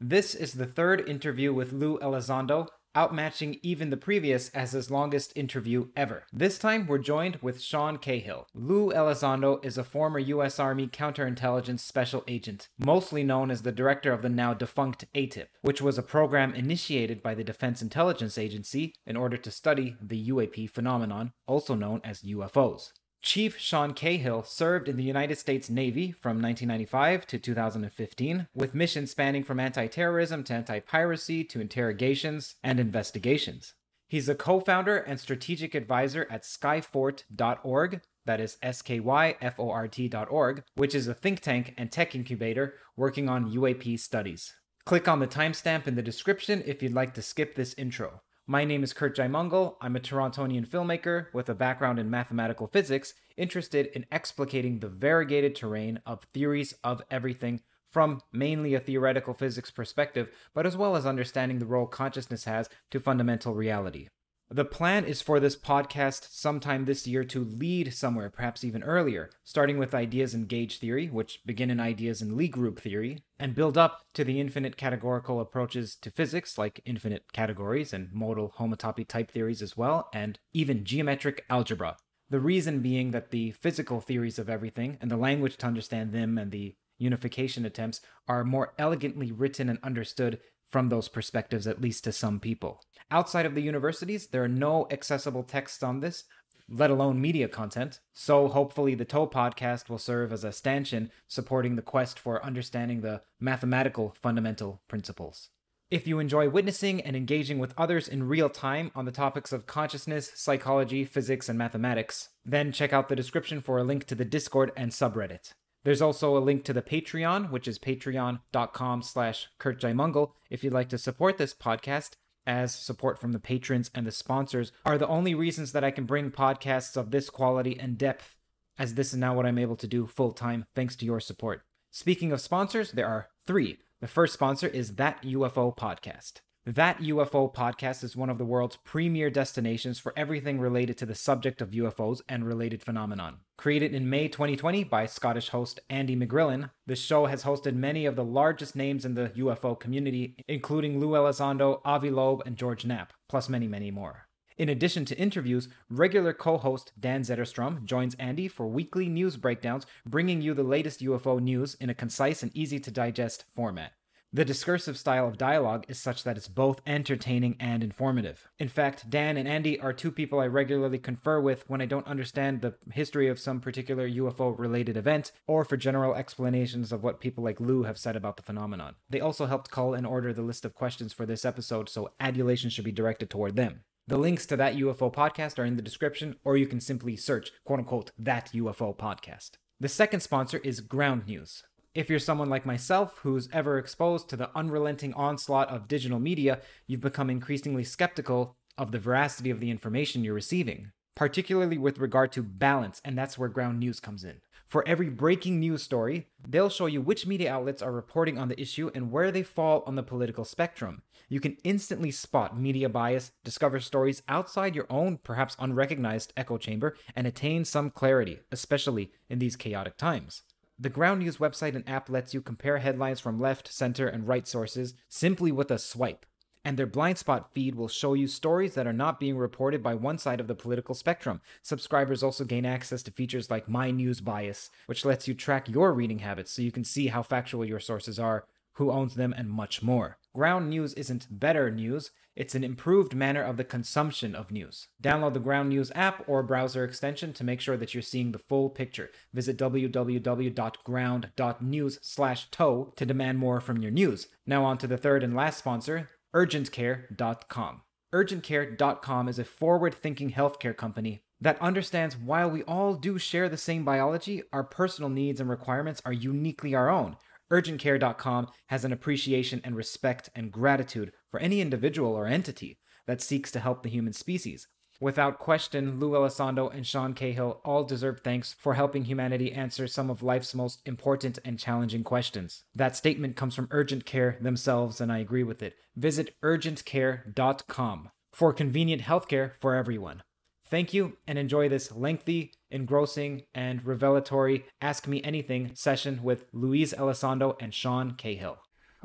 This is the third interview with Lue Elizondo, outmatching even the previous as his longest interview ever. This time, we're joined with Sean Cahill. Lue Elizondo is a former U.S. Army counterintelligence special agent, mostly known as the director of the now defunct ATIP, which was a program initiated by the Defense Intelligence Agency in order to study the UAP phenomenon, also known as UFOs. Chief Sean Cahill served in the United States Navy from 1995 to 2015, with missions spanning from anti terrorism to anti piracy to interrogations and investigations. He's a co founder and strategic advisor at skyfort.org, that is S-K-Y-F-O-R-T.org, which is a think tank and tech incubator working on UAP studies. Click on the timestamp in the description if you'd like to skip this intro. My name is Curt Jaimungal. I'm a Torontonian filmmaker with a background in mathematical physics, interested in explicating the variegated terrain of theories of everything from mainly a theoretical physics perspective, but as well as understanding the role consciousness has to fundamental reality. The plan is for this podcast sometime this year to lead somewhere, perhaps even earlier, starting with ideas in gauge theory, which begin in ideas in Lie group theory, and build up to the infinite categorical approaches to physics, like infinite categories and modal homotopy type theories as well, and even geometric algebra. The reason being that the physical theories of everything and the language to understand them and the unification attempts are more elegantly written and understood from those perspectives, at least to some people. Outside of the universities, there are no accessible texts on this, let alone media content. So hopefully, the TOE podcast will serve as a stanchion supporting the quest for understanding the mathematical fundamental principles. If you enjoy witnessing and engaging with others in real time on the topics of consciousness, psychology, physics, and mathematics, then check out the description for a link to the Discord and subreddit. There's also a link to the Patreon, which is patreon.com slash curtjaimungal, if you'd like to support this podcast, as support from the patrons and the sponsors are the only reasons that I can bring podcasts of this quality and depth, as this is now what I'm able to do full time thanks to your support. Speaking of sponsors, there are three. The first sponsor is That UFO Podcast. That UFO podcast is one of the world's premier destinations for everything related to the subject of UFOs and related phenomenon. Created in May 2020 by Scottish host Andy McGrillen, the show has hosted many of the largest names in the UFO community, including Lue Elizondo, Avi Loeb, and George Knapp, plus many, many more. In addition to interviews, regular co host Dan Zetterstrom joins Andy for weekly news breakdowns, bringing you the latest UFO news in a concise and easy to digest format. The discursive style of dialogue is such that it's both entertaining and informative. In fact, Dan and Andy are two people I regularly confer with when I don't understand the history of some particular UFO related event, or for general explanations of what people like Lue have said about the phenomenon. They also helped call and order the list of questions for this episode, so adulation should be directed toward them. The links to that UFO podcast are in the description, or you can simply search, quote unquote, that UFO podcast. The second sponsor is Ground News. If you're someone like myself who's ever exposed to the unrelenting onslaught of digital media, you've become increasingly skeptical of the veracity of the information you're receiving, particularly with regard to balance, and that's where Ground News comes in. For every breaking news story, they'll show you which media outlets are reporting on the issue and where they fall on the political spectrum. You can instantly spot media bias, discover stories outside your own, perhaps unrecognized echo chamber, and attain some clarity, especially in these chaotic times. The Ground News website and app lets you compare headlines from left, center, and right sources simply with a swipe. And their blind spot feed will show you stories that are not being reported by one side of the political spectrum. Subscribers also gain access to features like My News Bias, which lets you track your reading habits so you can see how factual your sources are, who owns them, and much more. Ground News isn't better news, it's an improved manner of the consumption of news. Download the Ground News app or browser extension to make sure that you're seeing the full picture. Visit www.ground.news/toe to demand more from your news. Now on to the third and last sponsor, urgentcare.com. Urgentcare.com is a forward-thinking healthcare company that understands while we all do share the same biology, our personal needs and requirements are uniquely our own. UrgentCare.com has an appreciation and respect and gratitude for any individual or entity that seeks to help the human species. Without question, Lue Elizondo and Sean Cahill all deserve thanks for helping humanity answer some of life's most important and challenging questions. That statement comes from Urgent Care themselves, and I agree with it. Visit urgentcare.com for convenient healthcare for everyone. Thank you and enjoy this lengthy, engrossing, and revelatory Ask Me Anything session with Luis Elizondo and Sean Cahill.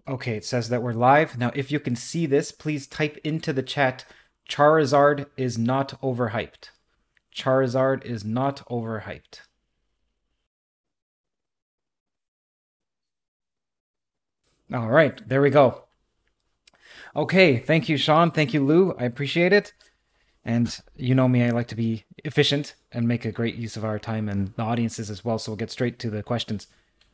Okay, it says that we're live. Now, if you can see this, please type into the chat Charizard is not overhyped. Charizard is not overhyped. All right, there we go. Okay, thank you, Sean. Thank you, Lue. I appreciate it. And you know me, I like to be efficient and make a great use of our time and the audiences as well. So we'll get straight to the questions.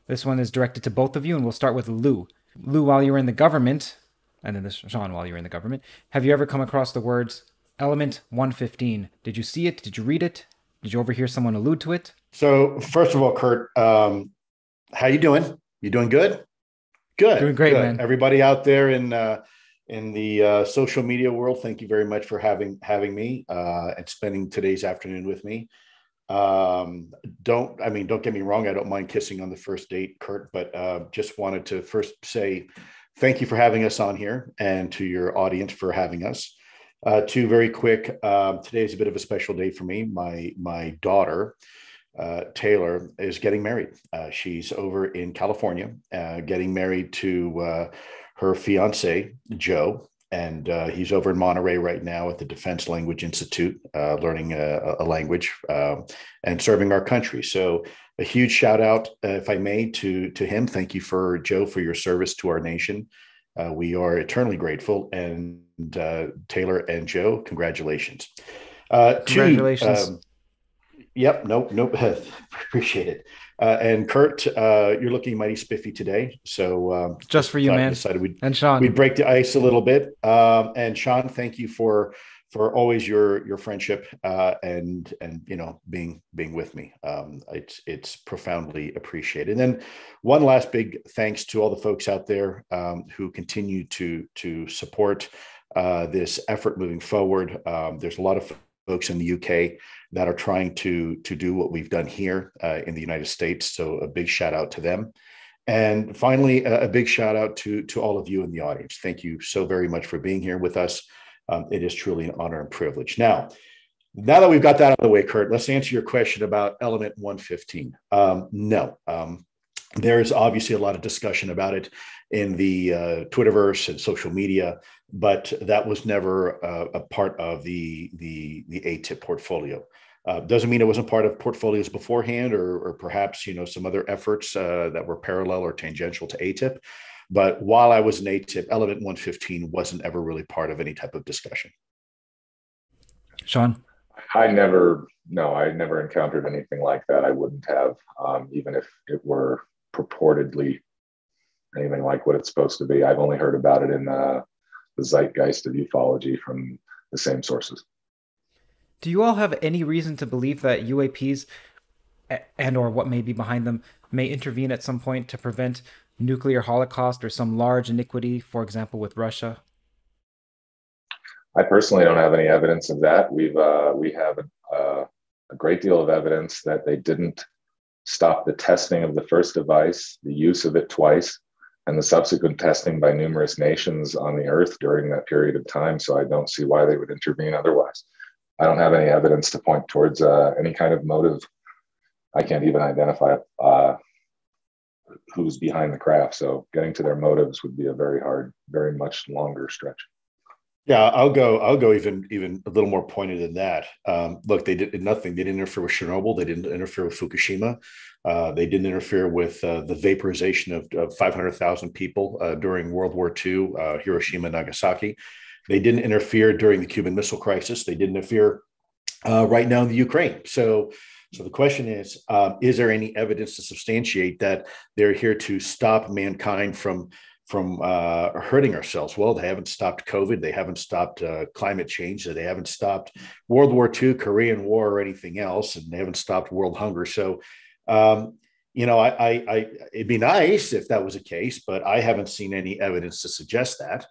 This one is directed to both of you, and we'll start with Lue. Lue, while you were in the government, and then this Sean, while you were in the government, have you ever come across the words Element 115? Did you see it? Did you read it? Did you overhear someone allude to it? So first of all, Curt, um, how you doing? You doing good? Good. Doing great, good. man. Everybody out there in uh, in the uh, social media world, thank you very much for having having me uh, and spending today's afternoon with me. Um, don't I mean, don't get me wrong. I don't mind kissing on the first date, Curt, but uh, just wanted to first say thank you for having us on here and to your audience for having us. Uh, two very quick. Um, today is a bit of a special day for me. My my daughter uh, Taylor is getting married. Uh, she's over in California, getting married to her fiance, Joe. And uh, he's over in Monterey right now at the Defense Language Institute, uh, learning a, a language um, and serving our country. So, a huge shout out, if I may, to, to him. Thank you for Joe for your service to our nation. we are eternally grateful. And Taylor and Joe, congratulations. congratulations. To, um, Yep. Nope. Nope. Appreciate it. Uh, and Curt, uh, you're looking mighty spiffy today. So um, just for you, man. Decided we'd, and Sean, we'd break the ice a little bit. Um, and Sean, thank you for for always your your friendship uh, and and you know being being with me. Um, it's it's profoundly appreciated. And then one last big thanks to all the folks out there um, who continue to to support uh, this effort moving forward. Um, there's a lot of folks in the UK that are trying to to do what we've done here uh, in the United States. So a big shout out to them. And finally, a, a, big shout out to to all of you in the audience. Thank you so very much for being here with us. Um, it is truly an honor and privilege. Now, now that we've got that out of the way, Curt, let's answer your question about Element 115. Um, no, um, there is obviously a lot of discussion about it in the uh, Twitterverse and social media but that was never uh, a part of the the the ATIP portfolio. Uh, doesn't mean it wasn't part of portfolios beforehand, or, or perhaps you know some other efforts uh, that were parallel or tangential to ATIP. But while I was in ATIP, Element 115 wasn't ever really part of any type of discussion. Sean, I never, no, I never encountered anything like that. I wouldn't have, um, even if it were purportedly anything like what it's supposed to be. I've only heard about it in uh, the zeitgeist of ufology from the same sources. Do you all have any reason to believe that UAPs and or what may be behind them may intervene at some point to prevent nuclear holocaust or some large iniquity, for example, with Russia? I personally don't have any evidence of that. We've uh, we have uh, a great deal of evidence that they didn't stop the testing of the first device, the use of it twice, and the subsequent testing by numerous nations on the earth during that period of time. So I don't see why they would intervene otherwise. I don't have any evidence to point towards uh, any kind of motive. I can't even identify uh, who's behind the craft. So getting to their motives would be a very hard, very much longer stretch. Yeah, I'll go. I'll go even even a little more pointed than that. Um, look, they did nothing. They didn't interfere with Chernobyl. They didn't interfere with Fukushima. Uh, they didn't interfere with uh, the vaporization of, of 500,000 people uh, during World War II, uh, Hiroshima, Nagasaki. They didn't interfere during the Cuban Missile Crisis. They didn't interfere uh, right now in the Ukraine. So, so the question is: um, Is there any evidence to substantiate that they're here to stop mankind from from uh, hurting ourselves. Well, they haven't stopped COVID. They haven't stopped uh, climate change. They haven't stopped World War II, Korean War, or anything else, and they haven't stopped world hunger. So, um, you know, I, I, I, it'd be nice if that was a case, but I haven't seen any evidence to suggest that.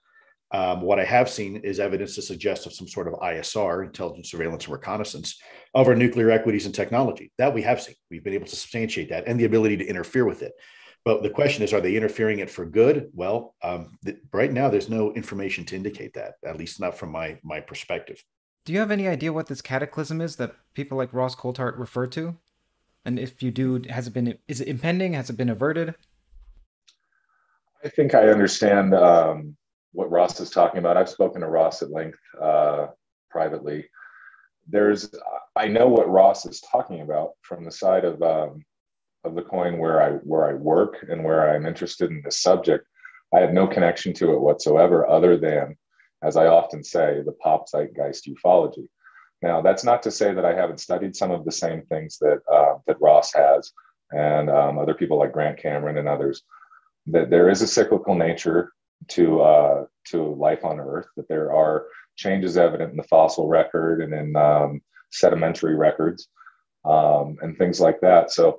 Um, what I have seen is evidence to suggest of some sort of ISR, intelligence, surveillance, and reconnaissance of our nuclear equities and technology. That we have seen. We've been able to substantiate that and the ability to interfere with it. But the question is, are they interfering it for good? Well, um, th- right now, there's no information to indicate that, at least not from my my perspective. Do you have any idea what this cataclysm is that people like Ross Coulthart refer to? And if you do, has it been is it impending? Has it been averted? I think I understand um, what Ross is talking about. I've spoken to Ross at length uh, privately. There's, I know what Ross is talking about from the side of um, of the coin where I where I work and where I'm interested in this subject. I have no connection to it whatsoever, other than, as I often say, the pop zeitgeist ufology. Now, that's not to say that I haven't studied some of the same things that uh, that Ross has and um, other people like Grant Cameron and others. That there is a cyclical nature to uh, to life on Earth. That there are changes evident in the fossil record and in um, sedimentary records um, and things like that. So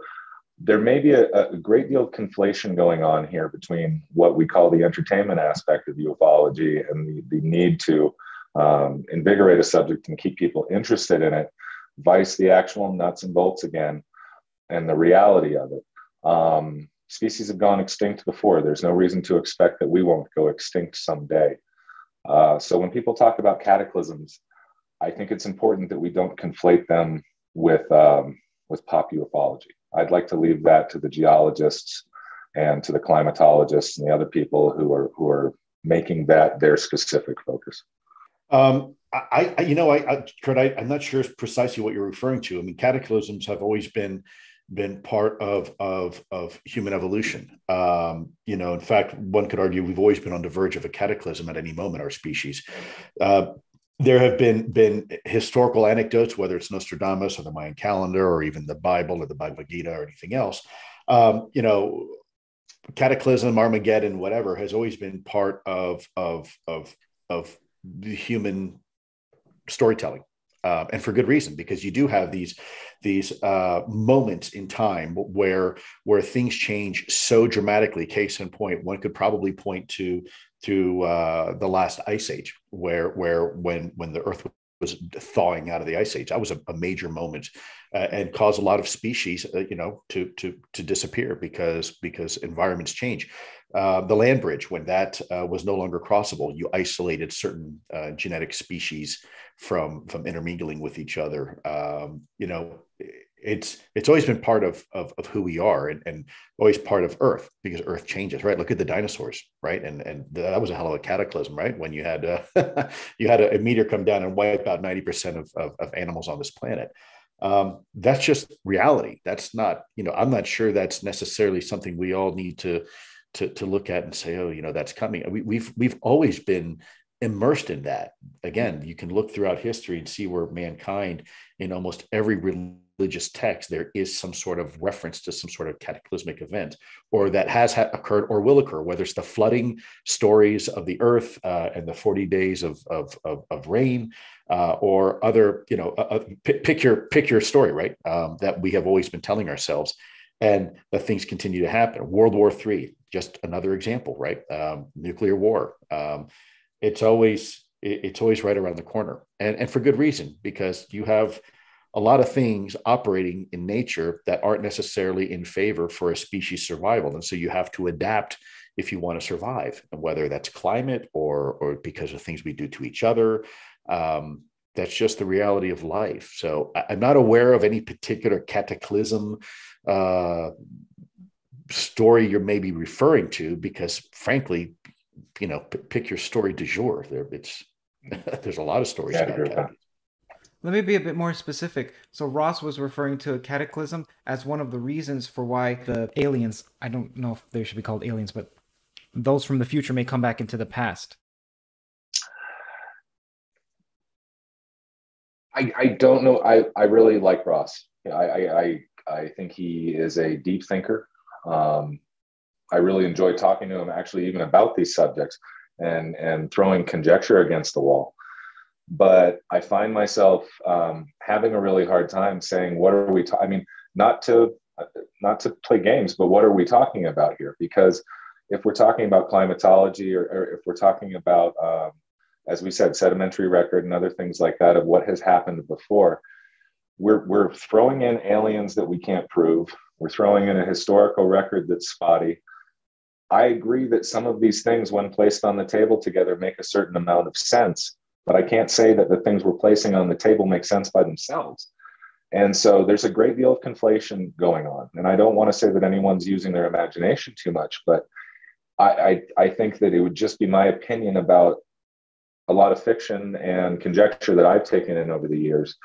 there may be a, a, great deal of conflation going on here between what we call the entertainment aspect of ufology and the, the need to um, invigorate a subject and keep people interested in it, vice the actual nuts and bolts again and the reality of it. Um, species have gone extinct before. There's no reason to expect that we won't go extinct someday. Uh, so when people talk about cataclysms, I think it's important that we don't conflate them with um, with pop ufology. I'd like to leave that to the geologists and to the climatologists and the other people who are who are making that their specific focus. Um, I, I, you know, I, I Curt, I, am not sure precisely what you're referring to. I mean, cataclysms have always been been part of of of human evolution. Um, you know, in fact, one could argue we've always been on the verge of a cataclysm at any moment. Our species. Uh, there have been been historical anecdotes, whether it's Nostradamus or the Mayan calendar, or even the Bible or the Bhagavad Gita or anything else. Um, you know, cataclysm, Armageddon, whatever, has always been part of of of of the human storytelling uh, and for good reason because you do have these these uh, moments in time where where things change so dramatically. Case in point one could probably point to to uh, the last ice age where where when when the earth was thawing out of the ice age that was a, a major moment uh, and caused a lot of species uh, you know to to to disappear because because environments change uh, the land bridge, when that uh, was no longer crossable, you isolated certain uh, genetic species from from intermingling with each other. Um, you know, it's it's always been part of of, of who we are, and, and, always part of Earth because Earth changes, right? Look at the dinosaurs, right? And and that was a hell of a cataclysm, right? When you had uh, you had a, a, meteor come down and wipe out ninety percent of, of, of animals on this planet. Um, that's just reality. That's not, you know, I'm not sure that's necessarily something we all need to to, to look at and say, oh, you know, that's coming. We, we've we've always been immersed in that. Again, you can look throughout history and see where mankind, in almost every religious text, there is some sort of reference to some sort of cataclysmic event, or that has ha- occurred or will occur. Whether it's the flooding stories of the earth uh, and the forty days of of, of, of rain, uh, or other, you know, uh, uh pick your pick your story, right? Um, that we have always been telling ourselves and the things continue to happen. World War III, just another example, right? Um, nuclear war. Um, it's always it's always right around the corner, and and for good reason because you have a lot of things operating in nature that aren't necessarily in favor for a species survival, and so you have to adapt if you want to survive, and whether that's climate or or because of things we do to each other. Um, that's just the reality of life. So I'm not aware of any particular cataclysm uh, story you're maybe referring to because frankly you know p- pick your story du jour there it's there's a lot of stories about let me be a bit more specific. So Ross was referring to a cataclysm as one of the reasons for why the aliens, I don't know if they should be called aliens, but those from the future may come back into the past. I, I don't know. I, I really like Ross. I, I, I, I think he is a deep thinker. Um, I really enjoy talking to him actually even about these subjects and and throwing conjecture against the wall. But I find myself um, having a really hard time saying what are we? Ta-? I mean, not to not to play games, but what are we talking about here? Because if we're talking about climatology or, or if we're talking about um, as we said, sedimentary record and other things like that of what has happened before, we're, we're throwing in aliens that we can't prove. We're throwing in a historical record that's spotty. I agree that some of these things, when placed on the table together, make a certain amount of sense, but I can't say that the things we're placing on the table make sense by themselves. And so there's a great deal of conflation going on. And I don't want to say that anyone's using their imagination too much, but I, I, I think that it would just be my opinion about a lot of fiction and conjecture that I've taken in over the years,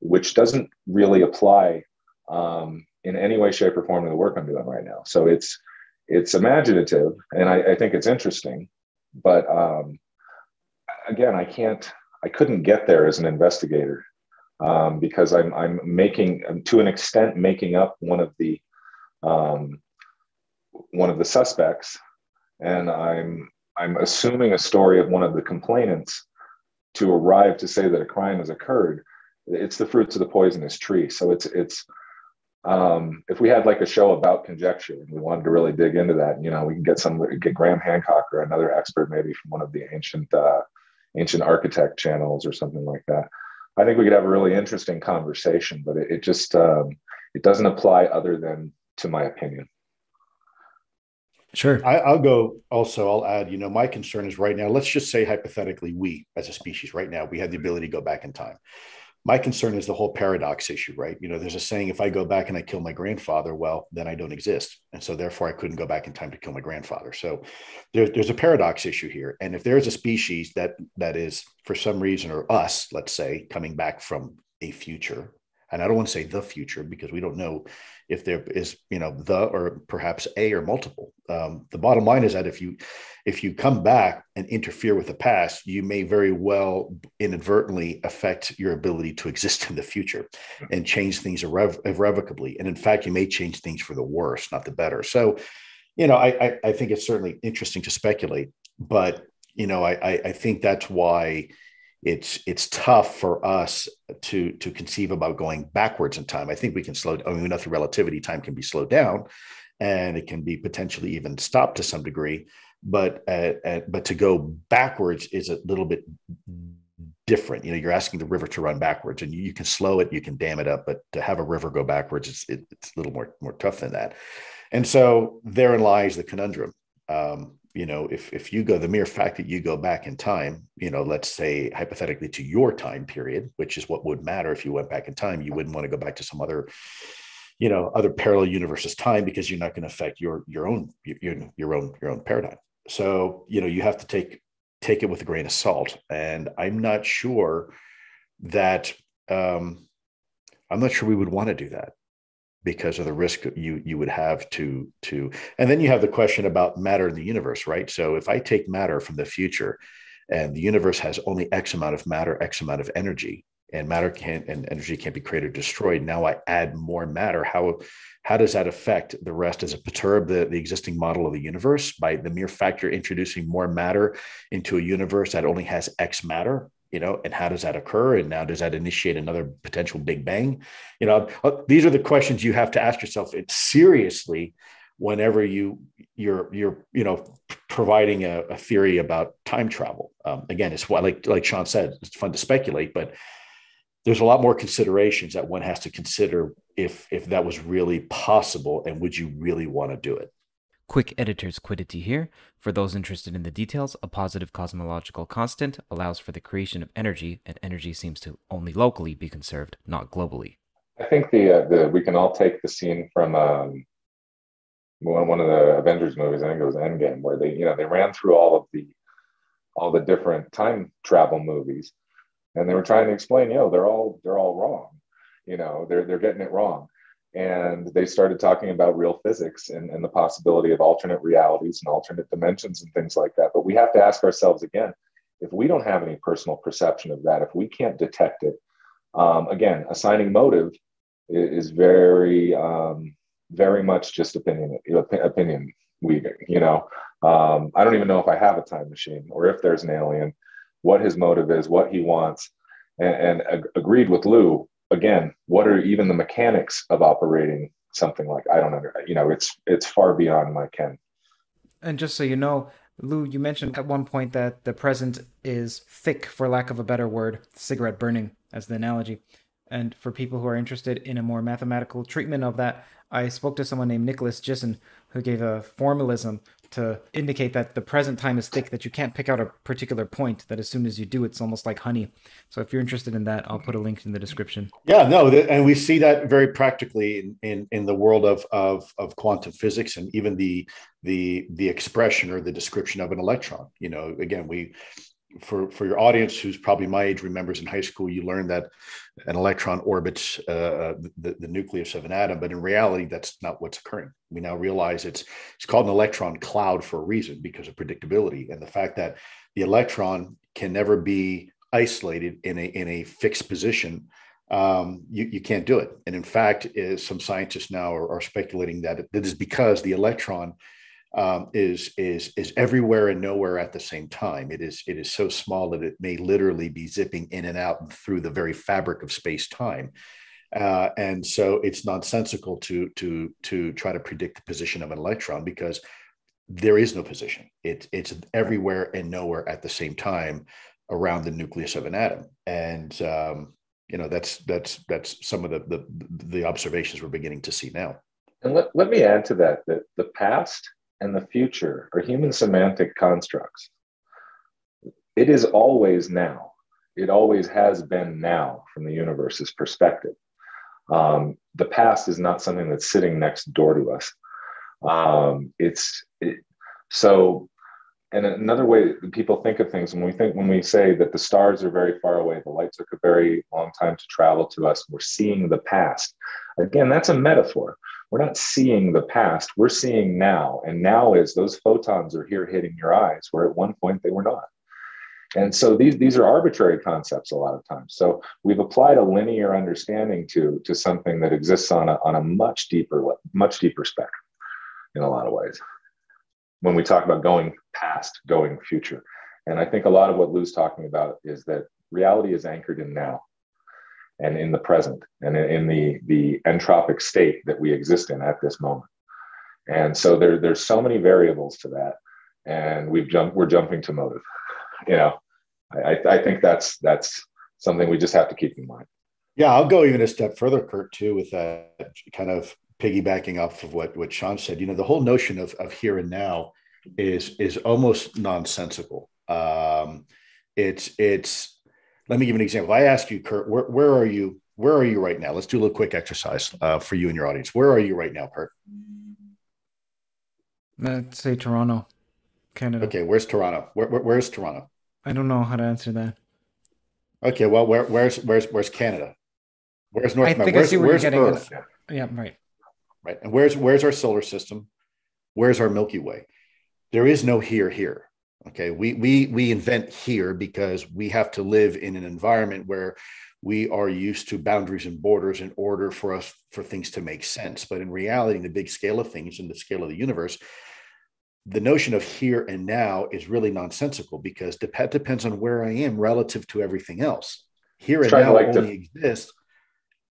which doesn't really apply um, in any way, shape, or form to the work I'm doing right now. So it's it's imaginative, and I, I think it's interesting, but um, again, I can't, I couldn't get there as an investigator um, because I'm I'm making to an extent making up one of the um, one of the suspects, and I'm I'm assuming a story of one of the complainants to arrive to say that a crime has occurred. It's the fruits of the poisonous tree. So it's it's um, if we had like a show about conjecture and we wanted to really dig into that, you know, we can get some get Graham Hancock or another expert maybe from one of the ancient uh, ancient architect channels or something like that. I think we could have a really interesting conversation, but it, it just um, it doesn't apply other than to my opinion. Sure. I, will go also. I'll add, you know, my concern is right now, let's just say hypothetically, we as a species right now, we have the ability to go back in time. My concern is the whole paradox issue, right? You know, there's a saying if I go back and I kill my grandfather, well, then I don't exist. And so therefore I couldn't go back in time to kill my grandfather. So there, there's a paradox issue here. And if there's a species that that is for some reason, or us, let's say, coming back from a future, and I don't want to say the future because we don't know if there is you know the or perhaps a or multiple. Um, the bottom line is that if you if you come back and interfere with the past, you may very well inadvertently affect your ability to exist in the future and change things irrev- irrevocably. And in fact, you may change things for the worse, not the better. So, you know, I I, I think it's certainly interesting to speculate, but you know, I I think that's why it's it's tough for us to to conceive about going backwards in time. I think we can slow. I mean, we know through relativity, time can be slowed down, and it can be potentially even stopped to some degree. But uh, uh, but to go backwards is a little bit different. You know, you're asking the river to run backwards, and you, can slow it, you can dam it up, but to have a river go backwards, it's it, it's a little more more tough than that. And so therein lies the conundrum. Um, you know if if you go the mere fact that you go back in time you know let's say hypothetically to your time period which is what would matter if you went back in time you wouldn't want to go back to some other you know other parallel universes time because you're not going to affect your your own your, your own your own paradigm. So you know you have to take take it with a grain of salt. And i'm not sure that um i'm not sure we would want to do that because of the risk you you would have to to and then you have the question about matter in the universe right? So if i take matter from the future and the universe has only x amount of matter x amount of energy and matter can't and energy can't be created or destroyed now i add more matter how how does that affect the rest? Does it perturb the, the existing model of the universe by the mere fact you're introducing more matter into a universe that only has x matter you know and how does that occur? And now does that initiate another potential big bang? You know uh, these are the questions you have to ask yourself seriously whenever you you're you're you know providing a, a theory about time travel. Um, again it's like like sean said it's fun to speculate but there's a lot more considerations that one has to consider if if that was really possible and would you really want to do it Quick editor's quiddity here. For those interested in the details, a positive cosmological constant allows for the creation of energy, and energy seems to only locally be conserved, not globally. I think the uh, the we can all take the scene from um, one one of the Avengers movies. I think it was Endgame, where they you know they ran through all of the all the different time travel movies, and they were trying to explain, you know, they're all they're all wrong. You know, they're they're getting it wrong and they started talking about real physics and, and, the possibility of alternate realities and alternate dimensions and things like that. But we have to ask ourselves again if we don't have any personal perception of that, if we can't detect it, um, again, assigning motive is very, um, very much just opinion. Opinion. We, you know, um, I don't even know if I have a time machine or if there's an alien, what his motive is, what he wants, and, and ag- agreed with Lue again, what are even the mechanics of operating something like I don't know. You know, it's it's far beyond my ken. And just so you know, Lue, you mentioned at one point that the present is thick, for lack of a better word, cigarette burning as the analogy. And for people who are interested in a more mathematical treatment of that, I spoke to someone named Nicholas Gisin who gave a formalism to indicate that the present time is thick, that you can't pick out a particular point, that as soon as you do, it's almost like honey. So if you're interested in that, I'll put a link in the description. Yeah, no, and we see that very practically in, in, in the world of, of, of quantum physics and even the, the, the expression or the description of an electron. You know, again, we, for for your audience who's probably my age remembers in high school you learned that an electron orbits uh, the, the nucleus of an atom but in reality that's not what's occurring. We now realize it's it's called an electron cloud for a reason because of predictability and the fact that the electron can never be isolated in a in a fixed position. Um, you, you can't do it. And in fact is some scientists now are, are speculating that it, is because the electron um, is is is everywhere and nowhere at the same time. It is it is so small that it may literally be zipping in and out through the very fabric of space time. Uh, and so it's nonsensical to to to try to predict the position of an electron because there is no position. It, it's everywhere and nowhere at the same time around the nucleus of an atom. And um, you know that's that's that's some of the, the the observations we're beginning to see now. And let, let me add to that that the past and the future are human semantic constructs. It is always now. It always has been now from the universe's perspective. Um, the past is not something that's sitting next door to us. Um, it's it, so, and another way people think of things when we think when we say that the stars are very far away, the light took a very long time to travel to us. We're seeing the past. Again, that's a metaphor we're not seeing the past, we're seeing now. And now is those photons are here hitting your eyes, where at one point they were not. And so these, these are arbitrary concepts a lot of times. So we've applied a linear understanding to, to something that exists on a, on a much deeper, much deeper spectrum in a lot of ways. When we talk about going past, going future. And I think a lot of what Lue's talking about is that reality is anchored in now and in the present and in the the entropic state that we exist in at this moment. And so there, there's so many variables to that and we've jumped we're jumping to motive you know? I, I think that's that's something we just have to keep in mind. Yeah i'll go even a step further curt too with that kind of piggybacking off of what what sean said. You know the whole notion of, of here and now is is almost nonsensical. Um it's it's let me give an example. I ask you, Curt, where, where are you? Where are you right now? Let's do a little quick exercise uh, for you and your audience. Where are you right now, Curt? Let's say Toronto, Canada. Okay, where's Toronto? Where, where, where's Toronto? I don't know how to answer that. Okay, well, where, where's where's where's Canada? Where's North I America? think Where's, I see where where's you're getting Earth? Yeah, right. Right, and where's where's our solar system? Where's our Milky Way? There is no here here. Okay, we we we invent here because we have to live in an environment where we are used to boundaries and borders in order for us for things to make sense. But in reality, in the big scale of things, in the scale of the universe, the notion of here and now is really nonsensical because dep- depends on where I am relative to everything else. Here and now like only to, exists.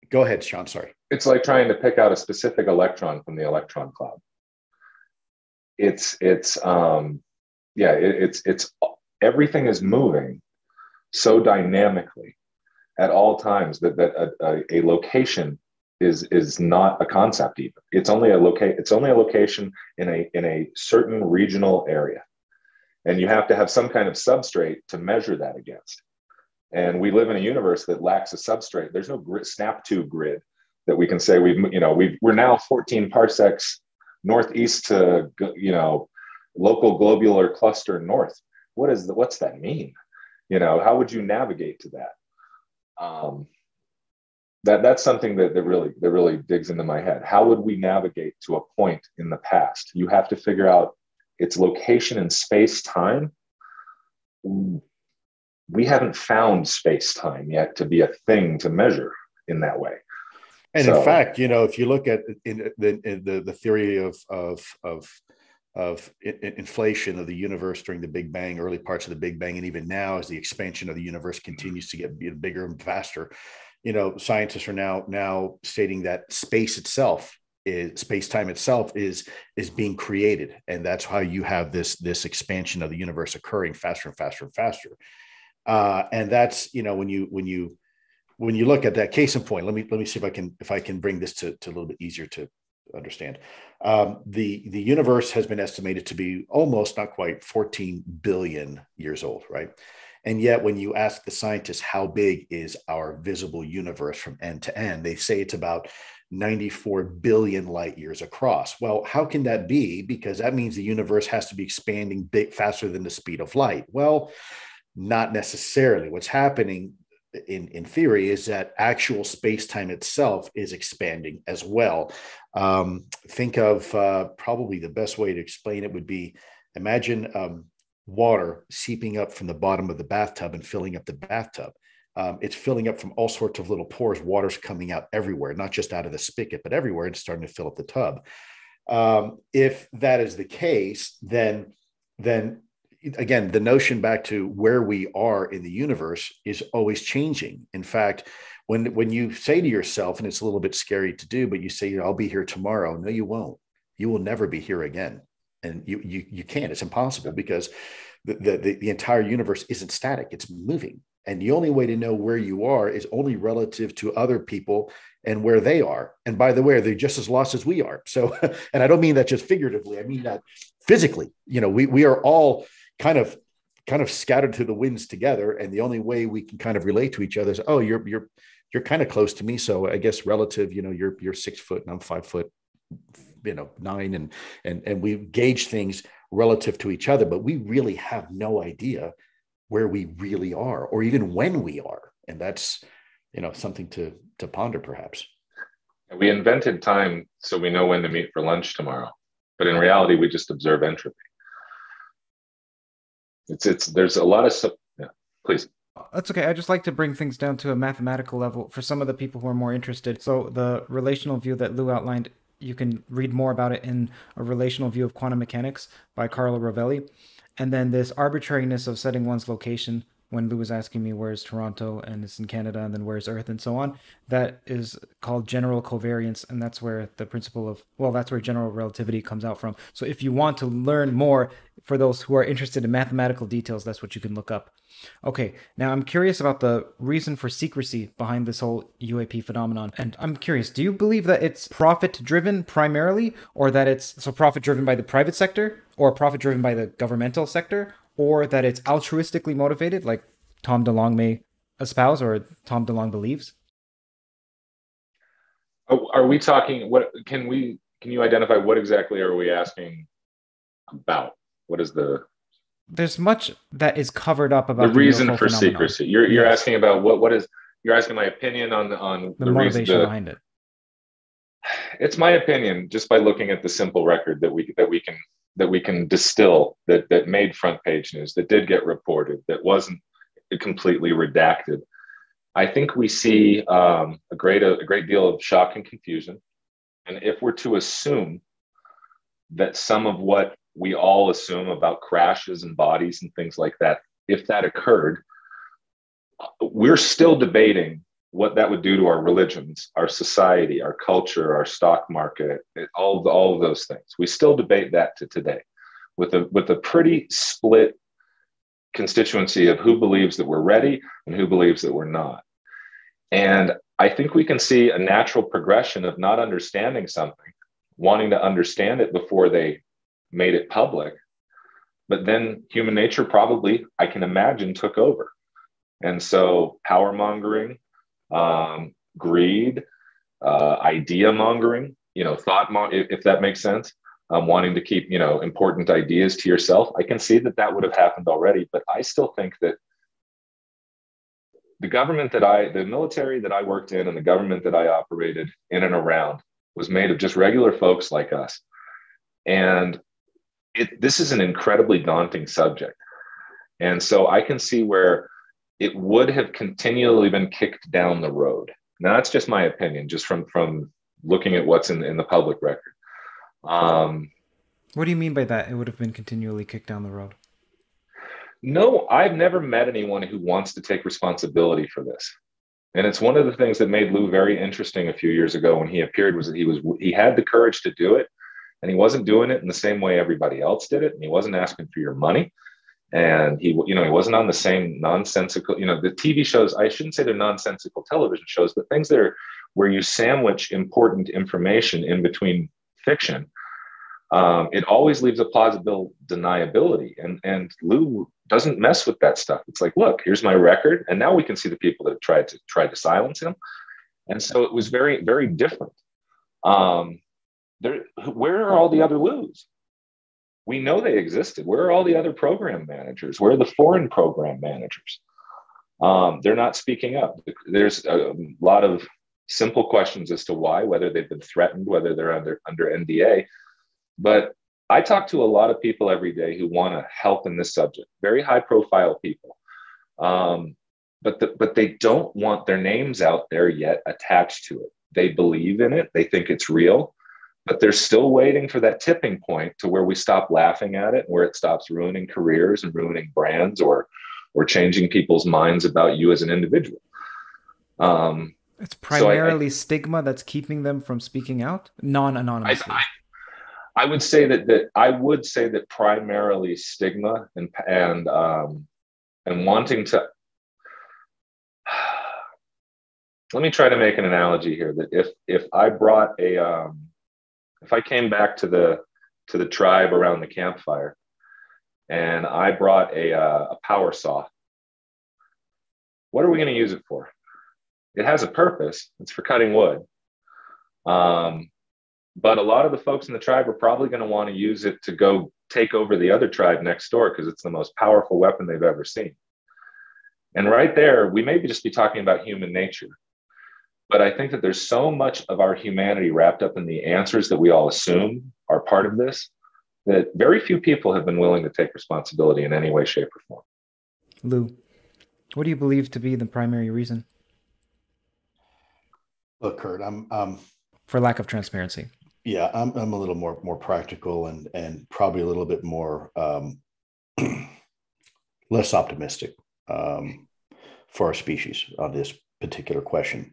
Go ahead, Sean. Sorry. It's like trying to pick out a specific electron from the electron cloud. It's it's um, yeah, it, it's it's everything is moving so dynamically at all times that that a, a, location is is not a concept even. It's only a locate. It's only a location in a in a certain regional area, and you have to have some kind of substrate to measure that against. And we live in a universe that lacks a substrate. There's no grid, snap tube grid that we can say we've you know we we're now 14 parsecs northeast to you know local globular cluster north. What is the, what's that mean? You know, how would you navigate to that? Um, that that's something that, that really that really digs into my head. How would we navigate to a point in the past? You have to figure out its location in space time. We haven't found space time yet to be a thing to measure in that way. And so, in fact, you know, if you look at in the in the, the theory of of of of inflation of the universe during the Big Bang, early parts of the Big Bang, and even now as the expansion of the universe continues to get bigger and faster, you know, scientists are now now stating that space itself is space time itself is is being created, and that's how you have this this expansion of the universe occurring faster and faster and faster. Uh, and that's you know when you when you when you look at that case in point, let me let me see if I can if I can bring this to, to a little bit easier to understand. Um, the the universe has been estimated to be almost, not quite, 14 billion years old, right? And yet, when you ask the scientists how big is our visible universe from end to end, they say it's about 94 billion light years across. Well, how can that be? Because that means the universe has to be expanding big faster than the speed of light. Well, not necessarily. What's happening in, in theory is that actual space-time itself is expanding as well. Um, think of uh, probably the best way to explain it would be imagine um, water seeping up from the bottom of the bathtub and filling up the bathtub. Um, it's filling up from all sorts of little pores. Water's coming out everywhere, not just out of the spigot, but everywhere. It's starting to fill up the tub. Um, if that is the case, then then again, the notion back to where we are in the universe is always changing. In fact, when when you say to yourself, and it's a little bit scary to do, but you say, "I'll be here tomorrow." No, you won't. You will never be here again, and you you you can't. It's impossible because the the, the entire universe isn't static; it's moving. And the only way to know where you are is only relative to other people and where they are. And by the way, they're just as lost as we are. So, and I don't mean that just figuratively, I mean that physically. You know, we, we are all kind of kind of scattered to the winds together. And the only way we can kind of relate to each other is, oh, you're you're you're kind of close to me. So I guess relative, you know, you're you're six foot and I'm five foot, you know, nine, and and and we gauge things relative to each other, but we really have no idea where we really are or even when we are and that's you know something to to ponder perhaps we invented time so we know when to meet for lunch tomorrow but in reality we just observe entropy it's it's there's a lot of yeah please that's okay. I just like to bring things down to a mathematical level for some of the people who are more interested. So the relational view that Lue outlined, you can read more about it in a relational view of quantum mechanics by Carlo Rovelli. And then this arbitrariness of setting one's location when Lue was asking me where's Toronto and it's in Canada and then where's Earth and so on, that is called general covariance. And that's where the principle of, well, that's where general relativity comes out from. So if you want to learn more, for those who are interested in mathematical details, that's what you can look up. Okay, now I'm curious about the reason for secrecy behind this whole UAP phenomenon. And I'm curious, do you believe that it's profit driven primarily, or that it's so profit driven by the private sector, or profit driven by the governmental sector, or that it's altruistically motivated, like Tom DeLonge may espouse or Tom DeLonge believes? Oh, are we talking? What can we? Can you identify what exactly are we asking about? What is the there's much that is covered up about the, the reason for phenomenon. secrecy. You're you're yes. asking about what what is you're asking my opinion on on the, the motivation the, behind it. It's my opinion just by looking at the simple record that we that we can that we can distill that that made front page news that did get reported that wasn't completely redacted. I think we see um, a great a great deal of shock and confusion, and if we're to assume that some of what we all assume about crashes and bodies and things like that, if that occurred, we're still debating what that would do to our religions, our society, our culture, our stock market, all of, all of those things. We still debate that to today with a, with a pretty split constituency of who believes that we're ready and who believes that we're not. And I think we can see a natural progression of not understanding something, wanting to understand it before they made it public. But then human nature probably, I can imagine, took over. And so power mongering, um, greed, uh, idea mongering, you know, thought, mo- if, if, that makes sense, um, wanting to keep, you know, important ideas to yourself. I can see that that would have happened already, but I still think that the government that I, the military that I worked in and the government that I operated in and around was made of just regular folks like us. And it, this is an incredibly daunting subject. And so I can see where it would have continually been kicked down the road. Now that's just my opinion, just from from looking at what's in, in the public record. Um, what do you mean by that? It would have been continually kicked down the road. No, I've never met anyone who wants to take responsibility for this. And it's one of the things that made Lou very interesting a few years ago when he appeared was that he was he had the courage to do it and he wasn't doing it in the same way everybody else did it and he wasn't asking for your money and he you know he wasn't on the same nonsensical you know the tv shows i shouldn't say they're nonsensical television shows but things that are where you sandwich important information in between fiction, um, it always leaves a plausible deniability. And, and lue doesn't mess with that stuff. It's like, look, here's my record. And now we can see the people that tried to tried to silence him. And so it was very, very different. Um, there, where are all the other Lues? We know they existed. Where are all the other program managers? Where are the foreign program managers? Um, they're not speaking up. There's a lot of simple questions as to why, whether they've been threatened, whether they're under under NDA. But I talk to a lot of people every day who want to help in this subject, very high profile people. Um, but, the, but they don't want their names out there yet attached to it. They believe in it, they think it's real, but they're still waiting for that tipping point to where we stop laughing at it, and where it stops ruining careers and ruining brands or, or changing people's minds about you as an individual. Um, it's primarily so I, I, stigma that's keeping them from speaking out, non-anonymously. I, I would say that that I would say that primarily stigma and and um, and wanting to. Let me try to make an analogy here. That if if I brought a um, if I came back to the to the tribe around the campfire, and I brought a uh, a power saw, what are we going to use it for? It has a purpose. It's for cutting wood. Um, but a lot of the folks in the tribe are probably going to want to use it to go take over the other tribe next door because it's the most powerful weapon they've ever seen. And right there, we may be just be talking about human nature. But I think that there's so much of our humanity wrapped up in the answers that we all assume are part of this that very few people have been willing to take responsibility in any way, shape, or form. Lue, what do you believe to be the primary reason? Look, Curt, I'm um, for lack of transparency. Yeah, I'm I'm a little more more practical and and probably a little bit more um, less optimistic um, for our species on this particular question.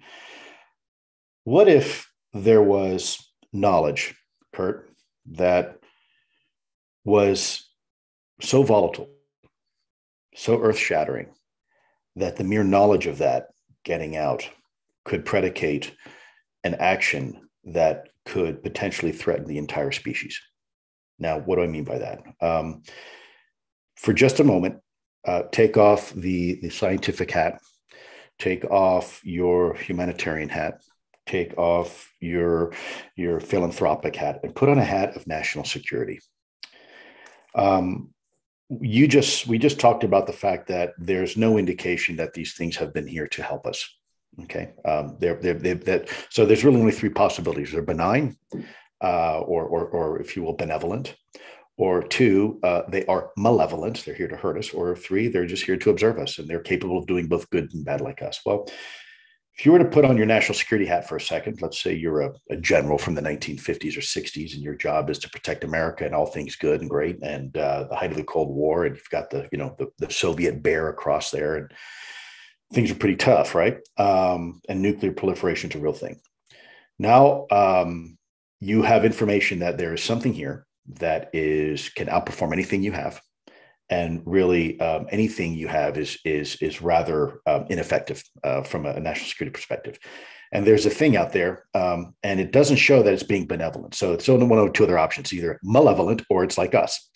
What if there was knowledge, Curt, that was so volatile, so earth shattering, that the mere knowledge of that getting out could predicate an action that could potentially threaten the entire species. Now, what do I mean by that? Um, for just a moment, uh, take off the, the scientific hat, take off your humanitarian hat, take off your, your philanthropic hat, and put on a hat of national security. Um, you just we just talked about the fact that there's no indication that these things have been here to help us Okay, um, they're, they're, they're, that, so there's really only three possibilities: they're benign, uh, or, or, or if you will, benevolent, or two, uh, they are malevolent; they're here to hurt us, or three, they're just here to observe us, and they're capable of doing both good and bad, like us. Well, if you were to put on your national security hat for a second, let's say you're a, a, general from the 1950s or 60s, and your job is to protect America and all things good and great, and uh, the height of the Cold War, and you've got the you know the, the Soviet bear across there, and things are pretty tough, right? Um, and nuclear proliferation is a real thing. Now um, you have information that there is something here that is can outperform anything you have, and really um, anything you have is is is rather um, ineffective uh, from a national security perspective. And there's a thing out there, um, and it doesn't show that it's being benevolent. So it's only one of two other options: either malevolent or it's like us.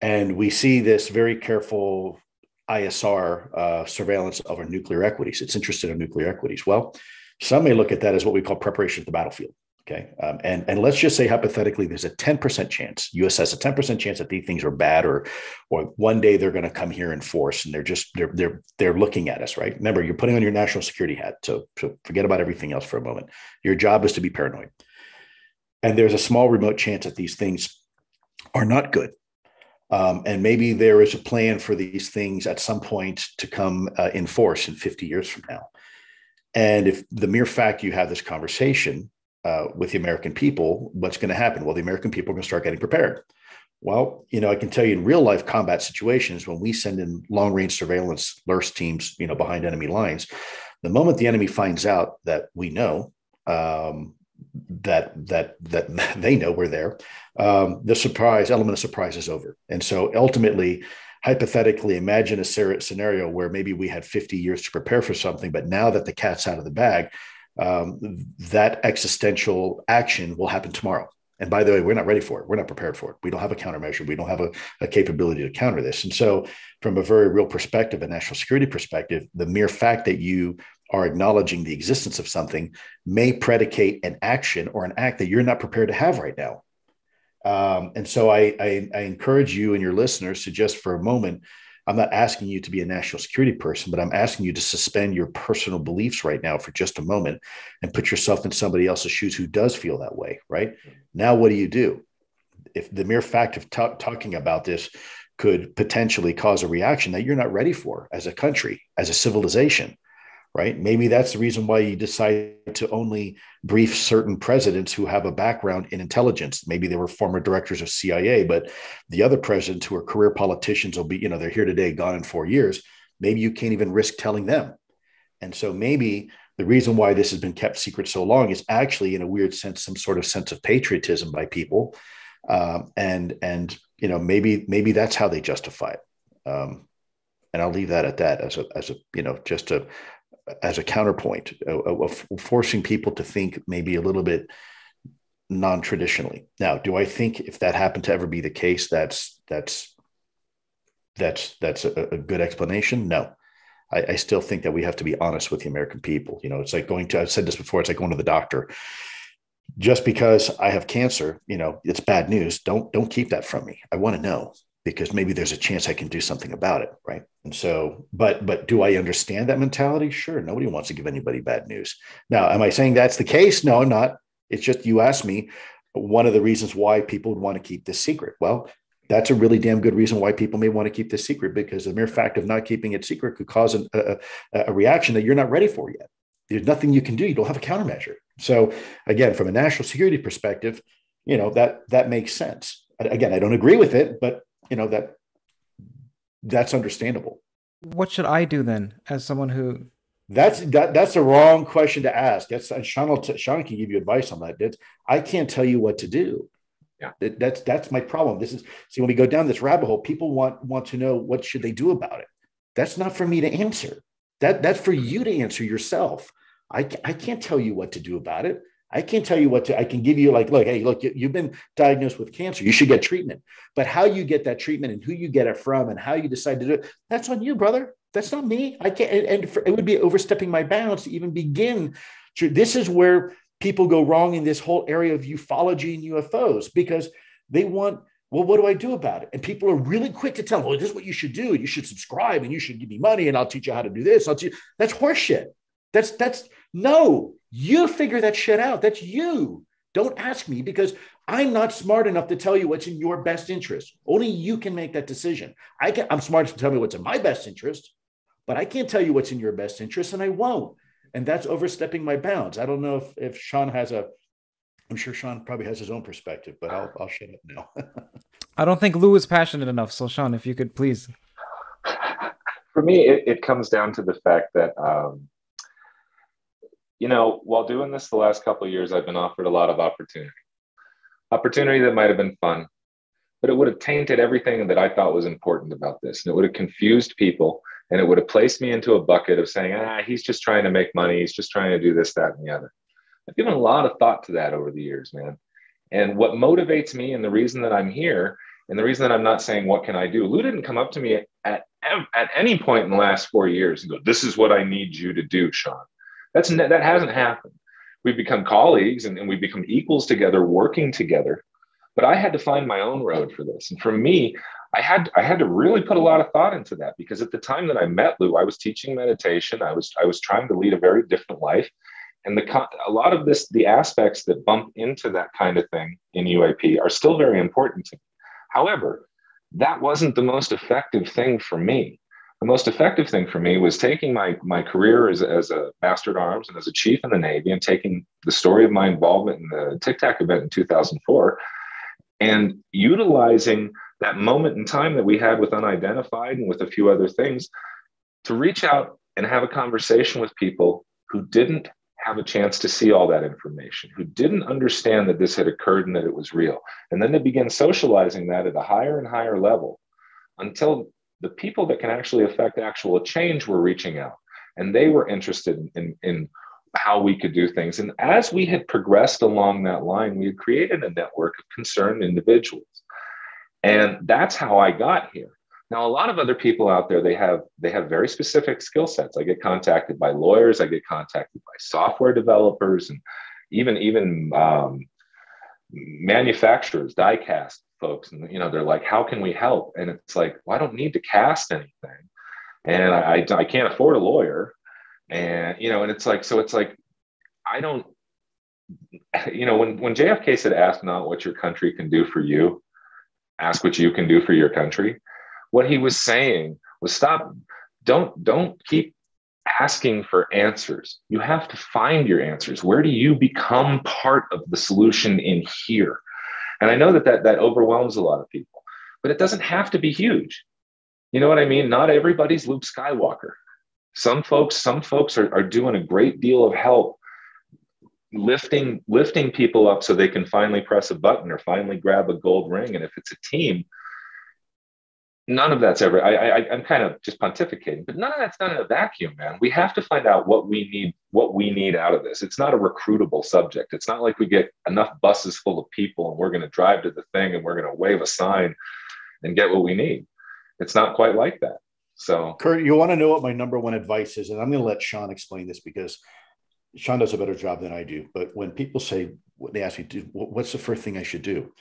And we see this very careful ISR uh, surveillance of our nuclear equities. It's interested in nuclear equities. Well, some may look at that as what we call preparation for the battlefield. Okay. Um, and, and let's just say hypothetically, there's a 10% chance, US has a 10% chance that these things are bad or, or one day they're going to come here in force and they're just, they're, they're, they're looking at us, right? Remember, you're putting on your national security hat. So, so forget about everything else for a moment. Your job is to be paranoid. And there's a small remote chance that these things are not good. Um, and maybe there is a plan for these things at some point to come uh, in force in 50 years from now. And if the mere fact you have this conversation uh, with the American people, what's going to happen? Well, the American people are going to start getting prepared. Well, you know, I can tell you in real life combat situations, when we send in long range surveillance LRRS teams, you know, behind enemy lines, the moment the enemy finds out that we know, um, that that that they know we're there. Um, the surprise element of surprise is over, and so ultimately, hypothetically, imagine a scenario where maybe we had 50 years to prepare for something, but now that the cat's out of the bag, um, that existential action will happen tomorrow. And by the way, we're not ready for it. We're not prepared for it. We don't have a countermeasure. We don't have a, a capability to counter this. And so, from a very real perspective, a national security perspective, the mere fact that you are acknowledging the existence of something may predicate an action or an act that you're not prepared to have right now. Um, and so I, I, I, encourage you and your listeners to just for a moment, I'm not asking you to be a national security person, but I'm asking you to suspend your personal beliefs right now for just a moment and put yourself in somebody else's shoes who does feel that way. Right now, what do you do? If the mere fact of t- talking about this could potentially cause a reaction that you're not ready for as a country, as a civilization, right? Maybe that's the reason why you decide to only brief certain presidents who have a background in intelligence. Maybe they were former directors of CIA, but the other presidents who are career politicians will be, you know, they're here today, gone in four years. Maybe you can't even risk telling them. And so maybe the reason why this has been kept secret so long is actually, in a weird sense, some sort of sense of patriotism by people, um, and and you know maybe maybe that's how they justify it. Um, and I'll leave that at that as a as a you know just a as a counterpoint of, forcing people to think maybe a little bit non-traditionally. Now, do I think if that happened to ever be the case, that's that's that's that's a, a good explanation? No. I, I, still think that we have to be honest with the American people. You know, it's like going to I've said this before, it's like going to the doctor. Just because I have cancer, you know, it's bad news. Don't don't keep that from me. I want to know because maybe there's a chance I can do something about it, right? And so, but but do I understand that mentality? Sure. Nobody wants to give anybody bad news. Now, am I saying that's the case? No, I'm not. It's just you asked me one of the reasons why people would want to keep this secret. Well, that's a really damn good reason why people may want to keep this secret because the mere fact of not keeping it secret could cause an, a, a reaction that you're not ready for yet. There's nothing you can do. You don't have a countermeasure. So again, from a national security perspective, you know that that makes sense. Again, I don't agree with it, but you know that that's understandable. What should I do then, as someone who? That's that. That's a wrong question to ask. That's Sean. Will t- Sean can give you advice on that. That's, I can't tell you what to do. Yeah, that, that's that's my problem. This is see when we go down this rabbit hole, people want want to know what should they do about it. That's not for me to answer. That that's for you to answer yourself. I I can't tell you what to do about it. I can't tell you what to, I can give you like, look, hey, look, you've been diagnosed with cancer. You should get treatment. But how you get that treatment and who you get it from and how you decide to do it, that's on you, brother. That's not me. I can't, and for, it would be overstepping my bounds to even begin. To, this is where people go wrong in this whole area of ufology and UFOs because they want, well, what do I do about it? And people are really quick to tell, well, this is what you should do. You should subscribe and you should give me money and I'll teach you how to do this. I'll teach you. That's horseshit. That's, that's, no, you figure that shit out. That's you. Don't ask me because I'm not smart enough to tell you what's in your best interest. Only you can make that decision. I can, I'm smart to tell me what's in my best interest, but I can't tell you what's in your best interest, and I won't. And that's overstepping my bounds. I don't know if, if Sean has a, I'm sure Sean probably has his own perspective, but I'll, I'll shut up now. I don't think Lue is passionate enough. So, Sean, if you could please. For me, it, it comes down to the fact that um, you know, while doing this the last couple of years, I've been offered a lot of opportunity. Opportunity that might have been fun, but it would have tainted everything that I thought was important about this. And it would have confused people and it would have placed me into a bucket of saying, ah, he's just trying to make money. He's just trying to do this, that, and the other. I've given a lot of thought to that over the years, man. And what motivates me and the reason that I'm here and the reason that I'm not saying, what can I do? Lue didn't come up to me at, at, at any point in the last four years and go, this is what I need you to do, Sean. That's that hasn't happened. We've become colleagues and, and we've become equals together, working together. But I had to find my own road for this. And for me, I had I had to really put a lot of thought into that because at the time that I met Lue, I was teaching meditation. I was I was trying to lead a very different life, and the a lot of this the aspects that bump into that kind of thing in UAP are still very important to me. However, that wasn't the most effective thing for me the most effective thing for me was taking my, my career as, as a master at arms and as a chief in the Navy and taking the story of my involvement in the Tic Tac event in 2004 and utilizing that moment in time that we had with unidentified and with a few other things to reach out and have a conversation with people who didn't have a chance to see all that information, who didn't understand that this had occurred and that it was real. And then to begin socializing that at a higher and higher level until the people that can actually affect actual change were reaching out and they were interested in, in, how we could do things. And as we had progressed along that line, we had created a network of concerned individuals. And that's how I got here. Now, a lot of other people out there, they have they have very specific skill sets. I get contacted by lawyers, I get contacted by software developers, and even even um, manufacturers, die cast folks. And you know, they're like, "How can we help?" And it's like, "Well, I don't need to cast anything, and I I can't afford a lawyer." And you know, and it's like, so it's like, I don't you know, when, when JFK said, ask not what your country can do for you, ask what you can do for your country what he was saying was stop don't don't keep asking for answers you have to find your answers where do you become part of the solution in here and i know that that, that overwhelms a lot of people but it doesn't have to be huge. You know what i mean? Not everybody's luke skywalker. Some folks some folks are, are doing a great deal of help lifting lifting people up so they can finally press a button or finally grab a gold ring. And if it's a team none of that's ever I, I i'm kind of just pontificating but none of that's done in a vacuum man. We have to find out what we need what we need out of this. It's not a recruitable subject. It's not like we get enough buses full of people and we're going to drive to the thing and we're going to wave a sign and get what we need. It's not quite like that so. Curt you want to know what my number one advice is? And i'm going to let sean explain this because sean does a better job than i do. But when people say they ask me what's the first thing i should do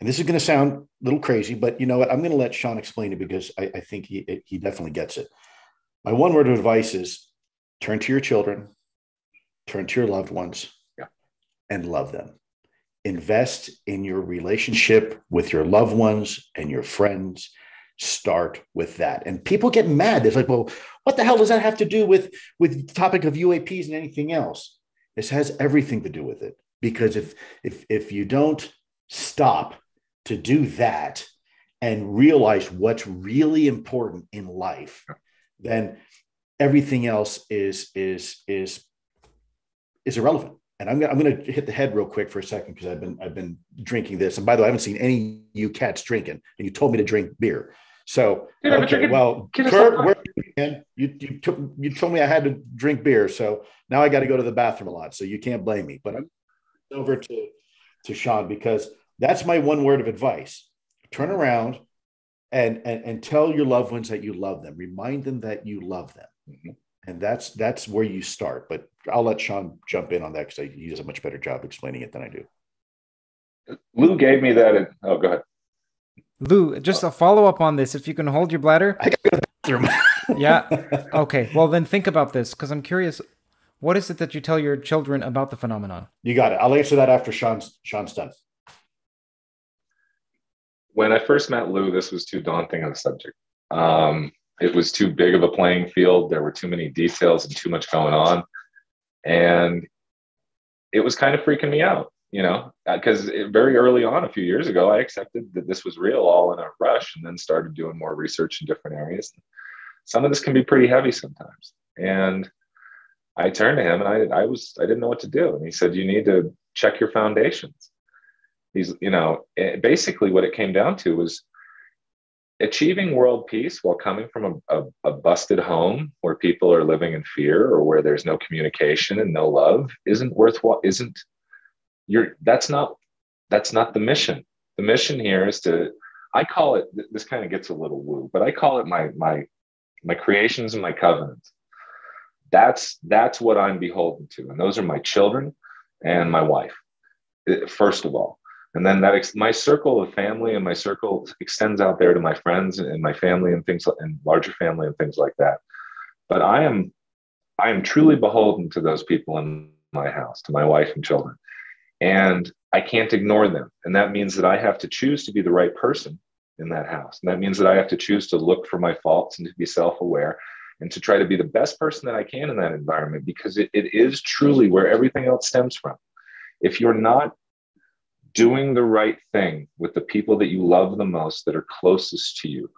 and this is going to sound a little crazy, but you know what? I'm going to let Sean explain it because I, I think he, he definitely gets it. My one word of advice is turn to your children, turn to your loved ones, yeah. and love them. Invest in your relationship with your loved ones and your friends. Start with that. And people get mad. It's like, well, what the hell does that have to do with with the topic of UAPs and anything else? This has everything to do with it. Because if if if you don't stop to do that and realize what's really important in life, then everything else is is is is irrelevant. And I'm, I'm going to hit the head real quick for a second because I've been I've been drinking this. And by the way, I haven't seen any you cats drinking, and you told me to drink beer. So Dude, okay, well, Curt, where, you you took you told me I had to drink beer, so now I got to go to the bathroom a lot. So you can't blame me. But I'm over to to Sean because that's my one word of advice. Turn around and, and, and tell your loved ones that you love them. Remind them that you love them. Mm-hmm. And that's that's where you start. But I'll let Sean jump in on that because he does a much better job explaining it than I do. Lue gave me that. In, oh, go ahead. Lue, just a follow up on this. If you can hold your bladder. I got to the bathroom. yeah. Okay. Well, then think about this because I'm curious. What is it that you tell your children about the phenomenon? You got it. I'll answer that after Sean's Sean's done when I first met Lue, this was too daunting of a subject. Um, it was too big of a playing field. There were too many details and too much going on. And it was kind of freaking me out, you know, because uh, very early on, a few years ago, I accepted that this was real all in a rush and then started doing more research in different areas. Some of this can be pretty heavy sometimes. And I turned to him and I, I was, I didn't know what to do. And he said, you need to check your foundations these you know eh, basically what it came down to was achieving world peace while coming from a, a, a, busted home where people are living in fear or where there's no communication and no love isn't worthwhile isn't you're that's not that's not the mission. The mission here is to i call it this kind of gets a little woo but i call it my my my creations and my covenants that's that's what i'm beholden to and those are my children and my wife eh, first of all and then that ex- my circle of family and my circle extends out there to my friends and my family and things and larger family and things like that. But i am i am truly beholden to those people in my house to my wife and children. And i can't ignore them. And that means that i have to choose to be the right person in that house. And that means that i have to choose to look for my faults and to be self-aware and to try to be the best person that i can in that environment because it, it is truly where everything else stems from. If you're not doing the right thing with the people that you love the most that are closest to you.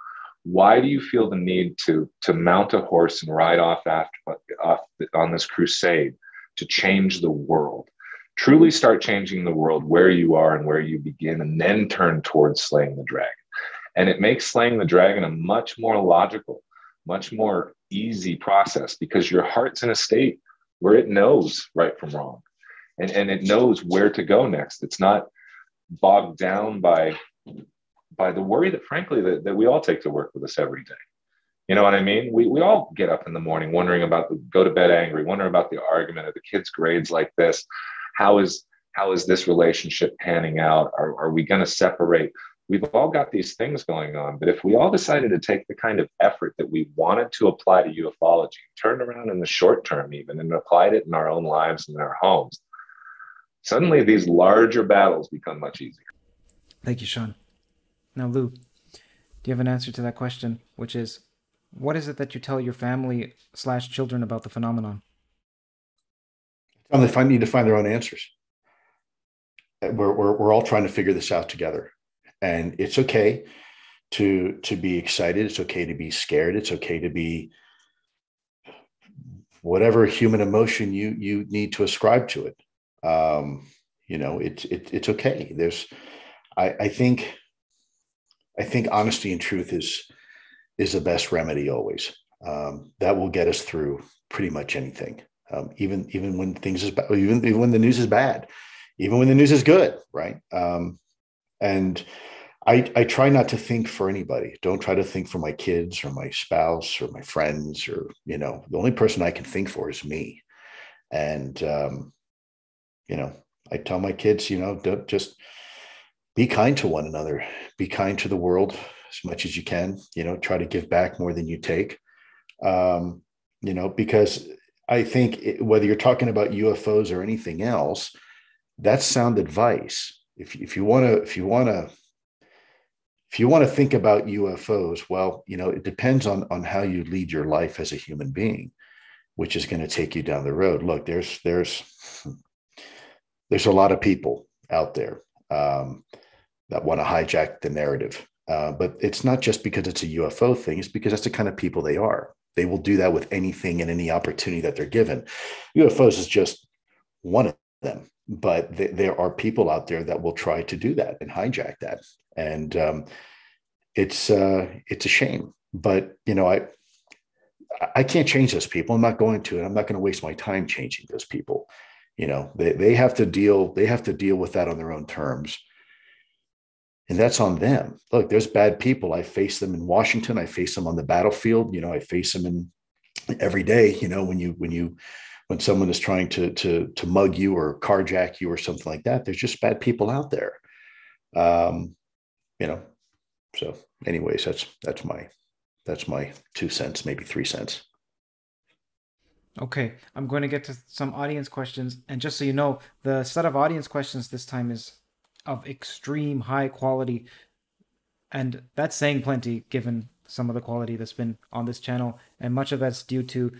Why do you feel the need to to mount a horse and ride off after off on this crusade to change the world? Truly start changing the world where you are and where you begin and then turn towards slaying the dragon. And it makes slaying the dragon a much more logical much more easy process because your heart's in a state where it knows right from wrong. And, and it knows where to go next. It's not bogged down by by the worry that frankly that, that we all take to work with us every day. You know what I mean? We, we all get up in the morning wondering about the go to bed angry, wondering about the argument of the kids' grades like this. How is how is this relationship panning out? Are, are we going to separate? We've all got these things going on, but if we all decided to take the kind of effort that we wanted to apply to ufology, turned around in the short term even and applied it in our own lives and in our homes, suddenly these larger battles become much easier. Thank you, Sean. Now, Lue, do you have an answer to that question, which is, what is it that you tell your family slash children about the phenomenon? They find, need to find their own answers. Uh, we're, we're, we're all trying to figure this out together. And it's okay to, to be excited. It's okay to be scared. It's okay to be whatever human emotion you, you need to ascribe to it um, you know, it's it, it's okay. There's, I, I think, I think honesty and truth is is the best remedy always. Um, that will get us through pretty much anything, um, even even when things is bad, even even when the news is bad, even when the news is good, right? Um, and I, I try not to think for anybody. Don't try to think for my kids or my spouse or my friends or you know the only person I can think for is me, and um, you know, I tell my kids, you know, just be kind to one another, be kind to the world as much as you can, you know, try to give back more than you take. Um, you know, because I think it, whether you're talking about UFOs or anything else, that's sound advice. If, if you want to, if you want to, if you want to think about UFOs, well, you know, it depends on on how you lead your life as a human being, which is going to take you down the road. Look, there's there's there's a lot of people out there um, that want to hijack the narrative. Uh, but it's not just because it's a UFO thing, it's because that's the kind of people they are. They will do that with anything and any opportunity that they're given. UFOs is just one of them, but th- there are people out there that will try to do that and hijack that. And um, it's uh, it's a shame. But you know, I I can't change those people. I'm not going to, and I'm not going to waste my time changing those people you know they, they have to deal they have to deal with that on their own terms. And that's on them. Look there's bad people. I face them in washington. I face them on the battlefield. You know i face them in every day you know when you when you when someone is trying to to to mug you or carjack you or something like that there's just bad people out there. Um you know so anyways that's that's my that's my two cents maybe three cents Okay, I'm going to get to some audience questions. And just so you know, the set of audience questions this time is of extreme high quality. And that's saying plenty given some of the quality that's been on this channel. And much of that's due to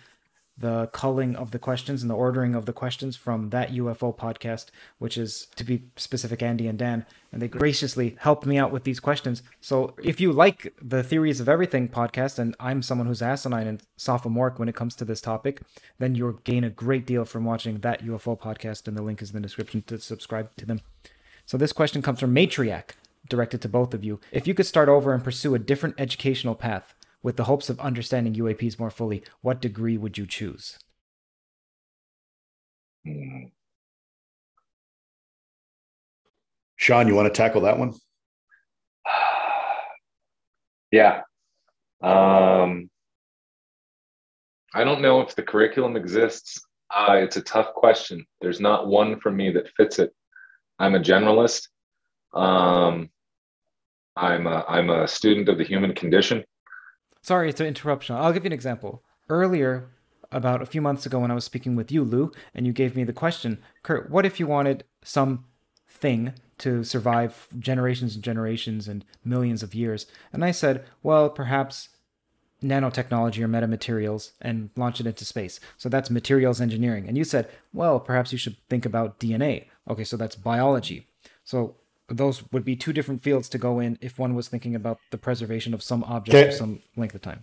the culling of the questions and the ordering of the questions from that UFO podcast, which is to be specific, Andy and Dan. And they graciously helped me out with these questions. So if you like the Theories of Everything podcast, and I'm someone who's asinine and sophomoric when it comes to this topic, then you'll gain a great deal from watching that UFO podcast. And the link is in the description to subscribe to them. So this question comes from Matriarch, directed to both of you. If you could start over and pursue a different educational path, with the hopes of understanding UAPs more fully, what degree would you choose? Hmm. Sean, you want to tackle that one? yeah. Um, I don't know if the curriculum exists. Uh, it's a tough question. There's not one for me that fits it. I'm a generalist. Um, I'm a, I'm a student of the human condition. Sorry it's an interruption. I'll give you an example. Earlier, about a few months ago, when I was speaking with you, Lue, and you gave me the question, Curt, what if you wanted some thing to survive generations and generations and millions of years? And I said, well, perhaps nanotechnology or metamaterials and launch it into space. So that's materials engineering. And you said, well, perhaps you should think about DNA. Okay, so that's biology. So those would be two different fields to go in if one was thinking about the preservation of some object okay. for some length of time.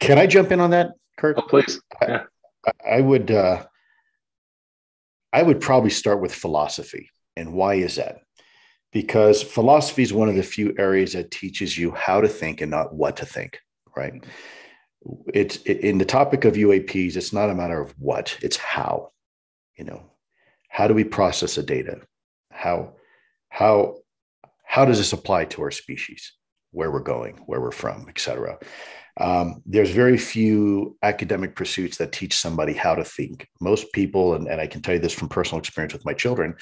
Can I jump in on that, Curt? Oh, please. Yeah. I, I would. Uh, I would probably start with philosophy, and why is that? Because philosophy is one of the few areas that teaches you how to think and not what to think. Right. it's in the topic of UAPs, it's not a matter of what, it's how. You know, how do we process the data? How how how does this apply to our species, where we're going, where we're from, et cetera? Um, there's very few academic pursuits that teach somebody how to think. Most people, and, and I can tell you this from personal experience with my children,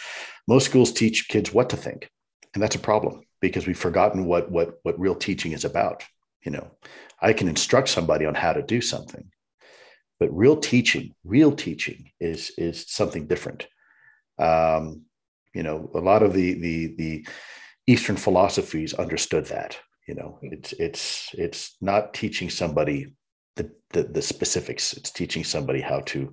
most schools teach kids what to think. And that's a problem because we've forgotten what what what real teaching is about. You know, I can instruct somebody on how to do something, but real teaching, real teaching is is something different. Um, you know, a lot of the the the Eastern philosophies understood that. You know, it's it's it's not teaching somebody the, the, the specifics. It's teaching somebody how to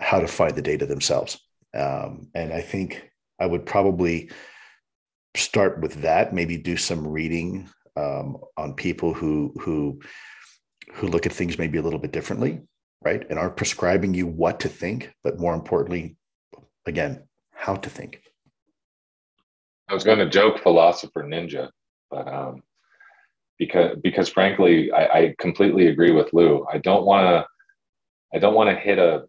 how to find the data themselves. Um, and I think I would probably start with that. Maybe do some reading um, on people who who who look at things maybe a little bit differently, right? And aren't prescribing you what to think, but more importantly, again, how to think. I was going to joke philosopher ninja, but um, because because frankly, I, I completely agree with Lue. I don't want to I don't want to hit a,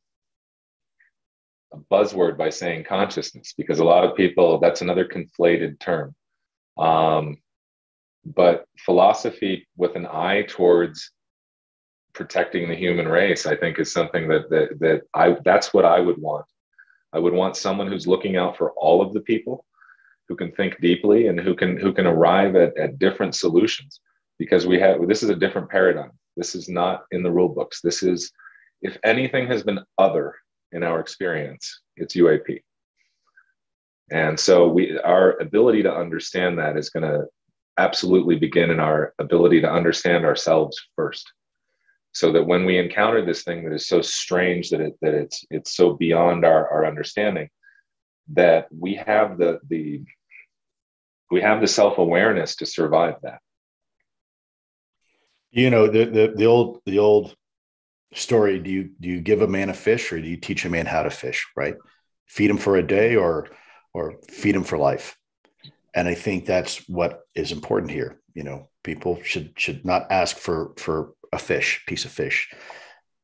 a buzzword by saying consciousness because a lot of people that's another conflated term. Um, but philosophy with an eye towards protecting the human race, I think, is something that that that I that's what I would want. I would want someone who's looking out for all of the people, who can think deeply and who can who can arrive at, at different solutions. Because we have this is a different paradigm. This is not in the rule books. This is, if anything has been other in our experience, it's UAP. And so we our ability to understand that is going to absolutely begin in our ability to understand ourselves first so that when we encounter this thing that is so strange that it that it's it's so beyond our, our understanding that we have the the we have the self-awareness to survive that. You know the, the the old the old story do you do you give a man a fish or do you teach a man how to fish right? Feed him for a day or or feed him for life. And i think that's what is important here. You know people should should not ask for for a fish piece of fish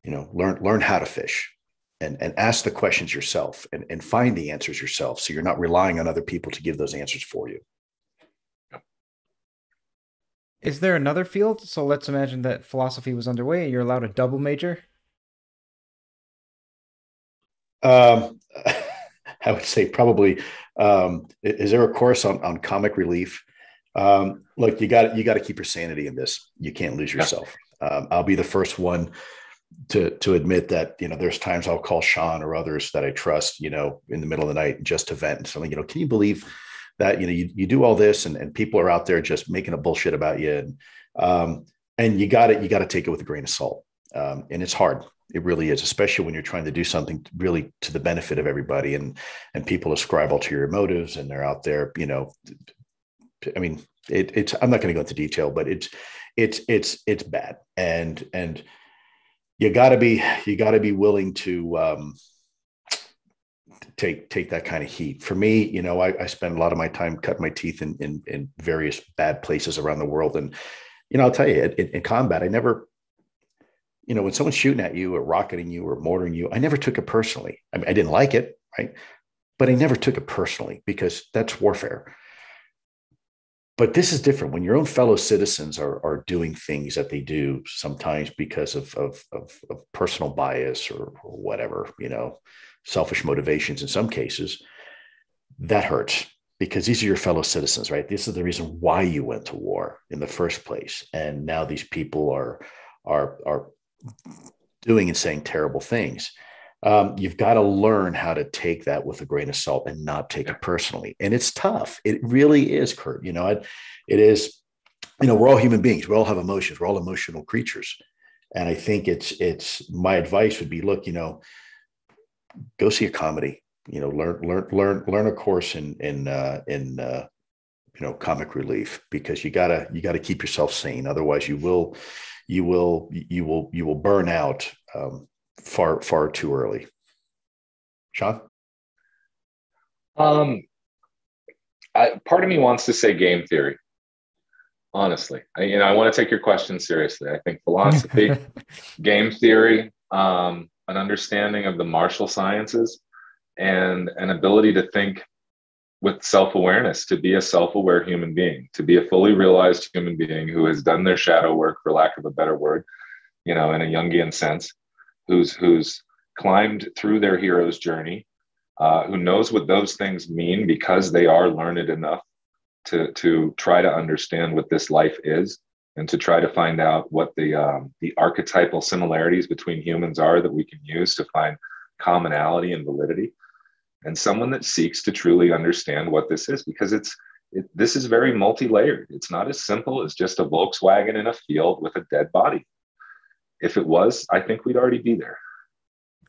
you know learn learn how to fish and and ask the questions yourself and and find the answers yourself so you're not relying on other people to give those answers for you is there another field so let's imagine that philosophy was underway and you're allowed a double major um I would say probably um, is there a course on, on comic relief? Um, look, you got you got to keep your sanity in this. You can't lose yourself. Um, I'll be the first one to to admit that you know there's times I'll call Sean or others that I trust, you know, in the middle of the night just to vent. Something, you know, can you believe that you know you, you do all this and, and people are out there just making a bullshit about you and um, and you got it you got to take it with a grain of salt um, and it's hard it really is, especially when you're trying to do something really to the benefit of everybody, and and people ascribe ulterior motives, and they're out there, you know. I mean, it, it's. I'm not going to go into detail, but it's it's it's it's bad, and and you got to be you got to be willing to um, take take that kind of heat. For me, you know, I, I spend a lot of my time cutting my teeth in in, in various bad places around the world, and you know, I'll tell you, in, in combat, I never you know, when someone's shooting at you or rocketing you or mortaring you, I never took it personally. I mean, I didn't like it, right? But I never took it personally because that's warfare. But this is different when your own fellow citizens are, are doing things that they do sometimes because of, of, of, of personal bias or, or whatever, you know, selfish motivations in some cases, that hurts because these are your fellow citizens, right? This is the reason why you went to war in the first place. And now these people are are are doing and saying terrible things. Um, you've got to learn how to take that with a grain of salt and not take it personally. And it's tough. It really is, Curt. You know, it, it is, you know, we're all human beings. We all have emotions. We're all emotional creatures. And I think it's, it's my advice would be, look, you know, go see a comedy, you know, learn, learn, learn, learn a course in, in, uh, in, uh, you know, comic relief because you gotta, you gotta keep yourself sane. Otherwise you will, you will you will you will burn out um, far far too early. Sean, um, I, part of me wants to say game theory, honestly. I, you know, I want to take your question seriously. I think philosophy, game theory, um, an understanding of the martial sciences, and an ability to think with self-awareness to be a self-aware human being to be a fully realized human being who has done their shadow work for lack of a better word you know in a jungian sense who's who's climbed through their hero's journey uh, who knows what those things mean because they are learned enough to to try to understand what this life is and to try to find out what the um, the archetypal similarities between humans are that we can use to find commonality and validity. And someone that seeks to truly understand what this is because it's it, this is very multi-layered. It's not as simple as just a volkswagen in a field with a dead body if it was i think we'd already be there.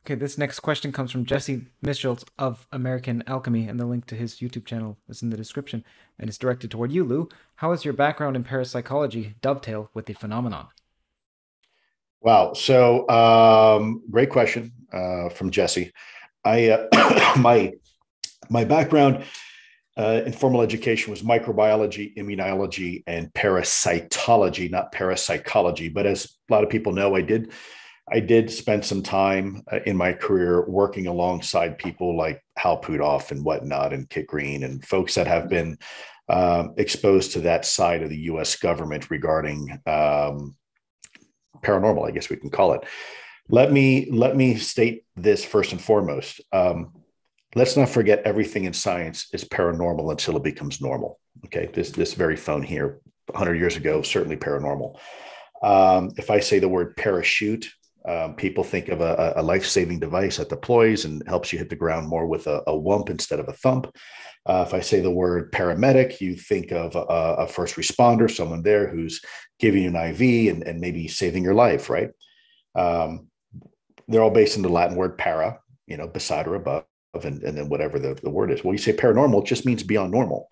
Okay this next question comes from jesse michels of american alchemy and the link to his youtube channel is in the description and is directed toward you lue. How is your background in parapsychology dovetail with the phenomenon? Wow so um, great question uh, from jesse. I uh, my my background uh, in formal education was microbiology, immunology, and parasitology, not parapsychology. But as a lot of people know, I did I did spend some time uh, in my career working alongside people like Hal Puthoff and whatnot, and Kit Green, and folks that have been um, exposed to that side of the U.S. government regarding um, paranormal, I guess we can call it let me let me state this first and foremost. Um, let's not forget everything in science is paranormal until it becomes normal. Okay, this this very phone here, 100 years ago, certainly paranormal. Um, if I say the word parachute, um, people think of a, a life-saving device that deploys and helps you hit the ground more with a, a whump instead of a thump. Uh, if I say the word paramedic, you think of a, a, first responder, someone there who's giving you an IV and, and maybe saving your life, right? Um, they're all based on the Latin word para, you know, beside or above, and, and then whatever the, the word is. Well, you say paranormal, it just means beyond normal.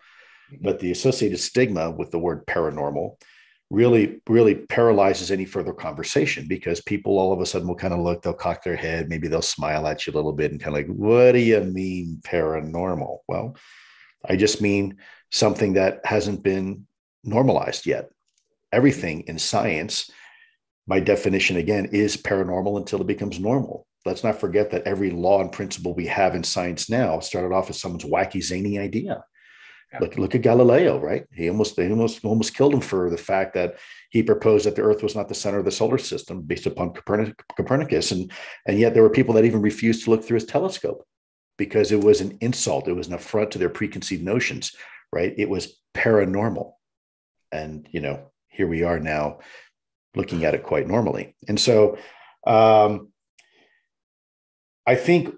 Mm-hmm. But the associated stigma with the word paranormal really, really paralyzes any further conversation because people all of a sudden will kind of look, they'll cock their head, maybe they'll smile at you a little bit and kind of like, what do you mean paranormal? Well, I just mean something that hasn't been normalized yet. Everything in science by definition, again, is paranormal until it becomes normal. Let's not forget that every law and principle we have in science now started off as someone's wacky, zany idea. Yeah. Look, look at Galileo, right? He almost they almost almost killed him for the fact that he proposed that the Earth was not the center of the solar system based upon Copernicus, and and yet there were people that even refused to look through his telescope because it was an insult. It was an affront to their preconceived notions, right? It was paranormal, and you know here we are now looking at it quite normally. And so um, I think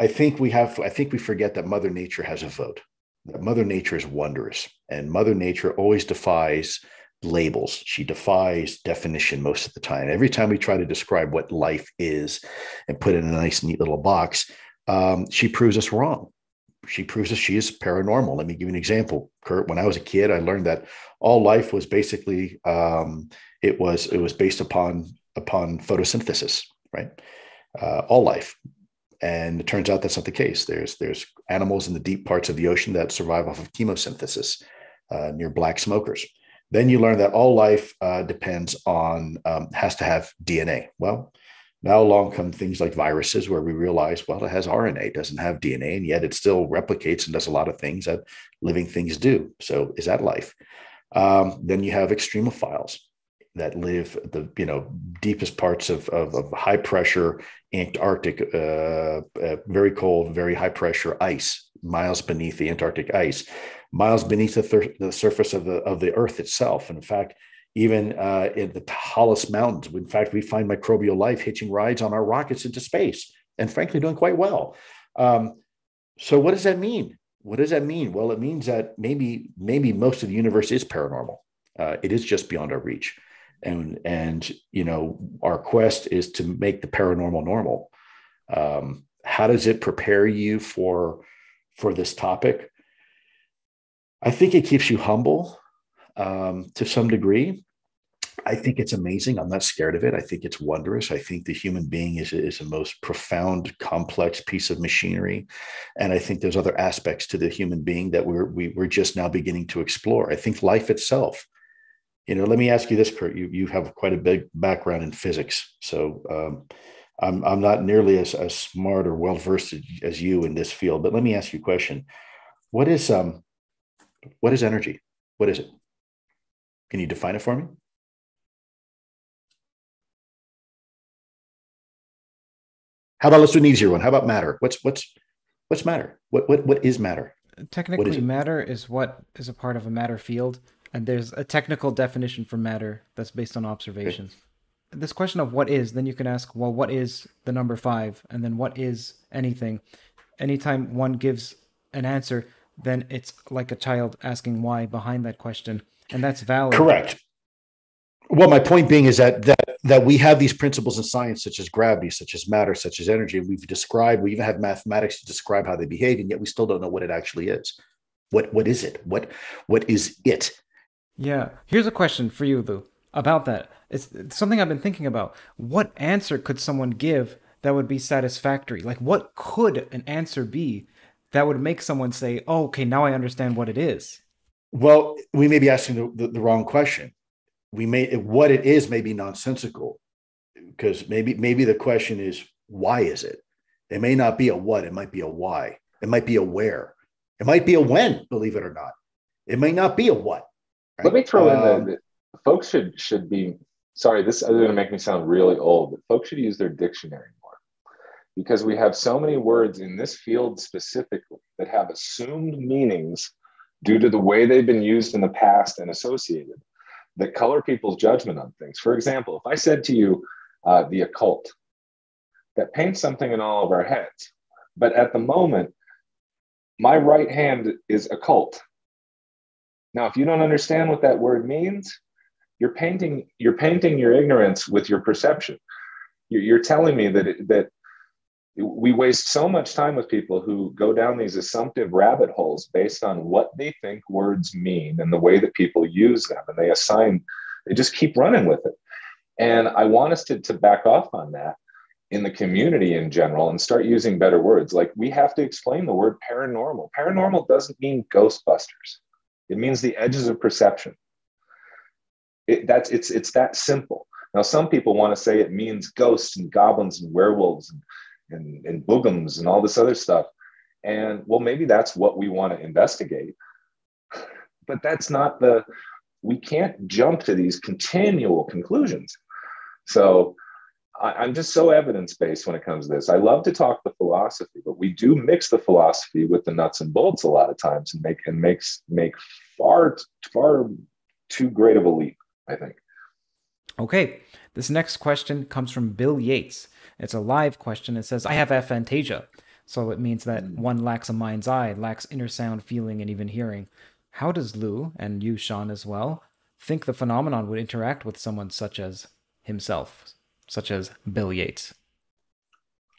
I think we have I think we forget that Mother Nature has a vote. That Mother Nature is wondrous, and Mother Nature always defies labels. She defies definition most of the time. Every time we try to describe what life is and put it in a nice, neat little box, um, she proves us wrong. She proves us she is paranormal. Let me give you an example, Curt. When I was a kid, I learned that all life was basically um, it was it was based upon upon photosynthesis, right? Uh, all life, and it turns out that's not the case. There's there's animals in the deep parts of the ocean that survive off of chemosynthesis uh, near black smokers. Then you learn that all life uh, depends on um, has to have DNA. Well, now along come things like viruses, where we realize, well, it has RNA, doesn't have DNA, and yet it still replicates and does a lot of things that living things do. So is that life? Um, then you have extremophiles that live the you know deepest parts of, of, of high pressure Antarctic, uh, uh, very cold, very high pressure ice, miles beneath the Antarctic ice, miles beneath the, thir- the surface of the of the Earth itself. And in fact, even uh, in the tallest mountains, in fact, we find microbial life hitching rides on our rockets into space, and frankly, doing quite well. Um, so, what does that mean? What does that mean? Well, it means that maybe maybe most of the universe is paranormal. Uh, it is just beyond our reach and and you know our quest is to make the paranormal normal. Um, how does it prepare you for for this topic? I think it keeps you humble um, to some degree. I think it's amazing. I'm not scared of it. I think it's wondrous. I think the human being is, is a most profound complex piece of machinery. And i think there's other aspects to the human being that we're we, are we are just now beginning to explore. I think life itself you know, let me ask you this, Curt. You you have quite a big background in physics, so um, I'm I'm not nearly as, as smart or well versed as you in this field. But let me ask you a question: What is um, what is energy? What is it? Can you define it for me? How about let's do an easier one? How about matter? What's what's what's matter? What what what is matter? Technically, is matter is what is a part of a matter field. And there's a technical definition for matter that's based on observations. Okay. This question of what is, then you can ask, well, what is the number five? And then what is anything? Anytime one gives an answer, then it's like a child asking why behind that question. And that's valid. Correct. Well, my point being is that that that we have these principles in science, such as gravity, such as matter, such as energy. We've described, we even have mathematics to describe how they behave, and yet we still don't know what it actually is. What what is it? What what is it? Yeah. Here's a question for you, Lue, about that. It's, it's something I've been thinking about. What answer could someone give that would be satisfactory? Like, what could an answer be that would make someone say, oh, okay, now I understand what it is? Well, we may be asking the, the, the wrong question. We may, what it is may be nonsensical because maybe, maybe the question is, why is it? It may not be a what, it might be a why. It might be a where. It might be a when, believe it or not. It may not be a what. Right? Let me throw um, in the, the folks should should be sorry. This is going to make me sound really old, but folks should use their dictionary more because we have so many words in this field specifically that have assumed meanings due to the way they've been used in the past and associated that color people's judgment on things. For example, if I said to you uh, the occult, that paints something in all of our heads, but at the moment, my right hand is occult now, if you don't understand what that word means, you're painting you're painting your ignorance with your perception. You're, telling me that it, that we waste so much time with people who go down these assumptive rabbit holes based on what they think words mean and the way that people use them, and they assign they just keep running with it. And I want us to, to back off on that in the community in general and start using better words. Like we have to explain the word paranormal. Paranormal doesn't mean Ghostbusters. It means the edges of perception. It, that's it's it's that simple. Now, some people want to say it means ghosts and goblins and werewolves and, and, and boogums and all this other stuff. And well, maybe that's what we want to investigate. But that's not the, we can't jump to these continual conclusions. So I, am just so evidence based when it comes to this. I love to talk the philosophy, but we do mix the philosophy with the nuts and bolts a lot of times, and make and makes make far far too great of a leap. I think. Okay, this next question comes from Bill Yates. It's a live question. It says, "I have aphantasia." So it means that hmm. one lacks a mind's eye, lacks inner sound, feeling, and even hearing. How does Lue, and you, Sean, as well, think the phenomenon would interact with someone such as himself? Such as Bill Yates?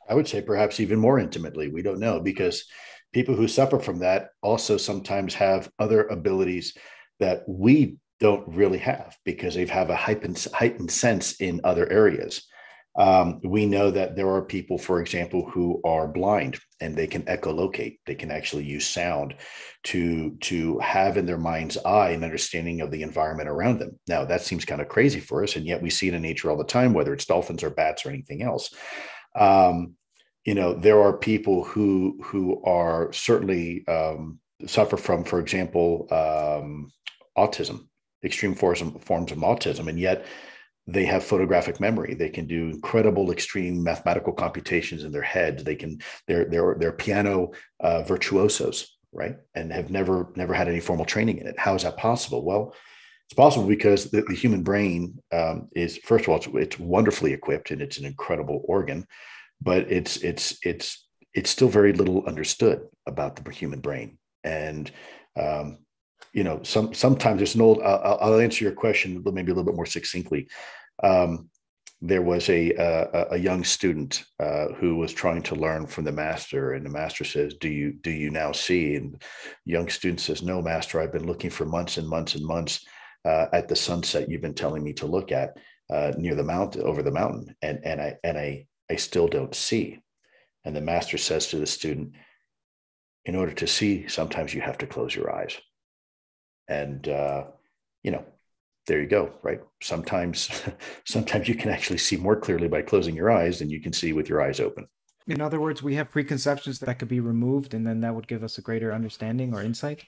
I would say perhaps even more intimately. We don't know because people who suffer from that also sometimes have other abilities that we don't really have because they have a heightened, heightened sense in other areas. Um, we know that there are people, for example, who are blind and they can echolocate. They can actually use sound to to have in their mind's eye an understanding of the environment around them. Now that seems kind of crazy for us, and yet we see it in nature all the time, whether it's dolphins or bats or anything else. Um, you know, there are people who who are certainly um, suffer from, for example, um, autism, extreme forms of, forms of autism, and yet they have photographic memory. They can do incredible extreme mathematical computations in their head. They can they're they're they're piano uh, virtuosos right? And have never never had any formal training in it. How is that possible? Well it's possible because the, the human brain um, is first of all it's, it's wonderfully equipped and it's an incredible organ but it's it's it's it's still very little understood about the human brain. And um, you know some sometimes there's an old I'll, I'll answer your question but maybe a little bit more succinctly um, there was a, a, young student uh, who was trying to learn from the master, and the master says, "Do you do you now see?" And young student says, "No, master. I've been looking for months and months and months uh, at the sunset you've been telling me to look at uh, near the mountain, over the mountain, and and I and I I still don't see." And the master says to the student, "In order to see, sometimes you have to close your eyes." And uh, you know, there you go right? Sometimes sometimes you can actually see more clearly by closing your eyes than you can see with your eyes open. In other words we have preconceptions that could be removed and then that would give us a greater understanding or insight?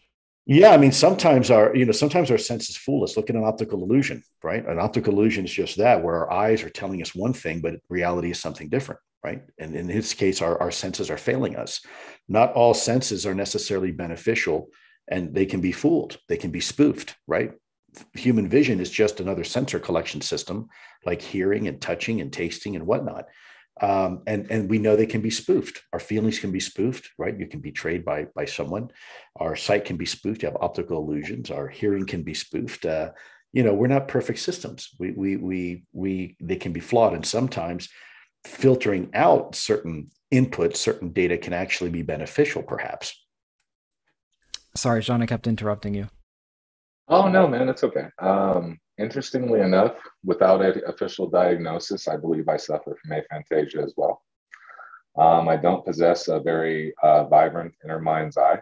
Yeah i mean sometimes our you know sometimes our senses fool us look at an optical illusion right? An optical illusion is just that where our eyes are telling us one thing but reality is something different right? And in this case our, our senses are failing us. Not all senses are necessarily beneficial and they can be fooled. They can be spoofed right? Human vision is just another sensor collection system like hearing and touching and tasting and whatnot. Um, and and we know they can be spoofed. Our feelings can be spoofed right? You can be betrayed by by someone. Our sight can be spoofed. You have optical illusions. Our hearing can be spoofed. Uh, you know we're not perfect systems. We we we we they can be flawed. And sometimes filtering out certain inputs certain data can actually be beneficial perhaps sorry sean i kept interrupting you Oh no, man, it's okay. Um, interestingly enough, without an official diagnosis, I believe I suffer from aphantasia as well. Um, I don't possess a very uh, vibrant inner mind's eye,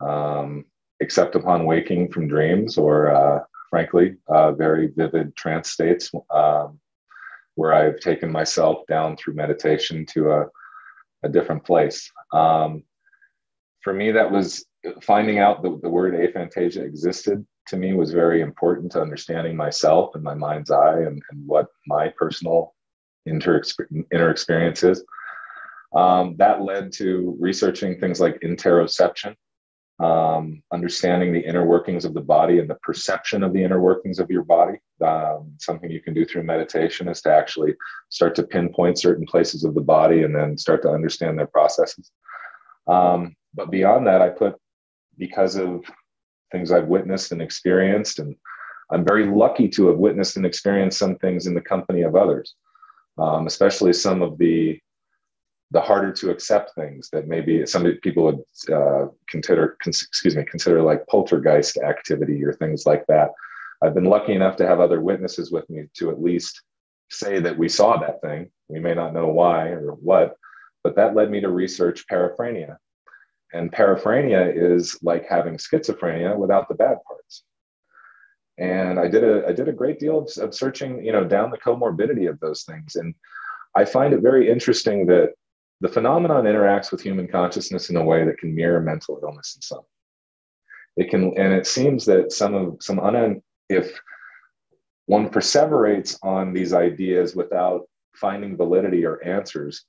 um, except upon waking from dreams or, uh, frankly, uh, very vivid trance states um, where I've taken myself down through meditation to a, a different place. Um, for me, that was finding out that the word aphantasia existed to me was very important to understanding myself and my mind's eye and, and what my personal inter, inner experience is. Um, that led to researching things like interoception, um, understanding the inner workings of the body and the perception of the inner workings of your body. Um, something you can do through meditation is to actually start to pinpoint certain places of the body and then start to understand their processes. Um, but beyond that, I put because of things I've witnessed and experienced. And I'm very lucky to have witnessed and experienced some things in the company of others, um, especially some of the the harder to accept things that maybe some people would uh, consider, excuse me, consider like poltergeist activity or things like that. I've been lucky enough to have other witnesses with me to at least say that we saw that thing. We may not know why or what, but that led me to research paraphrenia, and paraphrenia is like having schizophrenia without the bad parts. And I did a I did a great deal of, of searching, you know, down the comorbidity of those things. And I find it very interesting that the phenomenon interacts with human consciousness in a way that can mirror mental illness in some. It can, and it seems that some of some un, if one perseverates on these ideas without finding validity or answers,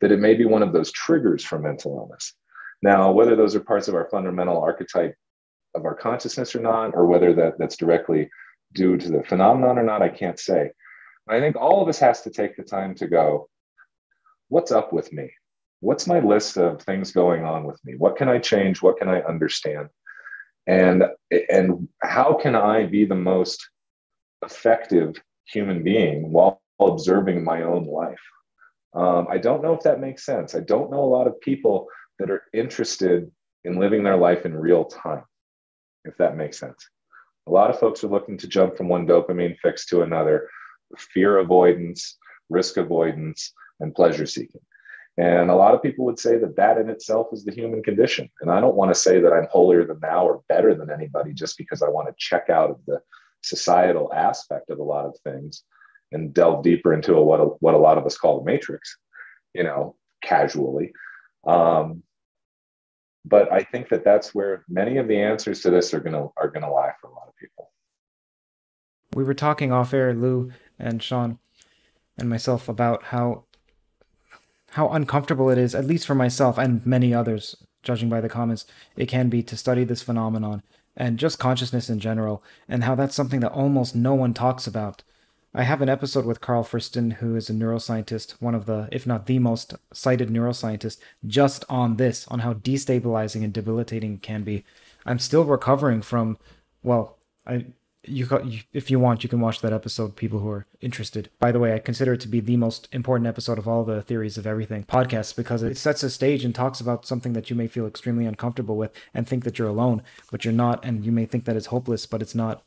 that it may be one of those triggers for mental illness. Now, whether those are parts of our fundamental archetype of our consciousness or not, or whether that, that's directly due to the phenomenon or not, I can't say. I think all of us has to take the time to go, what's up with me? What's my list of things going on with me? What can I change? What can I understand? And, and how can I be the most effective human being while observing my own life? Um, I don't know if that makes sense. I don't know a lot of people that are interested in living their life in real time, if that makes sense. A lot of folks are looking to jump from one dopamine fix to another, fear avoidance, risk avoidance, and pleasure seeking. And a lot of people would say that that in itself is the human condition. And I don't want to say that I'm holier than thou or better than anybody just because I want to check out of the societal aspect of a lot of things and delve deeper into a, what, a, what a lot of us call the matrix, you know, casually. Um, but I think that that's where many of the answers to this are gonna are gonna lie for a lot of people. We were talking off air, Lue and Sean and myself, about how how uncomfortable it is, at least for myself and many others, judging by the comments, it can be to study this phenomenon and just consciousness in general, and how that's something that almost no one talks about. I have an episode with Karl Friston, who is a neuroscientist, one of the, if not the most cited neuroscientist, just on this, on how destabilizing and debilitating it can be. I'm still recovering from, well, I, you, if you want, you can watch that episode. People who are interested. By the way, I consider it to be the most important episode of all the theories of everything podcasts because it sets a stage and talks about something that you may feel extremely uncomfortable with and think that you're alone, but you're not, and you may think that it's hopeless, but it's not.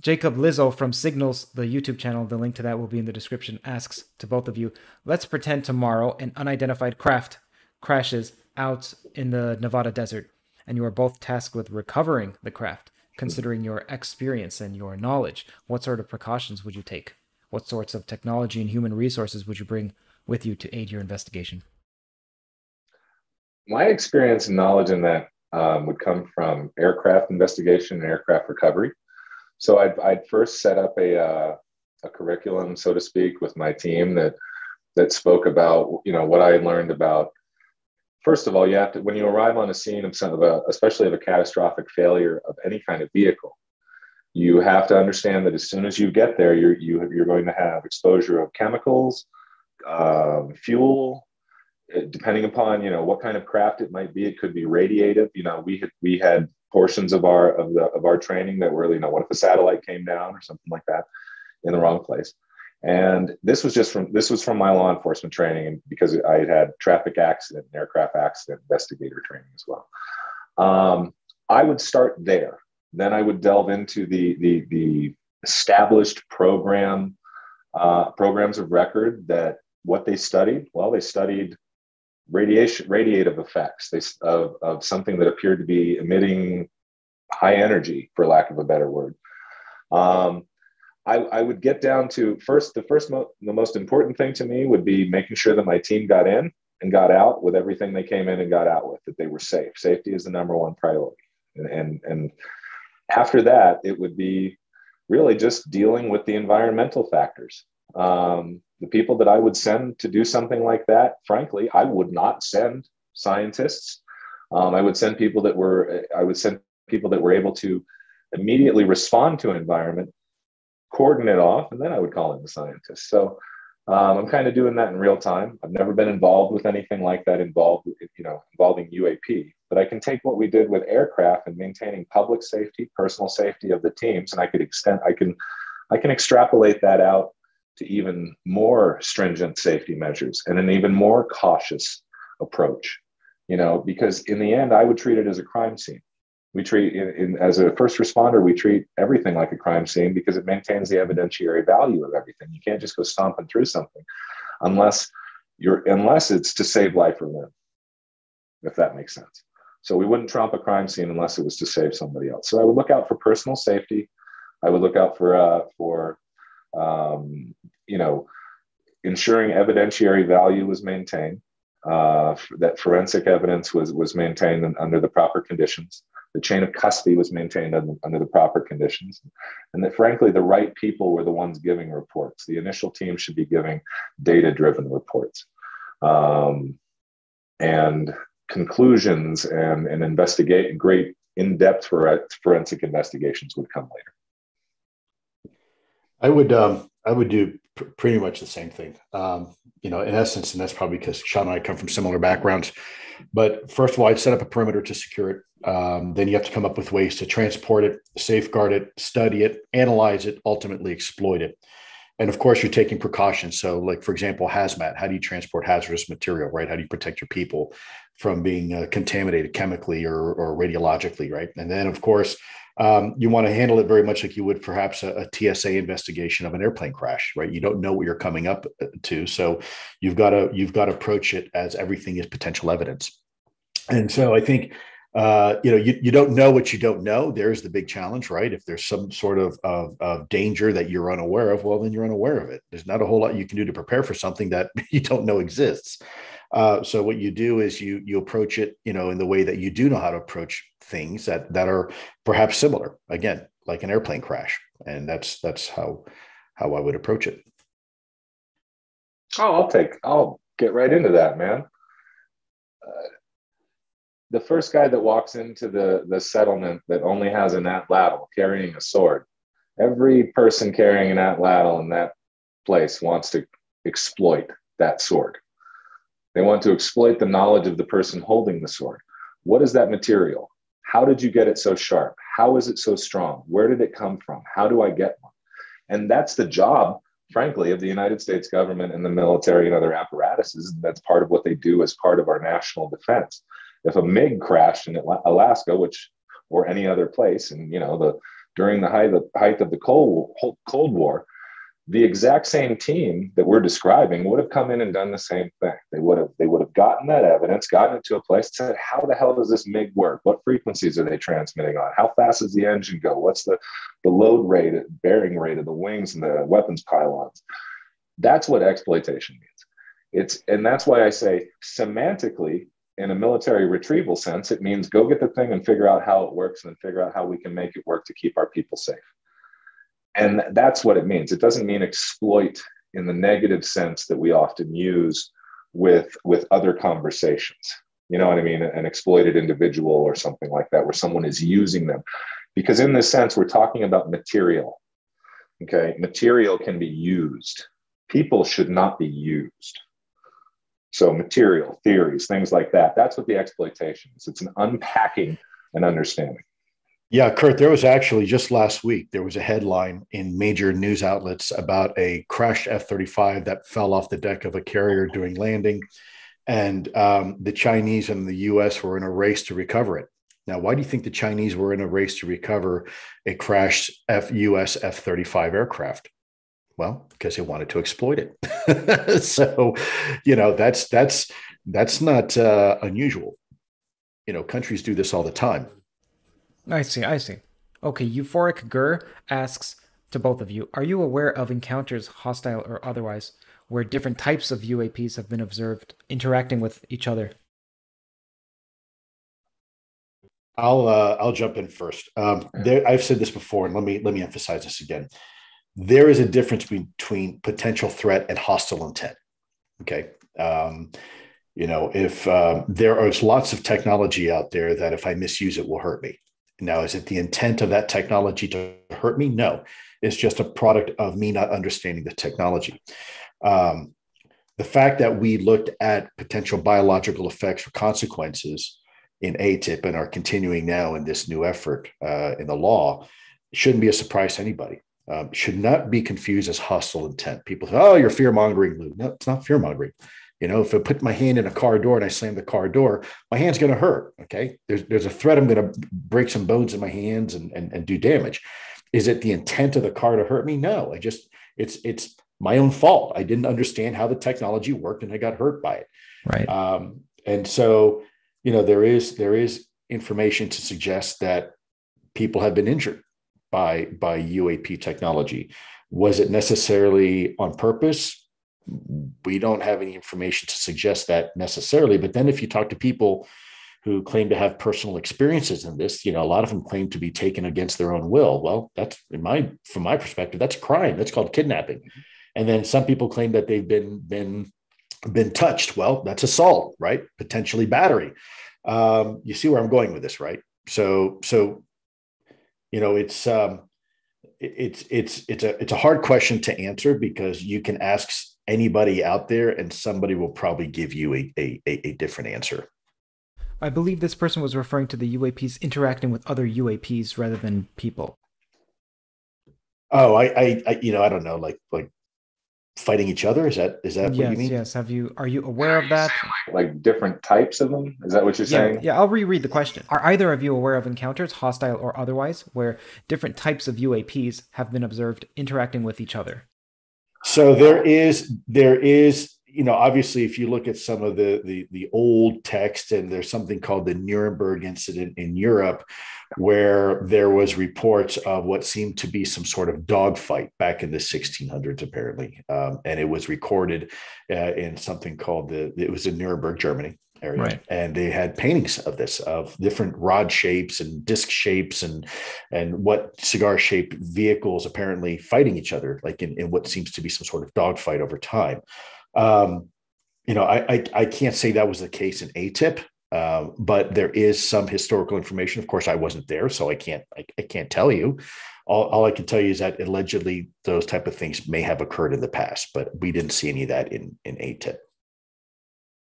Jacob Lizzio from Signals, the YouTube channel, the link to that will be in the description, asks to both of you Let's pretend tomorrow an unidentified craft crashes out in the Nevada desert, and you are both tasked with recovering the craft. considering your experience and your knowledge, what sort of precautions would you take? What sorts of technology and human resources would you bring with you to aid your investigation? My experience and knowledge in that um, would come from aircraft investigation and aircraft recovery. So I'd, I'd first set up a, uh, a curriculum, so to speak, with my team that that spoke about you know what I learned about. First of all, you have to when you arrive on a scene of some of a, especially of a catastrophic failure of any kind of vehicle, you have to understand that as soon as you get there, you're you, are you are going to have exposure of chemicals, um, fuel, uh, depending upon you know what kind of craft it might be. It could be radiative. You know, we had we had portions of our of the of our training that were you know what if a satellite came down or something like that in the wrong place. And this was just from this was from my law enforcement training and because i had had traffic accident and aircraft accident investigator training as well. Um, i would start there. Then i would delve into the the, the established program uh, programs of record that what they studied. Well they studied radiation radiative effects. They, of, of something that appeared to be emitting high energy for lack of a better word. Um, I, I, would get down to first the first mo- the most important thing to me would be making sure that my team got in and got out with everything they came in and got out with that they were safe. Safety is the number one priority. And and, and after that it would be really just dealing with the environmental factors. Um, the people that I would send to do something like that, frankly, I would not send scientists. Um, I would send people that were, I would send people that were able to immediately respond to an environment, cordon it off, and then I would call in the scientists. So um, I'm kind of doing that in real time. I've never been involved with anything like that involved, you know, involving UAP. But I can take what we did with aircraft and maintaining public safety, personal safety of the teams, and I could extend, I can, I can extrapolate that out to even more stringent safety measures and an even more cautious approach you know because in the end i would treat it as a crime scene. We treat in, in, as a first responder we treat everything like a crime scene because it maintains the evidentiary value of everything. You can't just go stomping through something unless you're unless it's to save life or limb if that makes sense. So we wouldn't trump a crime scene unless it was to save somebody else. So i would look out for personal safety. I would look out for uh, for um, you know, ensuring evidentiary value was maintained, uh, that forensic evidence was, was maintained under the proper conditions, the chain of custody was maintained under, the proper conditions, and that frankly, the right people were the ones giving reports. The initial team should be giving data driven reports. Um, and conclusions and, and investigate great in-depth forensic investigations would come later. I would um, I would do pr- pretty much the same thing. Um, you know, in essence, and that's probably because Sean and I come from similar backgrounds. But first of all, I'd set up a perimeter to secure it. Um, then you have to come up with ways to transport it, safeguard it, study it, analyze it, ultimately exploit it. And of course, you're taking precautions. So, like for example, hazmat. How do you transport hazardous material? Right? How do you protect your people from being uh, contaminated chemically or, or radiologically? Right? And then, of course, um, you want to handle it very much like you would perhaps a, a, TSA investigation of an airplane crash, right? You don't know what you're coming up uh, to, so you've got to you've got to approach it as everything is potential evidence. And so I think uh, you know you, you don't know what you don't know. There's the big challenge, right? If there's some sort of, of, of danger that you're unaware of, well, then you're unaware of it. There's not a whole lot you can do to prepare for something that you don't know exists. Uh, so what you do is you you approach it, you know, in the way that you do know how to approach things that that are perhaps similar. Again, like an airplane crash, and that's that's how how I would approach it. Oh, I'll take. I'll get right into that, man. Uh, the first guy that walks into the the settlement that only has an atlatl carrying a sword. Every person carrying an atlatl in that place wants to exploit that sword. They want to exploit the knowledge of the person holding the sword. What is that material? How did you get it so sharp? How is it so strong? Where did it come from? How do I get one? And that's the job, frankly, of the United States government and the military and other apparatuses. That's part of what they do as part of our national defense. If a MiG crashed in Alaska, which or any other place, and you know the during the height of, height of the Cold Cold War, the exact same team that we're describing would have come in and done the same thing. They would have they would have gotten that evidence, gotten it to a place, said, how the hell does this MiG work? What frequencies are they transmitting on? How fast does the engine go? What's the the load rate, bearing rate of the wings and the weapons pylons? That's what exploitation means. It's and that's why I say semantically, in a military retrieval sense, it means go get the thing and figure out how it works and then figure out how we can make it work to keep our people safe. And that's what it means. It doesn't mean exploit in the negative sense that we often use with, with other conversations. You know what I mean? An exploited individual or something like that, where someone is using them. Because in this sense, we're talking about material. Okay. Material can be used, people should not be used. So, material, theories, things like that. That's what the exploitation is. It's an unpacking and understanding. Yeah, Curt, there was actually just last week, there was a headline in major news outlets about a crashed F 35 that fell off the deck of a carrier during landing. And um, the Chinese and the US were in a race to recover it. Now, why do you think the Chinese were in a race to recover a crashed F- US F 35 aircraft? Well, because they wanted to exploit it. so, you know, that's that's that's not uh, unusual. You know, countries do this all the time. I see, I see. Okay, Euphoric Gur asks to both of you Are you aware of encounters, hostile or otherwise, where different types of UAPs have been observed interacting with each other? I'll uh, I'll jump in first. Um, there, I've said this before, and let me let me emphasize this again. There is a difference between potential threat and hostile intent. Okay, um, you know, if um, there is lots of technology out there that if I misuse it will hurt me, now, is it the intent of that technology to hurt me? No, it's just a product of me not understanding the technology. Um, the fact that we looked at potential biological effects or consequences in ATIP and are continuing now in this new effort uh, in the law shouldn't be a surprise to anybody. Um, should not be confused as hostile intent. People say, "Oh, you're fear mongering." No, it's not fear mongering. You know, if I put my hand in a car door and I slam the car door, my hand's going to hurt. Okay. There's, there's a threat. I'm going to break some bones in my hands and, and, and do damage. Is it the intent of the car to hurt me? No, I just, it's, it's my own fault. I didn't understand how the technology worked and I got hurt by it. Right. Um, and so, you know, there is, there is information to suggest that people have been injured by, by UAP technology. Was it necessarily on purpose? We don't have any information to suggest that necessarily. But then if you talk to people who claim to have personal experiences in this, you know, a lot of them claim to be taken against their own will. Well, that's in my from my perspective, that's crime. That's called kidnapping. And then some people claim that they've been been been touched. Well, that's assault, right? Potentially battery. Um, you see where I'm going with this, right? So, so you know, it's um, it's it's it's a it's a hard question to answer because you can ask anybody out there and somebody will probably give you a, a, a, different answer. I believe this person was referring to the UAPs interacting with other UAPs rather than people. Oh, I, I, I you know, I don't know, like, like fighting each other. Is that, is that yes, what you mean? Yes. Have you, are you aware of that? Like different types of them? Is that what you're yeah, saying? Yeah. I'll reread the question. Are either of you aware of encounters, hostile or otherwise, where different types of UAPs have been observed interacting with each other? So there is there is you know obviously if you look at some of the the the old text and there's something called the Nuremberg incident in Europe where there was reports of what seemed to be some sort of dogfight back in the 1600s apparently. Um, and it was recorded uh, in something called the it was in Nuremberg Germany area. Right. And they had paintings of this, of different rod shapes and disc shapes and and what cigar shaped vehicles apparently fighting each other, like in, in what seems to be some sort of dogfight over time. Um, you know, I, I, I can't say that was the case in ATIP, uh, but there is some historical information. Of course, I wasn't there, so I can't I, I can't tell you. All, all I can tell you is that allegedly those type of things may have occurred in the past, but we didn't see any of that in in ATIP.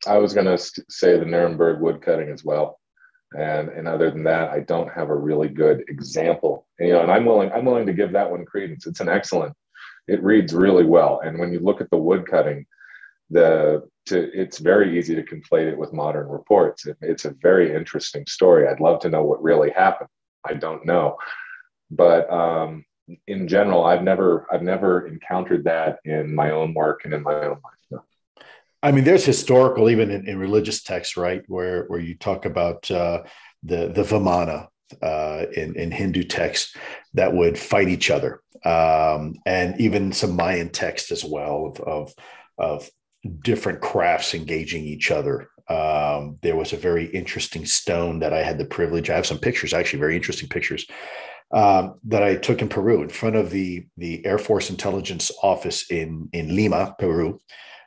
I was going to say the Nuremberg woodcutting as well. And, and other than that, I don't have a really good example. And, you know, and I'm willing, I'm willing to give that one credence. It's an excellent, it reads really well. And when you look at the woodcutting, the to it's very easy to conflate it with modern reports. It, it's a very interesting story. I'd love to know what really happened. I don't know, but um, in general, I've never I've never encountered that in my own work and in my own life. I mean, there's historical, even in, in religious texts, right, where where you talk about uh, the the Vimana uh, in in Hindu texts that would fight each other, um, and even some Mayan text as well of, of, of different crafts engaging each other. Um, there was a very interesting stone that I had the privilege. I have some pictures, actually, very interesting pictures um, that I took in Peru in front of the the Air Force Intelligence Office in in Lima, Peru.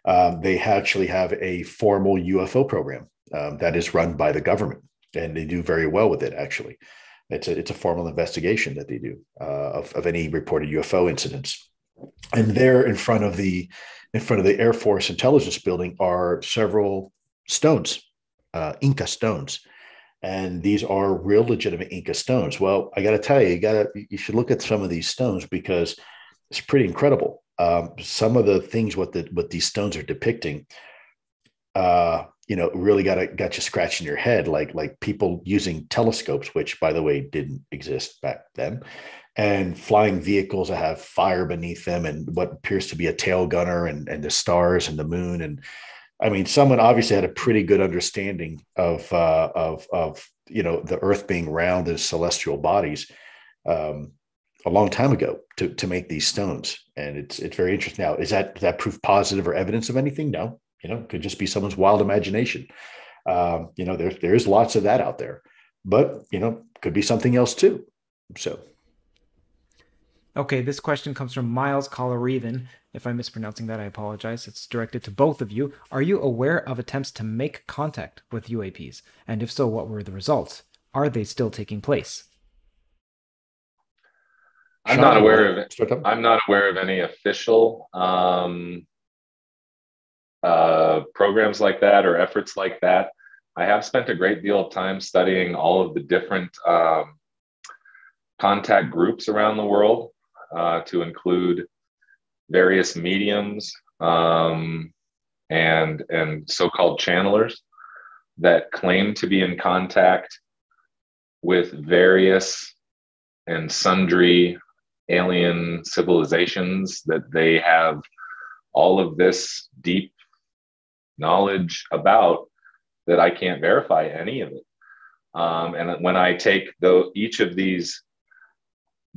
Um, they actually have a formal UFO program um, that is run by the government, and they do very well with it. Actually, it's a it's a formal investigation that they do uh, of of any reported UFO incidents. And there, in front of the in front of the Air Force Intelligence Building, are several stones, uh, Inca stones and these are real legitimate Inca stones. Well, I got to tell you, you got to you should look at some of these stones because it's pretty incredible. Um, some of the things what the what these stones are depicting, uh, you know, really got got you scratching your head, like like people using telescopes, which by the way didn't exist back then, and flying vehicles that have fire beneath them, and what appears to be a tail gunner, and and the stars and the moon. And I mean, someone obviously had a pretty good understanding of uh, of of you know the Earth being round as celestial bodies. Um, a long time ago to to make these stones, and it's it's very interesting. Now, is that is that proof positive or evidence of anything? No, you know, could just be someone's wild imagination. Um, you know, there there is lots of that out there, but you know, could be something else too. So. Okay, this question comes from Miles Collareven. If I'm mispronouncing that, I apologize. It's directed to both of you. Are you aware of attempts to make contact with UAPs? And if so, what were the results? Are they still taking place? I'm not aware of it. I'm not aware of any official um, uh, programs like that or efforts like that. I have spent a great deal of time studying all of the different um, contact groups around the world uh, to include various mediums um, and and so-called channelers that claim to be in contact with various and sundry alien civilizations that they have all of this deep knowledge about that I can't verify any of it. Um, and when I take the, each of these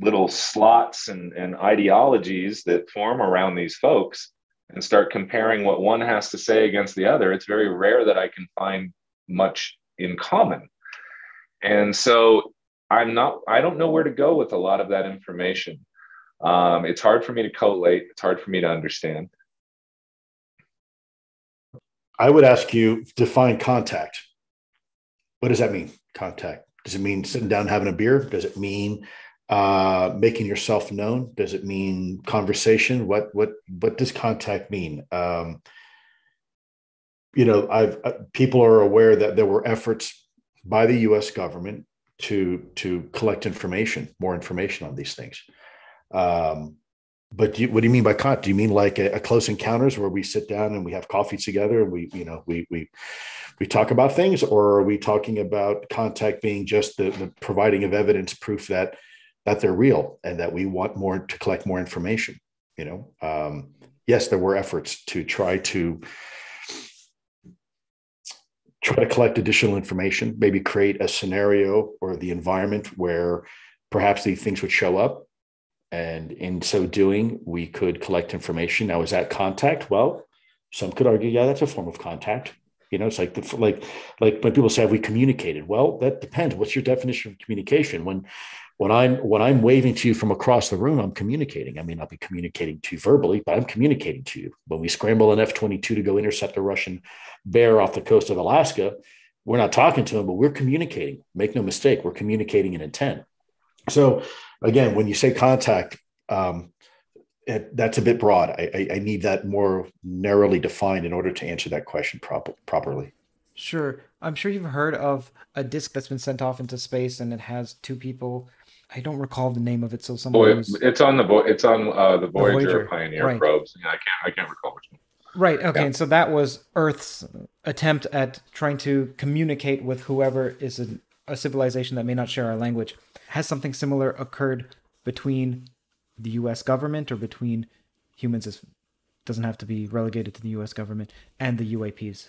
little slots and, and ideologies that form around these folks and start comparing what one has to say against the other, it's very rare that I can find much in common. And so I'm not, I don't know where to go with a lot of that information. Um, it's hard for me to collate, it's hard for me to understand. I would ask you define contact. What does that mean? Contact. Does it mean sitting down having a beer? Does it mean uh, making yourself known? Does it mean conversation? What what what does contact mean? Um, you know, I've uh, people are aware that there were efforts by the U.S. government to to collect information, more information on these things. Um, but you, what do you mean by contact? Do you mean like a, a, close encounters where we sit down and we have coffee together and we, you know, we we we talk about things, or are we talking about contact being just the, the providing of evidence, proof that that they're real and that we want more to collect more information you know um, yes there were efforts to try to try to collect additional information maybe create a scenario or the environment where perhaps these things would show up. And in so doing we could collect information. Now is that contact? Well some could argue yeah that's a form of contact. You know it's like the, like like when people say have we communicated? Well that depends. What's your definition of communication? When when I'm when I'm waving to you from across the room, I'm communicating. I may not be communicating to you verbally, but I'm communicating to you. When we scramble an F-22 to go intercept a Russian bear off the coast of Alaska, we're not talking to him, but we're communicating. Make no mistake, we're communicating an intent. So again, when you say contact, um, it, that's a bit broad. I, I, I, need that more narrowly defined in order to answer that question prop- properly. Sure. I'm sure you've heard of a disc that's been sent off into space and it has two people I don't recall the name of it. So someone Boy, it's on the it's on uh, the Voyager, the Voyager. Pioneer right. probes. Yeah, I can't I can't recall which one. Right. Okay. Yeah. And so that was Earth's attempt at trying to communicate with whoever is a, a civilization that may not share our language. Has something similar occurred between the U.S. government or between humans as doesn't have to be relegated to the U.S. government and the UAPs.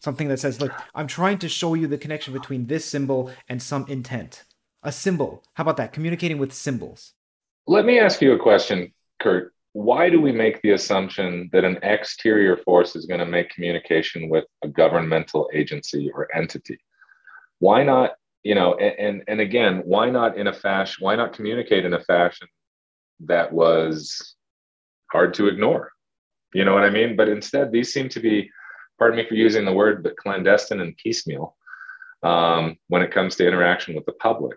Something that says, "Look, I'm trying to show you the connection between this symbol and some intent." A symbol. How about that? Communicating with symbols. Let me ask you a question, Curt. Why do we make the assumption that an exterior force is going to make communication with a governmental agency or entity? Why not, you know, and, and, again, why not in a fashion, why not communicate in a fashion that was hard to ignore? You know what I mean? But instead, these seem to be, pardon me for using the word, but clandestine and piecemeal um, when it comes to interaction with the public.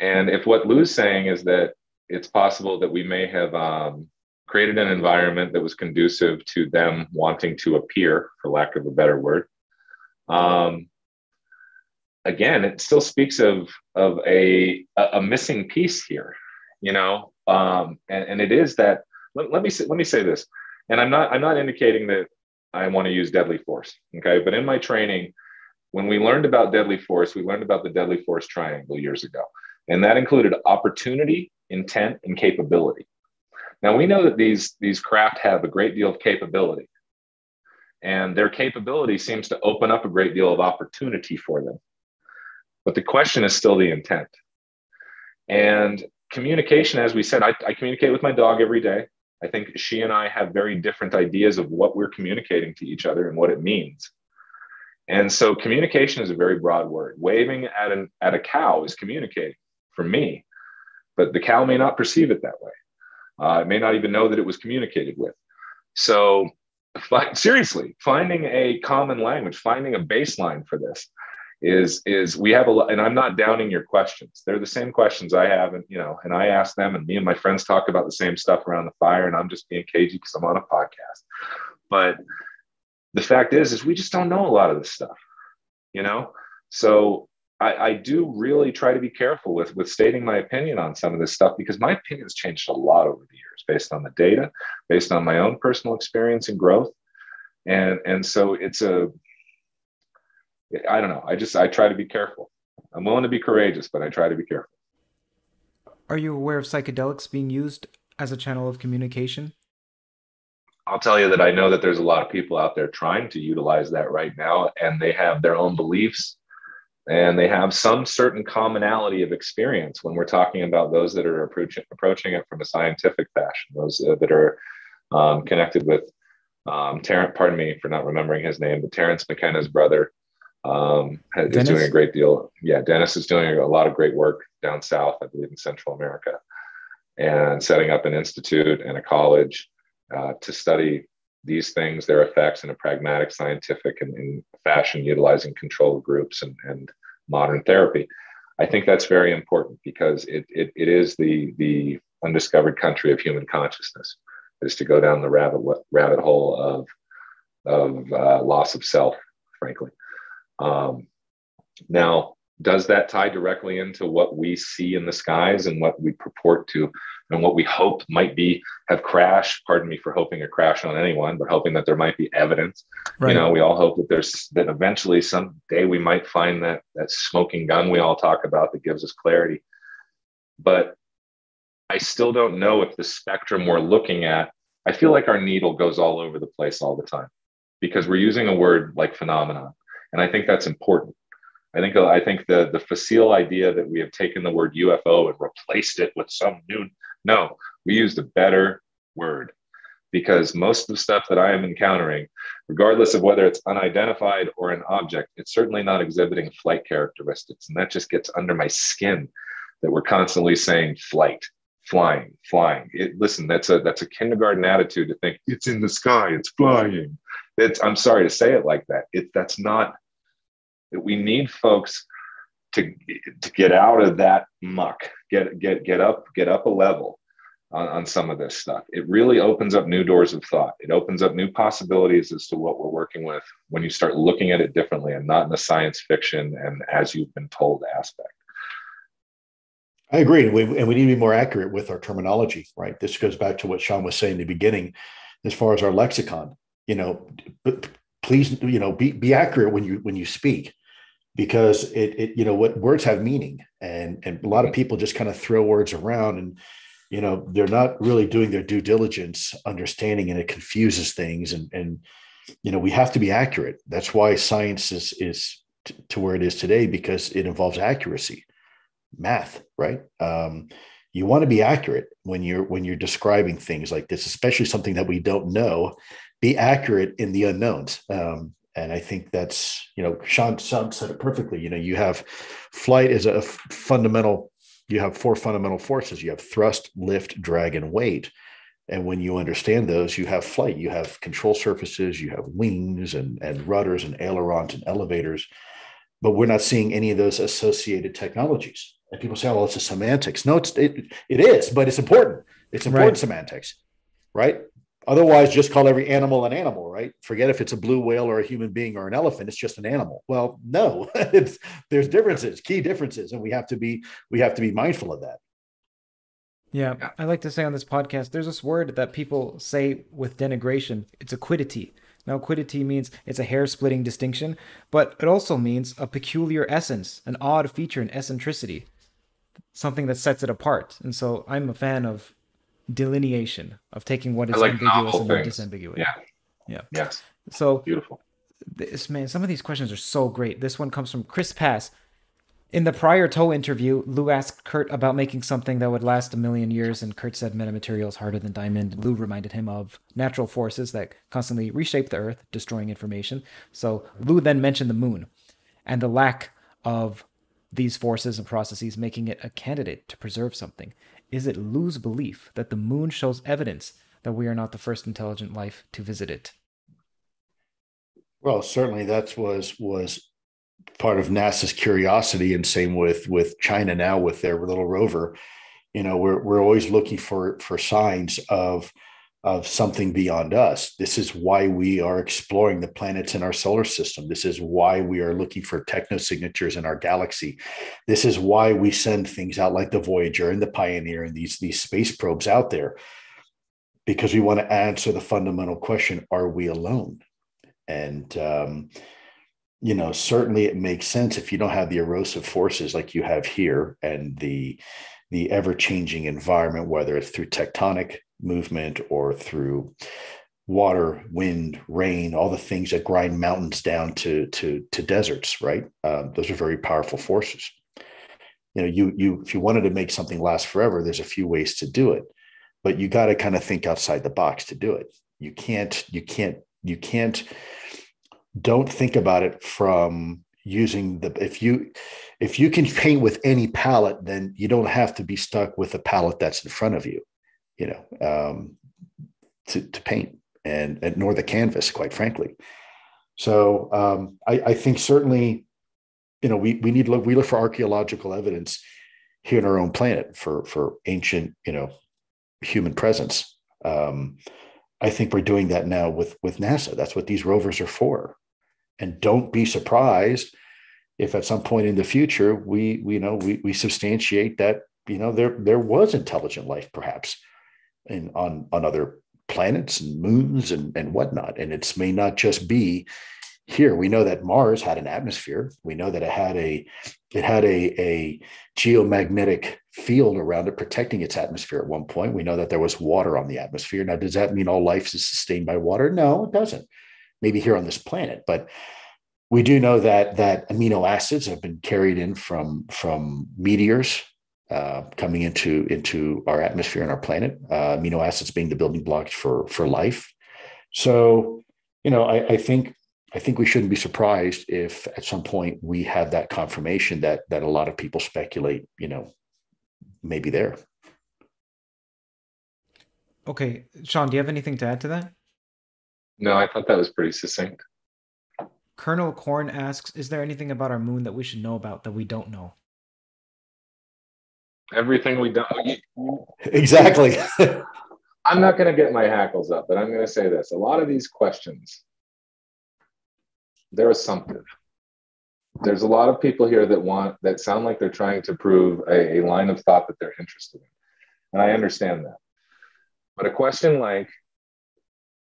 And if what Lue's saying is that it's possible that we may have um, created an environment that was conducive to them wanting to appear, for lack of a better word, um, again, it still speaks of of a a missing piece here, you know, um, and, and it is that. Let, let me say, let me say this, and I'm not I'm not indicating that I want to use deadly force, okay? But in my training, when we learned about deadly force, we learned about the deadly force triangle years ago. And that included opportunity, intent, and capability. Now we know that these, these craft have a great deal of capability, and their capability seems to open up a great deal of opportunity for them. But the question is still the intent. And communication, as we said, I, I communicate with my dog every day. I think she and I have very different ideas of what we're communicating to each other and what it means. And so communication is a very broad word. Waving at an at a cow is communicating for me, but the cow may not perceive it that way. Uh, it may not even know that it was communicated with. So, seriously, finding a common language, finding a baseline for this is is we have a lot, and I'm not downing your questions. They're the same questions I have, and you know, and I ask them, and me and my friends talk about the same stuff around the fire, and I'm just being cagey because I'm on a podcast. But the fact is, is we just don't know a lot of this stuff, you know. So I, I, do really try to be careful with with stating my opinion on some of this stuff because my opinion has changed a lot over the years based on the data, based on my own personal experience and growth, and and so it's a I don't know. I just I try to be careful. I'm willing to be courageous, but I try to be careful. Are you aware of psychedelics being used as a channel of communication? I'll tell you that I know that there's a lot of people out there trying to utilize that right now, and they have their own beliefs and they have some certain commonality of experience when we're talking about those that are approaching, approaching it from a scientific fashion, those uh, that are um, connected with um, Terence, pardon me for not remembering his name, but Terence McKenna's brother um, is Dennis? doing a great deal. Yeah, Dennis is doing a lot of great work down south, I believe in Central America, and setting up an institute and a college uh, to study these things, their effects in a pragmatic, scientific, and in fashion, utilizing control groups and, and modern therapy. I think that's very important because it, it, it is the, the undiscovered country of human consciousness, is to go down the rabbit, rabbit hole of, of uh, loss of self, frankly. Um, now, does that tie directly into what we see in the skies and what we purport to and what we hope might be have crashed? Pardon me for hoping a crash on anyone but hoping that there might be evidence. Right. you know we all hope that there's that eventually someday we might find that that smoking gun we all talk about that gives us clarity. But i still don't know if the spectrum we're looking at i feel like our needle goes all over the place all the time because we're using a word like phenomenon. And i think that's important I think I think the the facile idea that we have taken the word UFO and replaced it with some new no, we used a better word because most of the stuff that I am encountering, regardless of whether it's unidentified or an object, it's certainly not exhibiting flight characteristics. And that just gets under my skin that we're constantly saying flight, flying, flying. It, listen, that's a that's a kindergarten attitude to think it's in the sky, it's flying. It's, I'm sorry to say it like that. It, that's not we need folks to to get out of that muck, get get get up get up a level on, on some of this stuff. It really opens up new doors of thought. It opens up new possibilities as to what we're working with when you start looking at it differently and not in the science fiction and as you've been told aspect. I agree, and we, and we need to be more accurate with our terminology. Right, this goes back to what Sean was saying in the beginning, as far as our lexicon. You know, please, you know, be be accurate when you when you speak because it, it you know what words have meaning. And and a lot of people just kind of throw words around and you know they're not really doing their due diligence understanding and it confuses things. And and you know we have to be accurate. That's why science is is t- to where it is today because it involves accuracy. Math right? Um, you want to be accurate when you're when you're describing things like this especially something that we don't know. Be accurate in the unknowns. Um, and i think that's you know sean, sean said it perfectly you know you have flight is a f- fundamental you have four fundamental forces. You have thrust lift drag and weight. And when you understand those you have flight. You have control surfaces you have wings and, and rudders and ailerons and elevators. But we're not seeing any of those associated technologies. And people say oh it's a semantics. No it's it, it is but it's important. It's important right. semantics right Otherwise, just call every animal an animal, right? Forget if it's a blue whale or a human being or an elephant. It's just an animal. Well, no, it's, there's differences, key differences, and we have to be we have to be mindful of that. Yeah, I like to say on this podcast, there's this word that people say with denigration. It's a quiddity. Now, quiddity means it's a hair splitting distinction, but it also means a peculiar essence, an odd feature, an eccentricity, something that sets it apart. And so I'm a fan of delineation of taking what is like ambiguous and what disambiguous. Yeah. Yeah. Yes. So beautiful. This man, some of these questions are so great. This one comes from Chris Pass. In the prior TOE interview, Lue asked Curt about making something that would last a million years, and Curt said metamaterial is harder than diamond. Lue reminded him of natural forces that constantly reshape the Earth, destroying information. So Lue then mentioned the moon and the lack of these forces and processes, making it a candidate to preserve something. Is it Lue's belief that the moon shows evidence that we are not the first intelligent life to visit it? Well, certainly that was was part of NASA's curiosity, and same with with China now with their little rover. You know, we're we're always looking for for signs of of something beyond us. This is why we are exploring the planets in our solar system. This is why we are looking for technosignatures in our galaxy. This is why we send things out like the Voyager and the Pioneer and these, these space probes out there, because we want to answer the fundamental question are we alone? And, um, you know, certainly it makes sense if you don't have the erosive forces like you have here and the the ever changing environment, whether it's through tectonic movement or through water, wind, rain, all the things that grind mountains down to to to deserts, right? Um, those are very powerful forces. You know, you you if you wanted to make something last forever, there's a few ways to do it, but you got to kind of think outside the box to do it. You can't you can't you can't don't think about it from using the if you if you can paint with any palette then you don't have to be stuck with a palette that's in front of you you know, um, to, to paint and, and nor the canvas, quite frankly. So um, I, I think certainly, you know, we, we need look, we look for archaeological evidence here in our own planet for, for ancient, you know, human presence. Um, I think we're doing that now with, with NASA. That's what these rovers are for. And don't be surprised if at some point in the future we, we you know we, we substantiate that you know there there was intelligent life perhaps and on on other planets and moons and, and whatnot. And it may not just be here. We know that Mars had an atmosphere. We know that it had a it had a, a geomagnetic field around it protecting its atmosphere at one point. We know that there was water on the atmosphere. Now, does that mean all life is sustained by water? No, it doesn't. Maybe here on this planet, but we do know that that amino acids have been carried in from from meteors uh, coming into into our atmosphere and our planet. Uh, amino acids being the building blocks for for life. So, you know, I, I, think I think we shouldn't be surprised if at some point we have that confirmation that that a lot of people speculate, you know, maybe there. Okay, Sean, do you have anything to add to that? No, I thought that was pretty succinct. Colonel Korn asks, "Is there anything about our moon that we should know about that we don't know?" Everything we do. Exactly. I'm not going to get my hackles up, but I'm going to say this. A lot of these questions, they're assumptive. There's a lot of people here that want, that sound like they're trying to prove a, a line of thought that they're interested in. And I understand that. But a question like,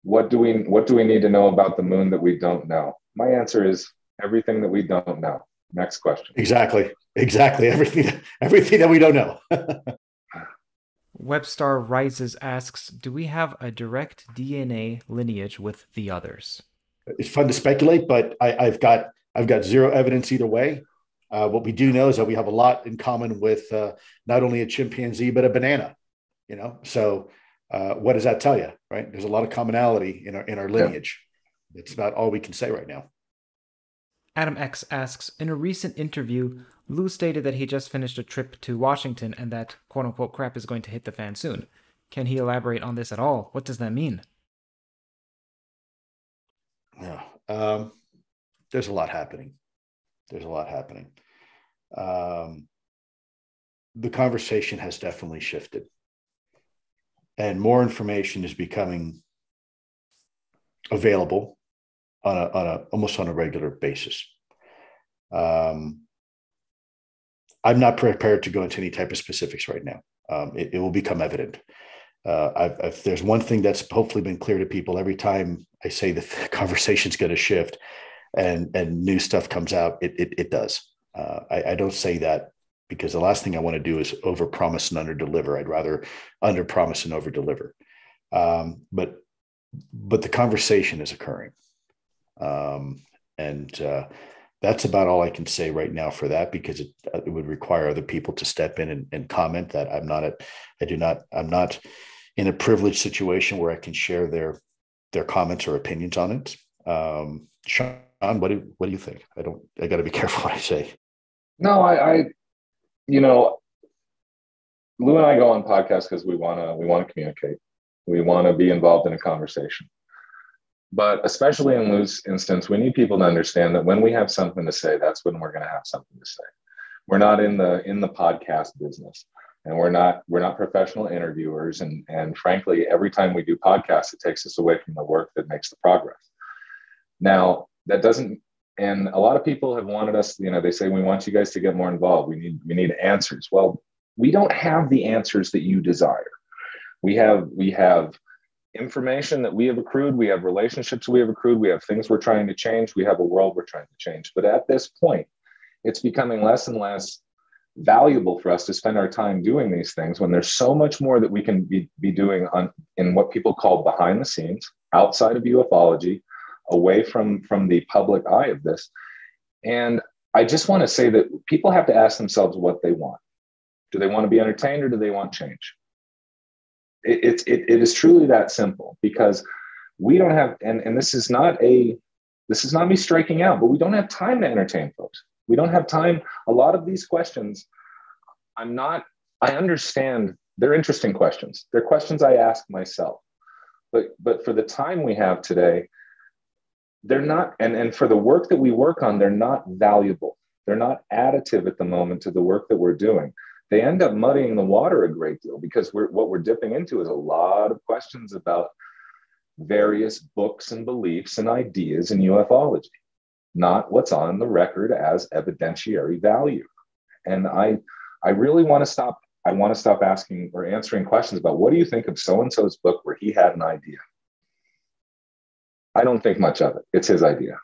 what do we what do we need to know about the moon that we don't know? My answer is everything that we don't know. Next question. Exactly. Exactly. Everything everything that we don't know. Webstar Rises asks, do we have a direct DNA lineage with the others? It's fun to speculate, but I, have got I've got zero evidence either way. Uh, what we do know is that we have a lot in common with uh, not only a chimpanzee but a banana. You know, so uh, what does that tell you? Right? There's a lot of commonality in our in our lineage. Yeah. It's about all we can say right now. Adam X asks In a recent interview, Lue stated that he just finished a trip to Washington and that quote unquote crap is going to hit the fan soon. Can he elaborate on this at all? What does that mean? Yeah. Um, there's a lot happening. There's a lot happening. Um, the conversation has definitely shifted, and more information is becoming available on a, on a almost on a regular basis. Um, I'm not prepared to go into any type of specifics right now. Um, it, it, will become evident. Uh, if there's one thing that's hopefully been clear to people every time I say the conversation's going to shift and and new stuff comes out, it it, it does. Uh, I, I, don't say that because the last thing I want to do is over promise and under deliver. I'd rather under promise and over deliver. Um, but but the conversation is occurring, um, and uh, that's about all I can say right now for that because it, it would require other people to step in and, and, comment that I'm not at, I do not, I'm not in a privileged situation where I can share their, their comments or opinions on it. Um, Sean, what do, what do you think? I don't, I got to be careful what I say. No, I, I, you know, Lue and I go on podcasts because we want to, we want to communicate. We want to be involved in a conversation. But especially in Lue's instance, we need people to understand that when we have something to say, that's when we're going to have something to say. We're not in the in the podcast business, and we're not we're not professional interviewers. And and frankly, every time we do podcasts, it takes us away from the work that makes the progress. Now that doesn't. And a lot of people have wanted us. You know, they say we want you guys to get more involved. We need we need answers. Well, we don't have the answers that you desire. We have we have information that we have accrued, we have relationships we have accrued, we have things we're trying to change, we have a world we're trying to change. But at this point, it's becoming less and less valuable for us to spend our time doing these things when there's so much more that we can be, be doing on in what people call behind the scenes, outside of ufology, away from from the public eye of this. And I just want to say that people have to ask themselves what they want. Do they want to be entertained or do they want change? It, it, it is truly that simple because we don't have and, and this is not a this is not me striking out but we don't have time to entertain folks. We don't have time. A lot of these questions i'm not i understand they're interesting questions. They're questions i ask myself. But but for the time we have today they're not and and for the work that we work on they're not valuable. They're not additive at the moment to the work that we're doing they end up muddying the water a great deal because we're, what we're dipping into is a lot of questions about various books and beliefs and ideas in ufology, not what's on the record as evidentiary value. And I, I really want to stop. I want to stop asking or answering questions about what do you think of so and so's book where he had an idea. I don't think much of it. It's his idea.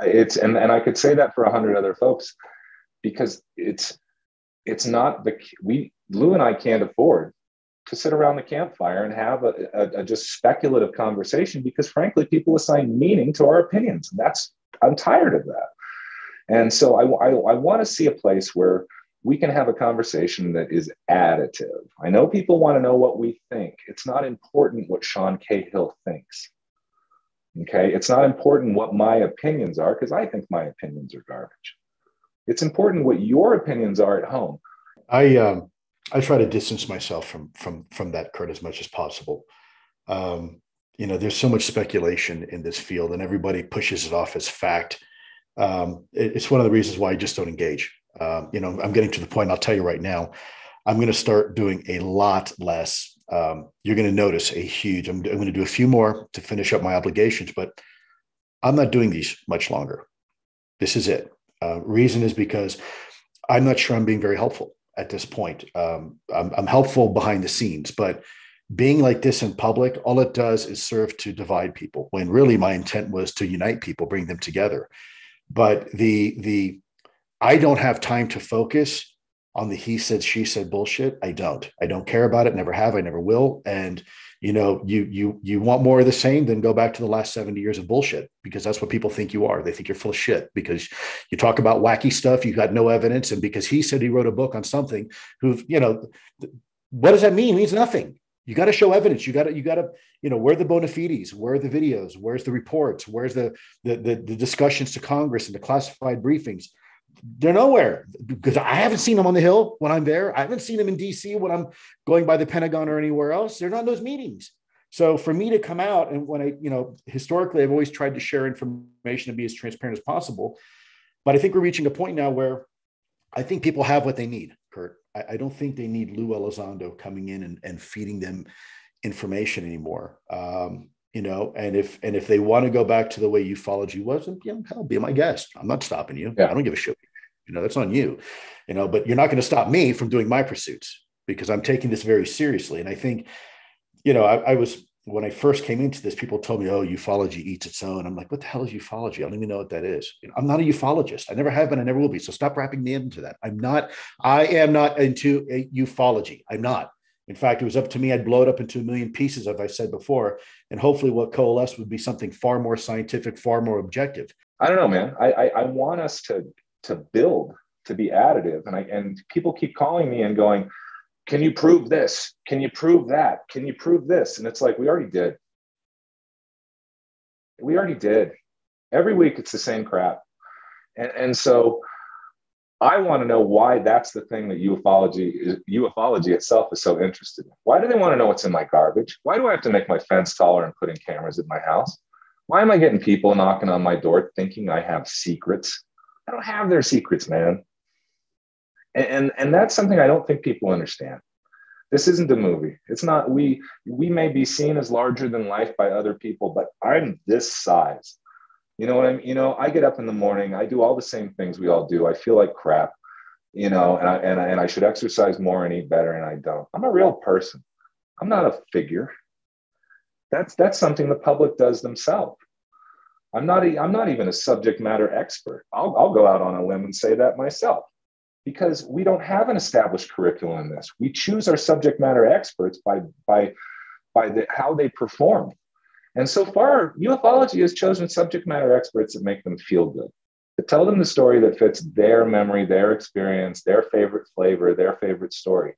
It's and, and I could say that for a hundred other folks because it's it's not the we Lue and I can't afford to sit around the campfire and have a, a, a, just speculative conversation because frankly people assign meaning to our opinions. And that's i'm tired of that. And so i, I, I want to see a place where we can have a conversation that is additive. I know people want to know what we think. It's not important what sean cahill thinks. Okay? It's not important what my opinions are because i think my opinions are garbage it's important what your opinions are at home. I um, I try to distance myself from from from that, Curt, as much as possible. Um, you know, there's so much speculation in this field, and everybody pushes it off as fact. Um, it, it's one of the reasons why I just don't engage. Um, you know, I'm getting to the point. I'll tell you right now. I'm going to start doing a lot less. Um, you're going to notice a huge. I'm, I'm going to do a few more to finish up my obligations, but I'm not doing these much longer. This is it. Uh, reason is because I'm not sure I'm being very helpful at this point. Um, I'm, I'm, helpful behind the scenes, but being like this in public, all it does is serve to divide people. When really my intent was to unite people, bring them together. But the the I don't have time to focus on the he said she said bullshit i don't i don't care about it never have i never will and you know you you you want more of the same then go back to the last 70 years of bullshit because that's what people think you are. They think you're full of shit because you talk about wacky stuff you got no evidence and because he said he wrote a book on something who you know what does that mean? It means nothing. You got to show evidence. You got to you got to you know where the bona fides? Where are the videos? Where's the reports? Where's the the, the, the discussions to congress and the classified briefings they're nowhere because I haven't seen them on the Hill when I'm there. I haven't seen them in DC when I'm going by the Pentagon or anywhere else. They're not in those meetings. So for me to come out and when I, you know, historically, I've always tried to share information and be as transparent as possible. But I think we're reaching a point now where I think people have what they need, Curt. I, I don't think they need Lue Elizondo coming in and, and feeding them information anymore. Um, you know, and if and if they want to go back to the way ufology was, then yeah, hell, be my guest. I'm not stopping you. Yeah. I don't give a shit. You know, that's on you. You know, but you're not going to stop me from doing my pursuits because I'm taking this very seriously. And I think, you know, I, I was when I first came into this, people told me, "Oh, ufology eats its own." I'm like, "What the hell is ufology? I don't even know what that is." You know, I'm not a ufologist. I never have been. I never will be. So stop wrapping me into that. I'm not. I am not into uh, ufology. I'm not. In fact, it was up to me. I'd blow it up into a million pieces, as I said before, and hopefully, what coalesced would be something far more scientific, far more objective. I don't know, man. I I, I want us to to build, to be additive, and I and people keep calling me and going, "Can you prove this? Can you prove that? Can you prove this?" And it's like we already did. We already did. Every week, it's the same crap, and and so I want to know why that's the thing that ufology ufology itself is so interested in. Why do they want to know what's in my garbage? Why do I have to make my fence taller and put in cameras in my house? Why am I getting people knocking on my door thinking I have secrets? I don't have their secrets, man. And, and, and that's something I don't think people understand. This isn't a movie. It's not we we may be seen as larger than life by other people, but I'm this size. You know what I mean? You know, I get up in the morning, I do all the same things we all do. I feel like crap, you know, and I, and I, and I should exercise more and eat better, and I don't. I'm a real person. I'm not a figure. That's that's something the public does themselves. I'm not a, I'm not even a subject matter expert. I'll, I'll go out on a limb and say that myself because we don't have an established curriculum in this. We choose our subject matter experts by by by the, how they perform. And so far, ufology has chosen subject matter experts that make them feel good, to tell them the story that fits their memory, their experience, their favorite flavor, their favorite story.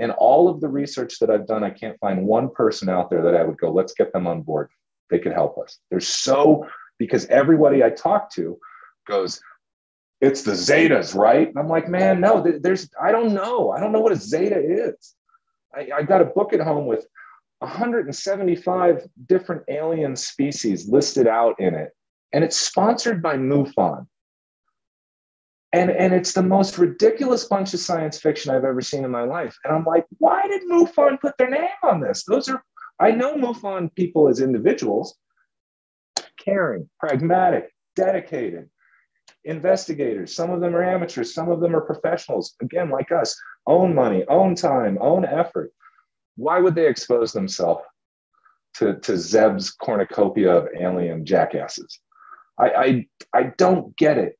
And all of the research that I've done, I can't find one person out there that I would go, let's get them on board. They could help us. There's so, because everybody I talk to goes, it's the Zetas, right? And I'm like, man, no, there's, I don't know. I don't know what a Zeta is. I, I got a book at home with 175 different alien species listed out in it. And it's sponsored by MUFON. And, and it's the most ridiculous bunch of science fiction I've ever seen in my life. And I'm like, why did MUFON put their name on this? Those are, I know MUFON people as individuals, caring, pragmatic, dedicated, investigators. Some of them are amateurs, some of them are professionals. Again, like us, own money, own time, own effort why would they expose themselves to, to Zeb's cornucopia of alien jackasses? I, I, I don't get it.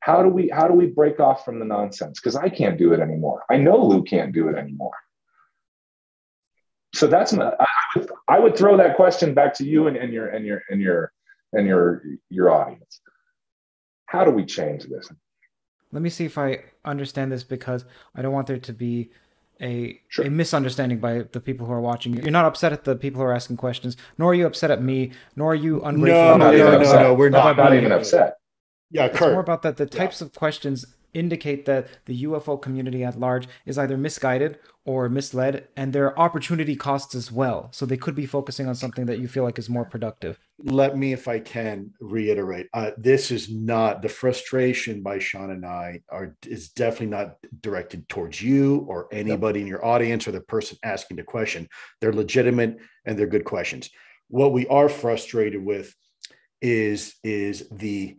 How do we how do we break off from the nonsense? Because I can't do it anymore. I know Lue can't do it anymore. So that's I, would, I would throw that question back to you and, and your and your and your and your your audience. How do we change this? Let me see if I understand this because I don't want there to be a sure. a misunderstanding by the people who are watching. you. You're not upset at the people who are asking questions, nor are you upset at me, nor are you ungrateful. No, no, no, no, no, we're not, not even upset. Yeah, it's more about that the types yeah. of questions indicate that the UFO community at large is either misguided or misled, and there are opportunity costs as well. So they could be focusing on something that you feel like is more productive. Let me, if I can, reiterate: uh, this is not the frustration by Sean and I are is definitely not directed towards you or anybody in your audience or the person asking the question. They're legitimate and they're good questions. What we are frustrated with is is the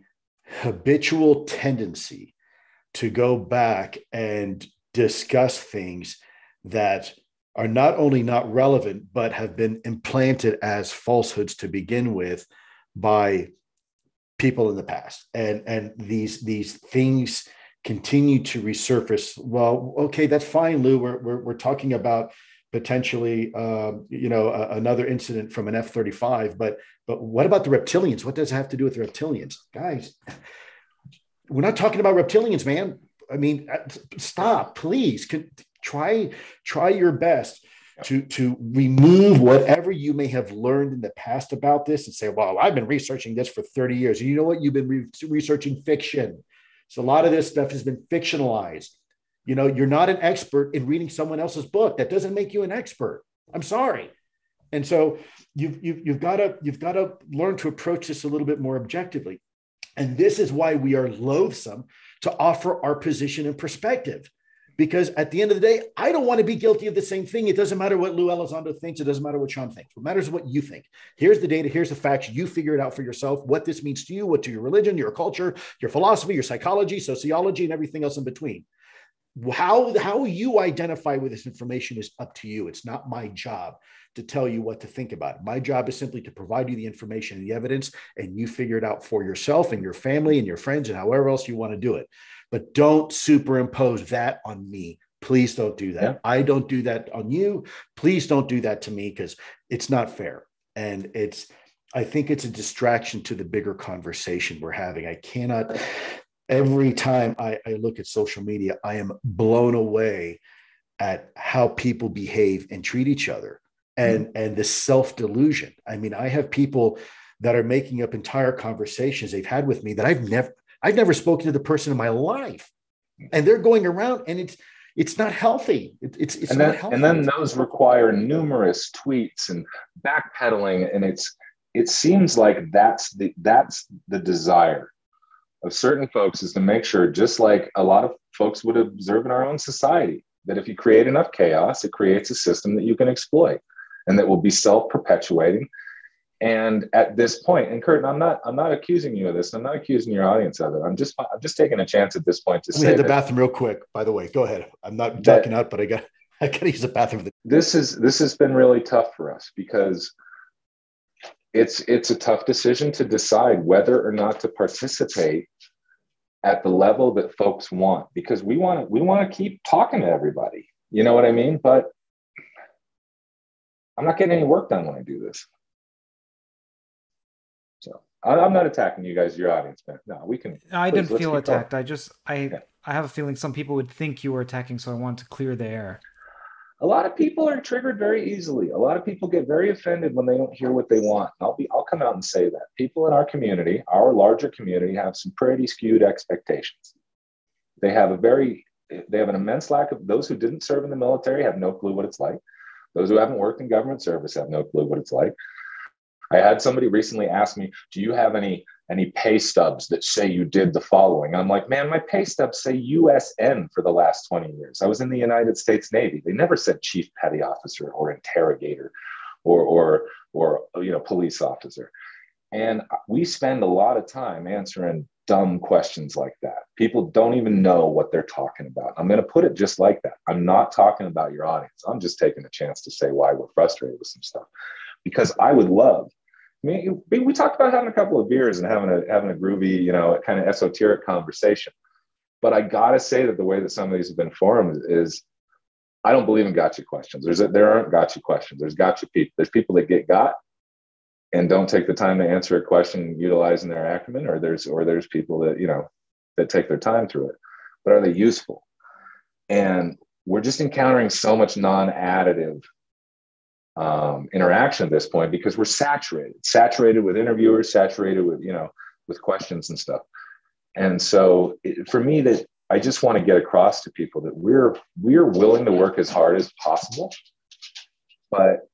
habitual tendency to go back and discuss things that are not only not relevant, but have been implanted as falsehoods to begin with by people in the past. And, and these, these things continue to resurface. Well, okay, that's fine, Lue. We're, we're, we're talking about potentially, um, you know, another incident from an F 35, but, but what about the reptilians? What does it have to do with reptilians? Guys, we're not talking about reptilians, man. I mean, uh, stop, please. Could, try try your best to to remove whatever you may have learned in the past about this and say well i've been researching this for 30 years. And you know what? You've been re- researching fiction. So a lot of this stuff has been fictionalized. You know you're not an expert in reading someone else's book. That doesn't make you an expert. I'm sorry. And so you've you've, you've got to you've got to learn to approach this a little bit more objectively and this is why we are loathsome to offer our position and perspective because at the end of the day, I don't want to be guilty of the same thing. It doesn't matter what Lue Elizondo thinks. It doesn't matter what Sean thinks. What matters is what you think. Here's the data. Here's the facts. You figure it out for yourself. What this means to you, what to your religion, your culture, your philosophy, your psychology, sociology, and everything else in between. How, how you identify with this information is up to you. It's not my job to tell you what to think about. My job is simply to provide you the information and the evidence, and you figure it out for yourself and your family and your friends and however else you want to do it but don't superimpose that on me. Please don't do that. Yeah. I don't do that on you. Please don't do that to me because it's not fair. And it's, I think it's a distraction to the bigger conversation we're having. I cannot, every time I, I look at social media, I am blown away at how people behave and treat each other and mm-hmm. and the self delusion i mean i have people that are making up entire conversations they've had with me that i've never I've never spoken to the person in my life, and they're going around, and it's it's not healthy. It, it's it's and then, not healthy. And then those require numerous tweets and backpedaling, and it's it seems like that's the that's the desire of certain folks is to make sure, just like a lot of folks would observe in our own society, that if you create enough chaos, it creates a system that you can exploit and that will be self perpetuating and at this point, and Curt, I'm not I'm not accusing you of this. I'm not accusing your audience of it. I'm just I'm just taking a chance at this point to Let say. hit the bathroom real quick. By the way, go ahead. I'm not ducking out, but I got I got to use the bathroom. This is this has been really tough for us because it's it's a tough decision to decide whether or not to participate at the level that folks want because we want to we want to keep talking to everybody. You know what I mean? But I'm not getting any work done when I do this. So I'm not attacking you guys, your audience, man. No, we can. I please, didn't feel attacked. Going. I just, I, yeah. I have a feeling some people would think you were attacking, so I want to clear the air. A lot of people are triggered very easily. A lot of people get very offended when they don't hear what they want. I'll be, I'll come out and say that people in our community, our larger community, have some pretty skewed expectations. They have a very, they have an immense lack of those who didn't serve in the military have no clue what it's like. Those who haven't worked in government service have no clue what it's like I had somebody recently ask me, "Do you have any any pay stubs that say you did the following?" I'm like, "Man, my pay stubs say USN for the last 20 years. I was in the United States Navy. They never said chief petty officer or interrogator or or or you know police officer." And we spend a lot of time answering dumb questions like that. People don't even know what they're talking about. I'm going to put it just like that. I'm not talking about your audience. I'm just taking a chance to say why we're frustrated with some stuff because I would love I mean, we talked about having a couple of beers and having a having a groovy, you know, kind of esoteric conversation. But I gotta say that the way that some of these have been formed is, I don't believe in gotcha questions. There's a, there aren't gotcha questions. There's gotcha people. There's people that get got and don't take the time to answer a question utilizing their acumen, or there's or there's people that you know that take their time through it. But are they useful? And we're just encountering so much non-additive um, interaction at this point because we're saturated, saturated with interviewers, saturated with you know with questions and stuff. And so it, for me, that I just want to get across to people that we're we're willing to work as hard as possible, but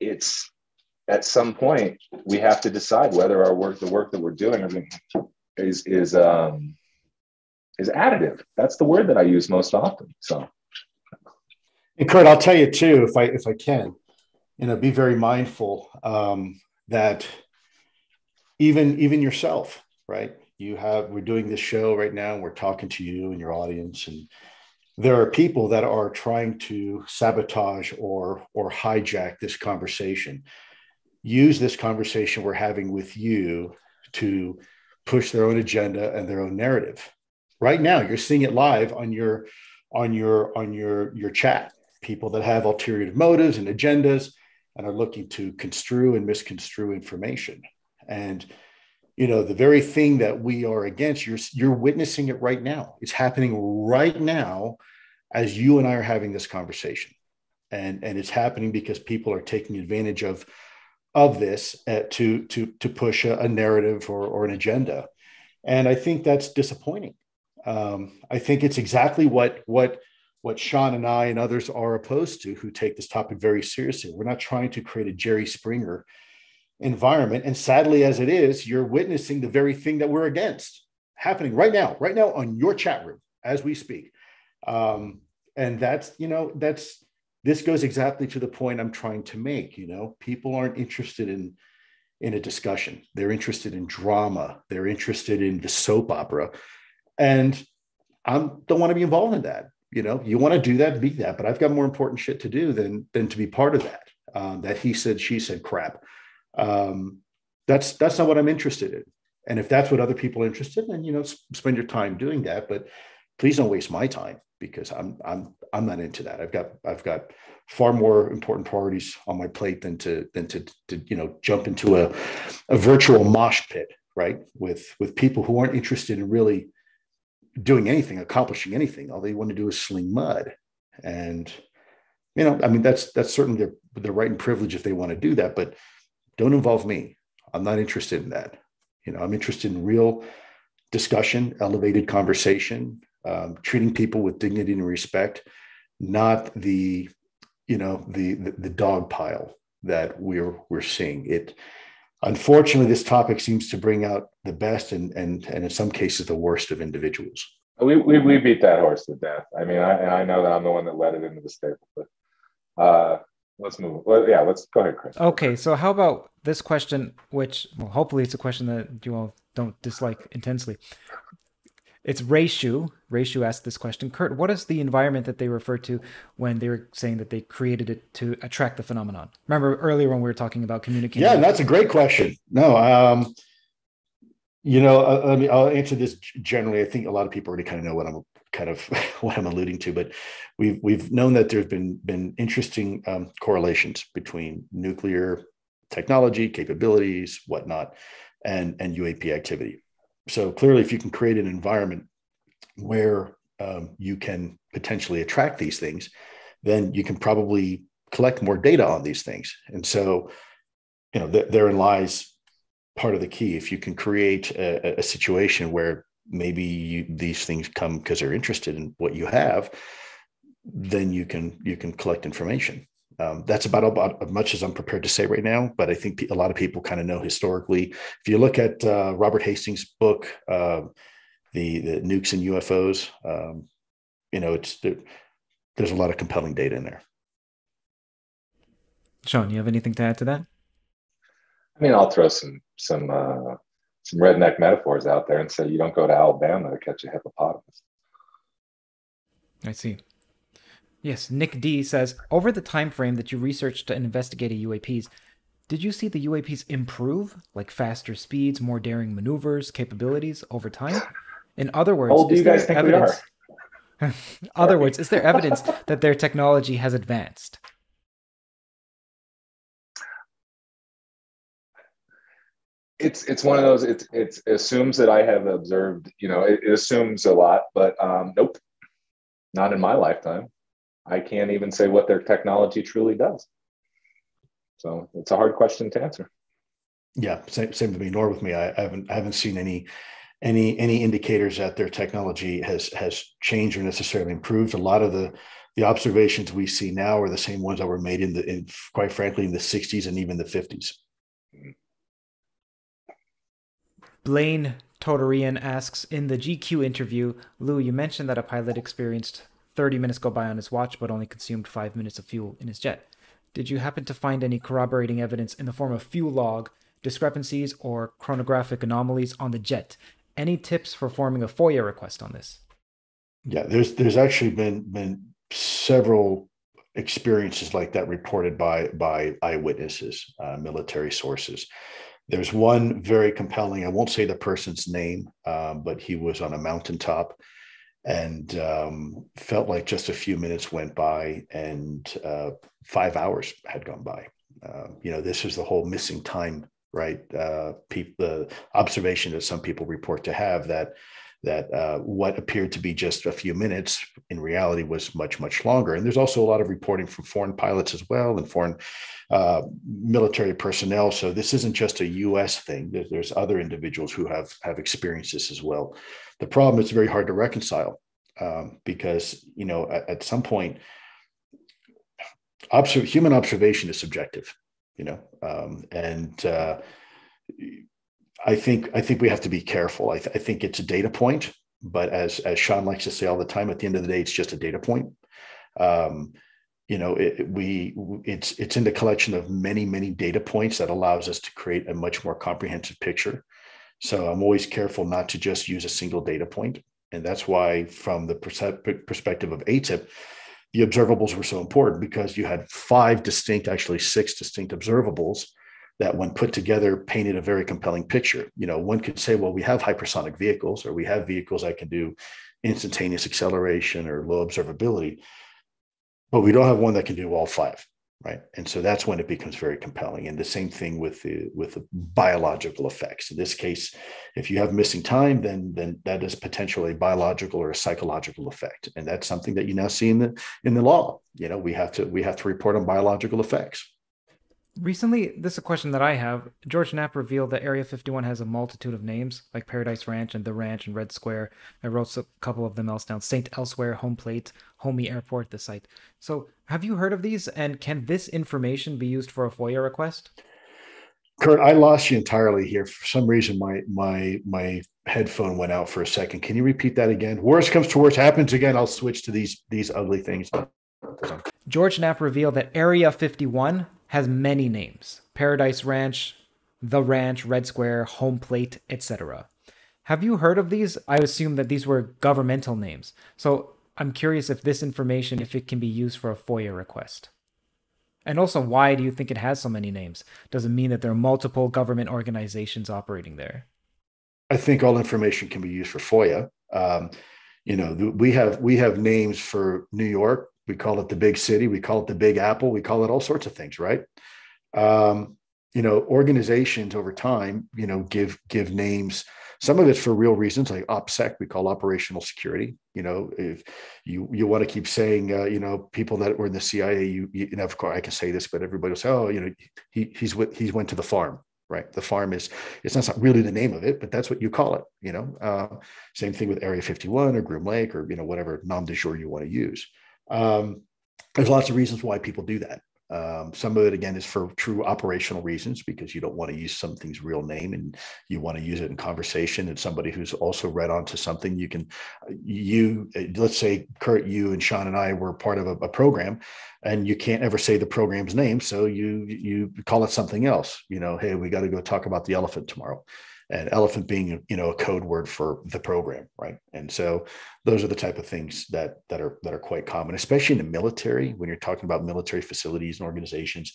it's at some point we have to decide whether our work, the work that we're doing, is is um, is additive. That's the word that I use most often. So. And Curt, I'll tell you too, if I if I can, you know be very mindful um, that even even yourself right you have we're doing this show right now we're talking to you and your audience and there are people that are trying to sabotage or or hijack this conversation use this conversation we're having with you to push their own agenda and their own narrative right now. You're seeing it live on your on your on your your chat. People that have ulterior motives and agendas and are looking to construe and misconstrue information. And you know, the very thing that we are against, you're you're witnessing it right now. It's happening right now as you and I are having this conversation. And, and it's happening because people are taking advantage of of this uh, to to to push a, a, narrative or, or an agenda, and I think that's disappointing. Um, I think it's exactly what what what Sean and I and others are opposed to, who take this topic very seriously. We're not trying to create a Jerry Springer environment, and sadly, as it is, you're witnessing the very thing that we're against happening right now, right now on your chat room as we speak. Um, and that's you know that's this goes exactly to the point I'm trying to make. You know, people aren't interested in in a discussion. They're interested in drama. They're interested in the soap opera, and I don't want to be involved in that. You know, you want to do that, be that, but I've got more important shit to do than than to be part of that. Um, that he said, she said, crap. Um, that's that's not what I'm interested in. And if that's what other people are interested in, you know, spend your time doing that. But please don't waste my time because I'm I'm I'm not into that. I've got I've got far more important priorities on my plate than to than to, to you know jump into a, a virtual mosh pit, right? With with people who aren't interested in really doing anything, accomplishing anything. All they want to do is sling mud. And you know, I mean that's that's certainly their their right and privilege if they want to do that, but don't involve me. I'm not interested in that. You know, I'm interested in real discussion, elevated conversation, um, treating people with dignity and respect, not the, you know, the, the, the dog pile that we're, we're seeing. It, unfortunately, this topic seems to bring out the best and, and, and in some cases, the worst of individuals. We, we, we beat that horse to death. I mean, I, and I know that I'm the one that led it into the stable, but uh, let's move. Well, yeah, let's go ahead, Chris. Okay, so how about this question, which well, hopefully it's a question that you all don't dislike intensely. It's Raishu. Raishu asked this question. Curt, what is the environment that they refer to when they were saying that they created it to attract the phenomenon? Remember earlier when we were talking about communicating? Yeah, that's a great question. No, um, you know, uh, I mean, I'll answer this generally. I think a lot of people already kind of know what I'm kind of what I'm alluding to, but we've we've known that there's been been interesting um, correlations between nuclear technology, capabilities, whatnot, and and UAP activity so clearly, if you can create an environment where um, you can potentially attract these things, then you can probably collect more data on these things. And so, you know, th- therein lies part of the key. If you can create a, a situation where maybe you, these things come because they're interested in what you have, then you can you can collect information. Um, that's about, about as much as I'm prepared to say right now. But I think a lot of people kind of know historically. If you look at uh, Robert Hastings' book, uh, the the nukes and UFOs, um, you know, it's there, there's a lot of compelling data in there. Sean, you have anything to add to that? I mean, I'll throw some some uh, some redneck metaphors out there and say you don't go to Alabama to catch a hippopotamus. I see. Yes, Nick D says over the time frame that you researched to investigate UAPs, did you see the UAPs improve, like faster speeds, more daring maneuvers, capabilities over time? In other words, How old do you guys think evidence... we are? other words, is there evidence that their technology has advanced? It's it's one of those. It it assumes that I have observed. You know, it, it assumes a lot, but um, nope, not in my lifetime. I can't even say what their technology truly does. So it's a hard question to answer. Yeah, same, same to me. Nor with me. I, I haven't I haven't seen any any any indicators that their technology has has changed or necessarily improved. A lot of the the observations we see now are the same ones that were made in the in quite frankly in the 60s and even the 50s. Blaine Todorian asks in the GQ interview, Lue, you mentioned that a pilot experienced 30 minutes go by on his watch but only consumed 5 minutes of fuel in his jet. Did you happen to find any corroborating evidence in the form of fuel log, discrepancies, or chronographic anomalies on the jet? Any tips for forming a FOIA request on this? Yeah, there's there's actually been been several experiences like that reported by by eyewitnesses, uh, military sources. There's one very compelling. I won't say the person's name, um, but he was on a mountaintop and um, felt like just a few minutes went by and uh, five hours had gone by. Uh, you know, this is the whole missing time, right? Uh, pe- the observation that some people report to have that that uh, what appeared to be just a few minutes in reality was much much longer. And there's also a lot of reporting from foreign pilots as well and foreign uh, military personnel. So this isn't just a U.S. thing. There's, there's other individuals who have have experienced this as well. The problem is very hard to reconcile um, because you know at, at some point, observ- human observation is subjective. You know, um, and uh, I think I think we have to be careful. I, th- I think it's a data point, but as as Sean likes to say all the time, at the end of the day, it's just a data point. Um, you know it, we it's it's in the collection of many many data points that allows us to create a much more comprehensive picture so i'm always careful not to just use a single data point and that's why from the perspective of AATIP the observables were so important because you had five distinct actually six distinct observables that when put together painted a very compelling picture. You know one could say well we have hypersonic vehicles or we have vehicles that can do instantaneous acceleration or low observability but we don't have one that can do all five right? And so that's when it becomes very compelling. And the same thing with the with the biological effects. In this case if you have missing time then then that is potentially a biological or a psychological effect. And that's something that you now see in the in the law. You know we have to we have to report on biological effects Recently, this is a question that I have. George Knapp revealed that Area 51 has a multitude of names, like Paradise Ranch and The Ranch and Red Square. I wrote a couple of them else down. St. Elsewhere, Home Plate, Homey Airport, the site. So, have you heard of these, and can this information be used for a FOIA request? Curt, I lost you entirely here. For some reason, my my my headphone went out for a second. Can you repeat that again? Worst comes to worst, happens again. I'll switch to these these ugly things. George Knapp revealed that Area 51 has many names Paradise Ranch, The Ranch, Red Square, Home Plate, etc. Have you heard of these? I assume that these were governmental names. So I'm curious if this information, if it can be used for a FOIA request. And also, why do you think it has so many names? Does it mean that there are multiple government organizations operating there? I think all information can be used for FOIA. Um, you know, we have we have names for New York, we call it the big city. We call it the big apple. We call it all sorts of things, right? Um, you know, organizations over time, you know, give give names. Some of it's for real reasons, like OPSEC, we call operational security. You know, if you you want to keep saying, uh, you know, people that were in the CIA, you, you know, of course I can say this, but everybody will say, oh, you know, he he's with he went to the farm, right? The farm is it's not really the name of it, but that's what you call it. You know, uh, same thing with Area 51 or Groom Lake or you know whatever nom de jour you want to use. Um, there's lots of reasons why people do that. Um, some of it again is for true operational reasons because you don't want to use something's real name and you want to use it in conversation. And somebody who's also read onto something, you can, you let's say Curt, you and Sean and I were part of a, a program, and you can't ever say the program's name, so you you call it something else. You know, hey, we got to go talk about the elephant tomorrow and elephant being you know a code word for the program right and so those are the type of things that that are that are quite common especially in the military when you're talking about military facilities and organizations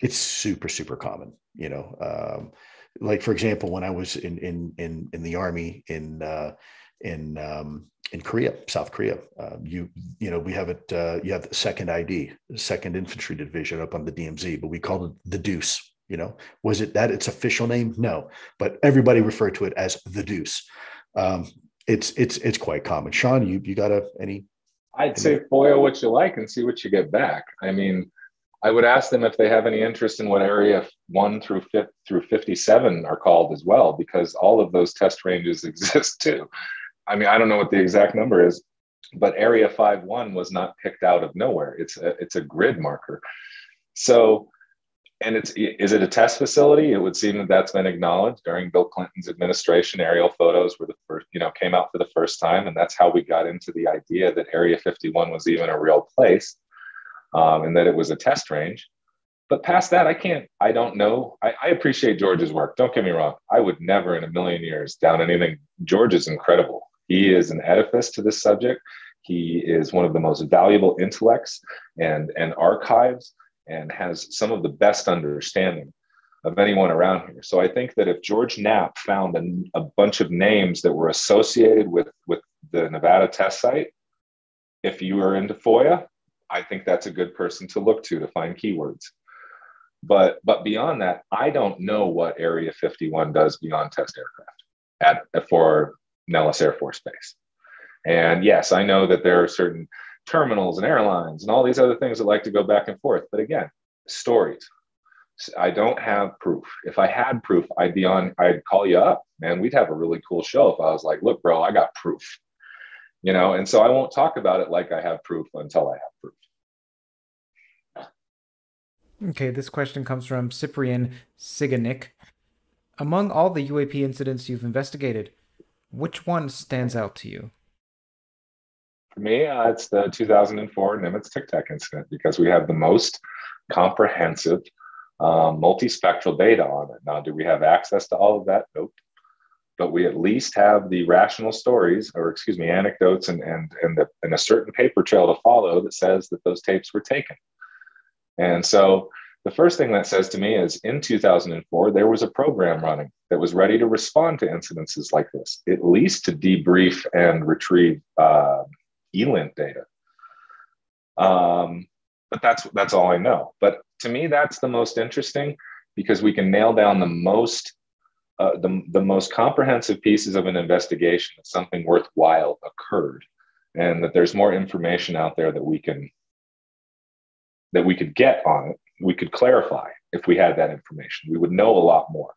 it's super super common you know um, like for example when i was in in in in the army in uh, in um, in Korea, South Korea. Uh, you you know we have it. Uh, you have the second ID, Second Infantry Division up on the DMZ, but we called it the Deuce you know, was it that its official name? No, but everybody referred to it as the Deuce. Um, it's it's it's quite common. Sean, you you got a any? I'd say foil what you like and see what you get back. I mean, I would ask them if they have any interest in what area one through fifth through 57 are called as well, because all of those test ranges exist too. I mean, I don't know what the exact number is, but area five one was not picked out of nowhere. It's a, it's a grid marker. So and it's is it a test facility? It would seem that that's been acknowledged during Bill Clinton's administration. Aerial photos were the first, you know, came out for the first time, and that's how we got into the idea that Area 51 was even a real place, um, and that it was a test range. But past that, I can't. I don't know. I, I appreciate George's work. Don't get me wrong. I would never in a million years down anything. George is incredible. He is an edifice to this subject. He is one of the most valuable intellects and and archives and has some of the best understanding. of anyone around here. So I think that if George Knapp found a, a bunch of names that were associated with, with the Nevada test site, if you are into FOIA, I think that's a good person to look to to find keywords. But but beyond that, I don't know what Area 51 does beyond test aircraft at for Nellis Air Force Base. And yes, I know that there are certain terminals and airlines and all these other things that like to go back and forth. But again, stories. I don't have proof. If I had proof, I'd be on, I'd call you up, man. We'd have a really cool show if I was like, look, bro, I got proof. You know, and so I won't talk about it like I have proof until I have proof. Okay, this question comes from Cyprian Siganik. Among all the UAP incidents you've investigated, which one stands out to you? For me, uh, it's the 2004 Nimitz Tic Tac incident because we have the most comprehensive um, multispectral data on it. Now, do we have access to all of that? Nope. But we at least have the rational stories, or excuse me, anecdotes, and and and, the, and a certain paper trail to follow that says that those tapes were taken. And so the first thing that says to me is in 2004, there was a program running that was ready to respond to incidences like this, at least to debrief and retrieve uh, ELINT data. Um, but that's that's all I know. But to me, that's the most interesting because we can nail down the most uh, the, the most comprehensive pieces of an investigation that something worthwhile occurred and that there's more information out there that we can that we could get on it, we could clarify if we had that information. We would know a lot more.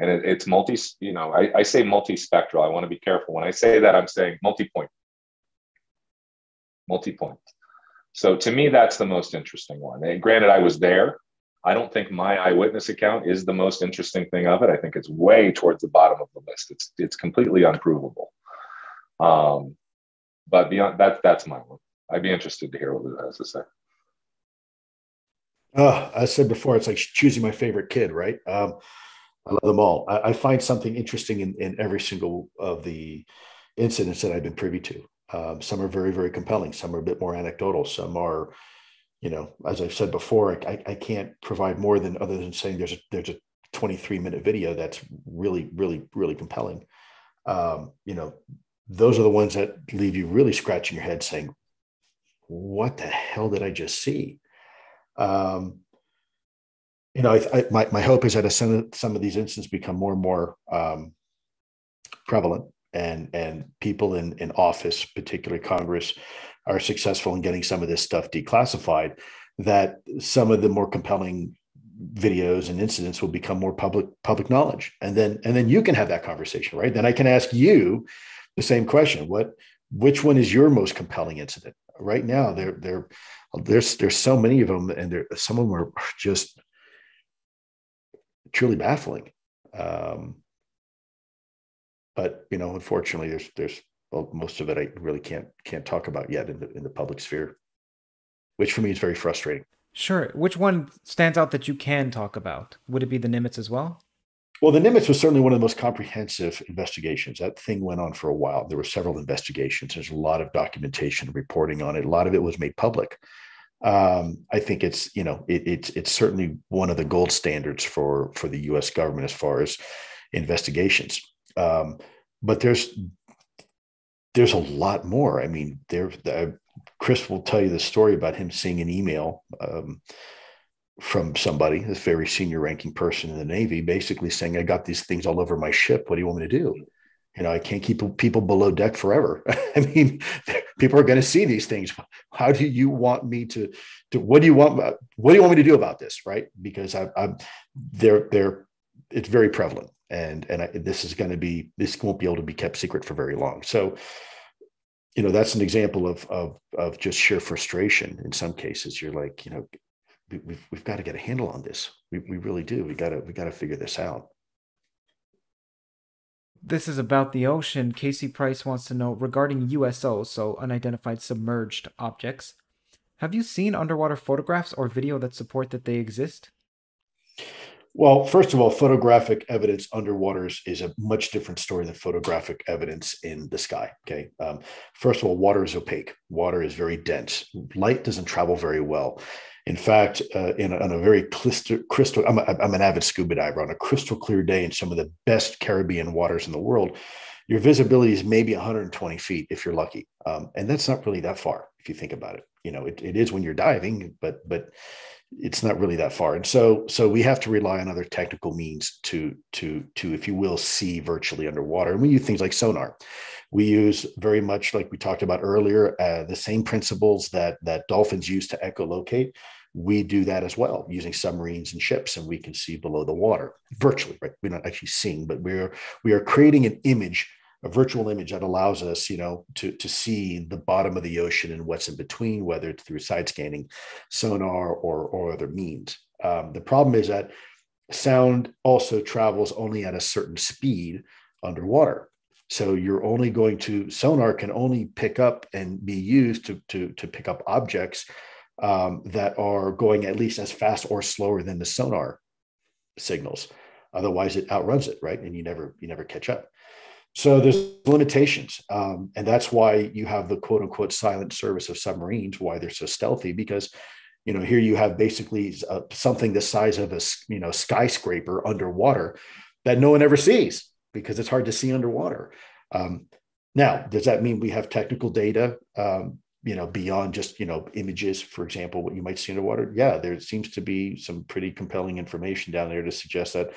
And it, it's multi, you know, I, I say multispectral. I want to be careful. When I say that, I'm saying multi-point. Multi-point. So to me, that's the most interesting one. And granted, I was there. I don't think my eyewitness account is the most interesting thing of it. I think it's way towards the bottom of the list. It's it's completely unprovable. Um, but beyond that, that's my one. I'd be interested to hear what Lue has to say. Uh, I said before, it's like choosing my favorite kid, right? Um, I love them all. I, I find something interesting in, in, every single of the incidents that I've been privy to. Um, some are very, very compelling. Some are a bit more anecdotal. Some are, you know, as I've said before, I, I can't provide more than other than saying there's a there's a 23 minute video that's really, really, really compelling. Um, you know, those are the ones that leave you really scratching your head, saying, "What the hell did I just see?" Um, you know, I, I, my, my hope is that some of, these incidents become more and more um, prevalent and, and people in, in office, particularly Congress, are successful in getting some of this stuff declassified, that some of the more compelling videos and incidents will become more public public knowledge. And then and then you can have that conversation right? Then i can ask you the same question. What which one is your most compelling incident? Right now they're they're there's there's so many of them, and there some of them are just truly baffling. Um, but you know, unfortunately, there's there's well, most of it I really can't can't talk about yet in the in the public sphere, which for me is very frustrating. Sure. Which one stands out that you can talk about? Would it be the Nimitz as well? Well, the Nimitz was certainly one of the most comprehensive investigations. That thing went on for a while. There were several investigations. There's a lot of documentation, reporting on it. A lot of it was made public um, I think it's you know it, it's it's certainly one of the gold standards for for the U.S. government as far as investigations. Um, but there's there's a lot more. I mean, there Chris will tell you the story about him seeing an email um, from somebody, this very senior ranking person in the Navy, basically saying, "I got these things all over my ship. What do you want me to do?" you know, I can't keep people below deck forever. I mean, people are going to see these things. How do you want me to, to, what do you want, what do you want me to do about this? Right. Because I, I'm they're, they're, it's very prevalent and, and I, this is going to be, this won't be able to be kept secret for very long. So, you know, that's an example of, of, of just sheer frustration. In some cases, you're like, you know, we, we've, we've got to get a handle on this. We, we really do. We got to, we got to figure this out. This is about the ocean. Casey Price wants to know regarding USOs, so unidentified submerged objects. Have you seen underwater photographs or video that support that they exist? Well, first of all, photographic evidence underwater is a much different story than photographic evidence in the sky. Okay. Um, first of all, water is opaque. Water is very dense. Light doesn't travel very well. In fact, uh, in a, on a very crystal, crystal I'm, a, I'm an avid scuba diver. On a crystal clear day in some of the best Caribbean waters in the world, your visibility is maybe 120 feet if you're lucky, um, and that's not really that far if you think about it. You know, it, it is when you're diving, but but it's not really that far. And so so we have to rely on other technical means to to to if you will see virtually underwater. And we use things like sonar. We use very much like we talked about earlier uh, the same principles that that dolphins use to echolocate. We do that as well using submarines and ships and we can see below the water virtually right? We're not actually seeing but we're we are creating an image a virtual image that allows us, you know, to to see the bottom of the ocean and what's in between, whether it's through side scanning, sonar, or or other means. Um, the problem is that sound also travels only at a certain speed underwater. So you're only going to sonar can only pick up and be used to to to pick up objects um, that are going at least as fast or slower than the sonar signals. Otherwise, it outruns it, right? And you never you never catch up. So there's limitations. Um, and that's why you have the quote unquote silent service of submarines, why they're so stealthy, because you know here you have basically uh, something the size of a you know skyscraper underwater that no one ever sees because it's hard to see underwater. Um, now, does that mean we have technical data, um, you know, beyond just you know images, for example, what you might see underwater? Yeah, there seems to be some pretty compelling information down there to suggest that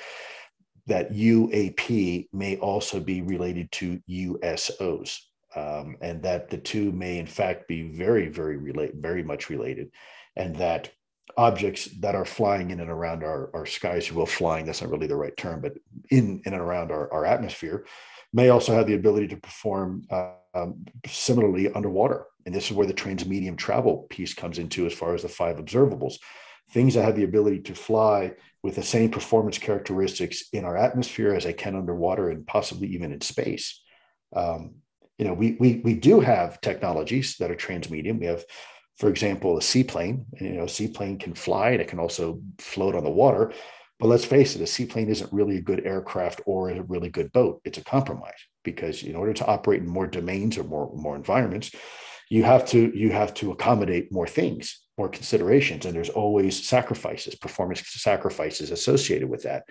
that UAP may also be related to USOs, um, and that the two may in fact be very, very relate, very much related, and that objects that are flying in and around our, our skies, well, flying, that's not really the right term, but in, in and around our, our atmosphere, may also have the ability to perform uh, um, similarly underwater. And this is where the transmedium travel piece comes into as far as the five observables. Things that have the ability to fly with the same performance characteristics in our atmosphere as I can underwater and possibly even in space. Um, you know, we, we, we do have technologies that are transmedium. We have, for example, a seaplane. You know, a seaplane can fly and it can also float on the water. But let's face it, a seaplane isn't really a good aircraft or a really good boat. It's a compromise because in order to operate in more domains or more, more environments, you have to you have to accommodate more things more considerations and there's always sacrifices performance sacrifices associated with that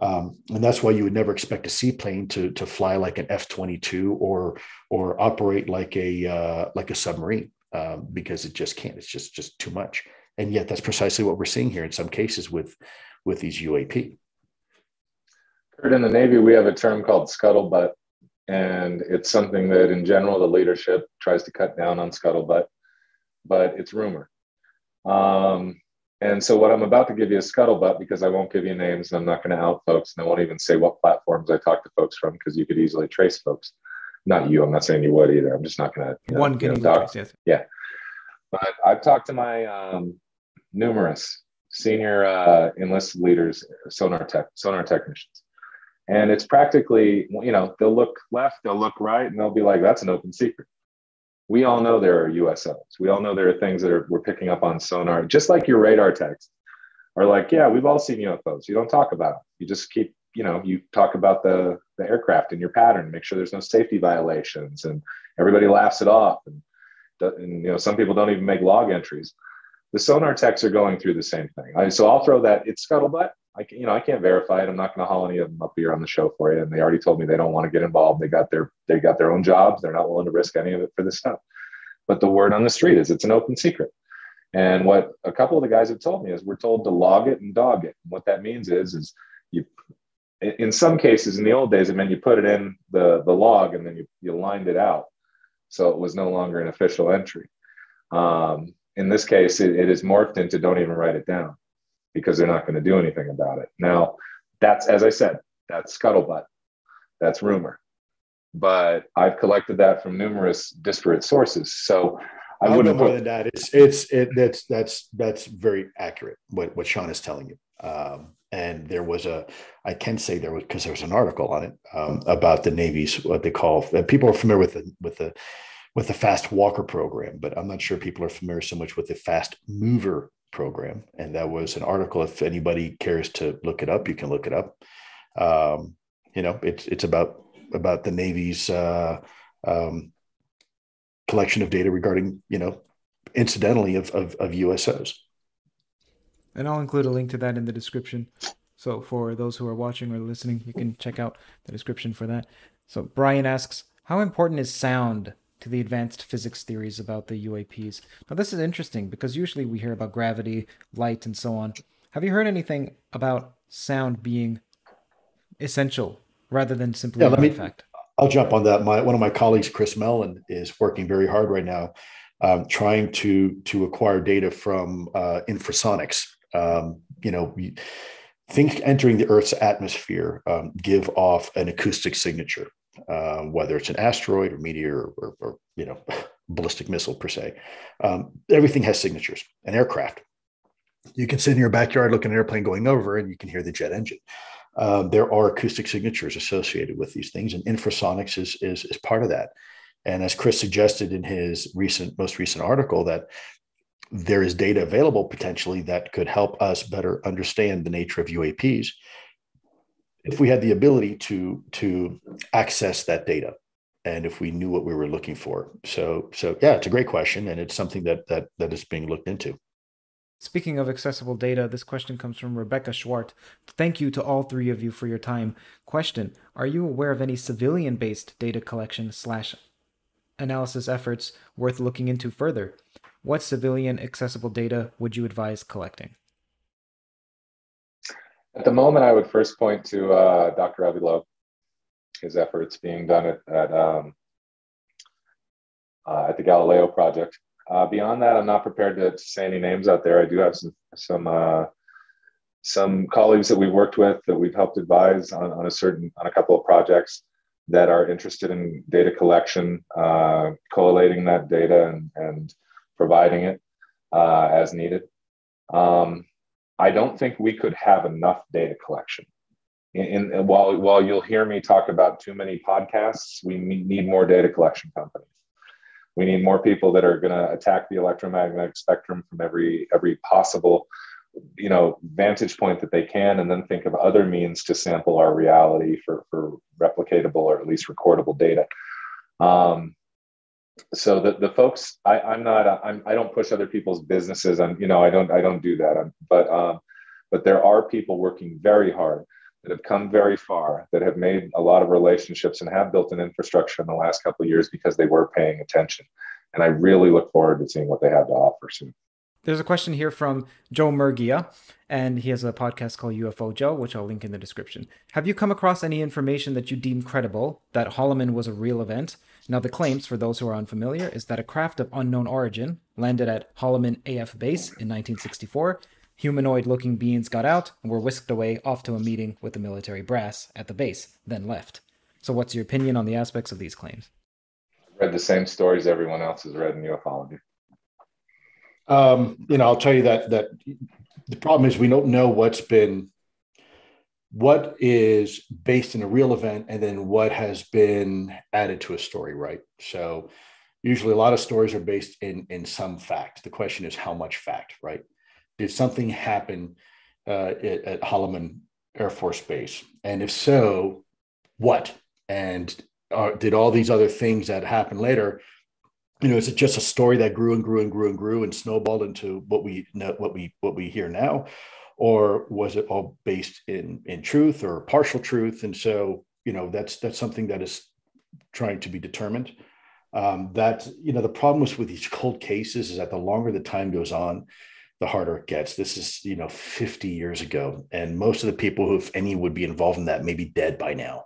um, and that's why you would never expect a seaplane to to fly like an F-22 or or operate like a uh, like a submarine um, because it just can't. It's just just too much. And yet, that's precisely what we're seeing here in some cases with with these UAP. Curt, in the Navy, we have a term called scuttlebutt, and it's something that, in general, the leadership tries to cut down on scuttlebutt, but it's rumor. Um, and so what I'm about to give you is scuttlebutt because I won't give you names and I'm not going to out folks and I won't even say what platforms I talk to folks from because you could easily trace folks. Not you. I'm not saying you would either. I'm just not going to. One getting trace, yes. Yeah. But I've talked to my um, numerous senior uh, enlisted leaders, sonar tech, sonar technicians, and it's practically you know they'll look left, they'll look right, and they'll be like, "That's an open secret." We all know there are USOs. We all know there are things that are, we're picking up on sonar, just like your radar techs are like, yeah, we've all seen UFOs. You don't talk about them. You just keep, you know, you talk about the, the aircraft in your pattern, make sure there's no safety violations and everybody laughs it off. And, and you know, some people don't even make log entries. The sonar techs are going through the same thing. I, so I'll throw that, it's scuttlebutt. I you know, I can't verify it. I'm not going to haul any of them up here on the show for you. And they already told me they don't want to get involved. They got their they got their own jobs. They're not willing to risk any of it for this stuff. But the word on the street is it's an open secret. And what a couple of the guys have told me is we're told to log it and dog it. And what that means is is you in some cases in the old days it meant you put it in the the log and then you you lined it out, so it was no longer an official entry. Um, in this case, it, it is morphed into don't even write it down because they're not going to do anything about it. Now, that's, as I said, that's scuttlebutt, that's rumor. But I've collected that from numerous disparate sources. So I wouldn't more put, than that. It's it's it that's that's that's very accurate what what Sean is telling you. Um, and there was a I can say there was because there was an article on it um, about the Navy's what they call uh, people are familiar with the with the with the fast walker program, but I'm not sure people are familiar so much with the fast mover program. And that was an article. If anybody cares to look it up, you can look it up. Um, you know, it's it's about about the Navy's uh, um, collection of data regarding you know, incidentally of, of, of USOs. And I'll include a link to that in the description. So for those who are watching or listening, you can check out the description for that. So Brian asks, how important is sound to the advanced physics theories about the UAPs? Now this is interesting because usually we hear about gravity, light, and so on. Have you heard anything about sound being essential rather than simply yeah, let me, fact? I'll jump on that. My one of my colleagues, Chris Mellon, is working very hard right now, um, trying to to acquire data from uh, infrasonics. Um, you know, things entering the Earth's atmosphere um, give off an acoustic signature, uh, whether it's an asteroid or meteor or, or you know ballistic missile per se. Um, everything has signatures. An aircraft, you can sit in your backyard, look at an airplane going over, and you can hear the jet engine. Uh, there are acoustic signatures associated with these things, and infrasonics is, is is part of that. And as Chris suggested in his recent, most recent article, that there is data available potentially that could help us better understand the nature of UAPs if we had the ability to to access that data and if we knew what we were looking for. So so yeah, it's a great question and it's something that that that is being looked into. Speaking of accessible data, this question comes from Rebecca Schwart. Thank you to all three of you for your time. Question Are you aware of any civilian based data collection slash analysis efforts worth looking into further? What civilian accessible data would you advise collecting? At the moment, I would first point to uh, Dr. Avi Loeb, his efforts being done at, at, um, uh, at the Galileo project. Uh, beyond that, I'm not prepared to, to, say any names out there. I do have some some uh, some colleagues that we've worked with that we've helped advise on, on a certain on a couple of projects that are interested in data collection, uh, collating that data and, and providing it uh, as needed. Um, I don't think we could have enough data collection. In, while while you'll hear me talk about too many podcasts, we need more data collection companies. We need more people that are going to attack the electromagnetic spectrum from every every possible you know vantage point that they can and then think of other means to sample our reality for for replicatable or at least recordable data um, so the, the folks I, i'm not a, I'm, i don't push other people's businesses. I'm you know i don't i don't do that. I'm, but um, but there are people working very hard that have come very far that have made a lot of relationships and have built an infrastructure in the last couple of years because they were paying attention. And i really look forward to seeing what they have to offer soon there's a question here from Joe Murgia, and he has a podcast called UFO Joe, which I'll link in the description. Have you come across any information that you deem credible that Holloman was a real event? Now, the claims, for those who are unfamiliar, is that a craft of unknown origin landed at Holloman AF Base in 1964. Humanoid looking beings got out and were whisked away off to a meeting with the military brass at the base, then left. So, what's your opinion on the aspects of these claims? Read the same stories everyone else has read in ufology. Um, you know, I'll tell you that that the problem is we don't know what's been what is based in a real event and then what has been added to a story, right? So usually a lot of stories are based in in some fact. The question is how much fact, right? Did something happen uh, at, at Holloman Air Force Base? And if so, what? And uh, did all these other things that happened later you know, is it just a story that grew and grew and grew and grew and snowballed into what we know, what we what we hear now, or was it all based in in truth or partial truth? And so, you know, that's that's something that is trying to be determined. Um, that you know, the problem with these cold cases is that the longer the time goes on, the harder it gets. This is you know 50 years ago, and most of the people who, if any, would be involved in that may be dead by now.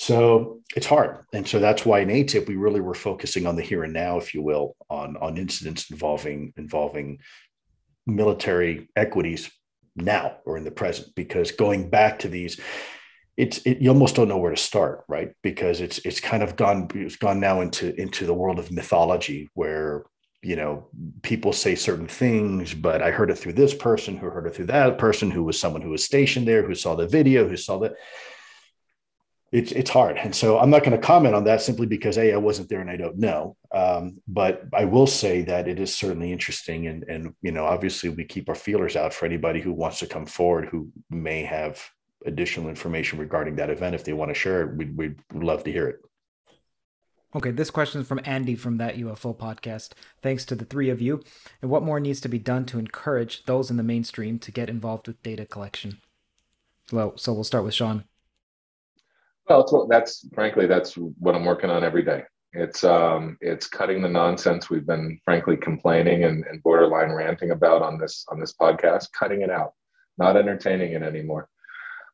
So it's hard. And so that's why in AATIP, we really were focusing on the here and now, if you will, on, on incidents involving involving military equities now or in the present, because going back to these, it's it, you almost don't know where to start, right? Because it's it's kind of gone it's gone now into into the world of mythology where you know people say certain things but i heard it through this person who heard it through that person who was someone who was stationed there who saw the video who saw that it's it's hard, and so I'm not going to comment on that simply because a I wasn't there and I don't know. Um, but I will say that it is certainly interesting, and and you know obviously we keep our feelers out for anybody who wants to come forward who may have additional information regarding that event if they want to share it. We'd we'd love to hear it. Okay, this question is from Andy from that UFO podcast. Thanks to the three of you. And what more needs to be done to encourage those in the mainstream to get involved with data collection? Well, so we'll start with Sean. Well, that's frankly that's what I'm working on every day. It's um, it's cutting the nonsense we've been frankly complaining and, and borderline ranting about on this on this podcast. Cutting it out, not entertaining it anymore.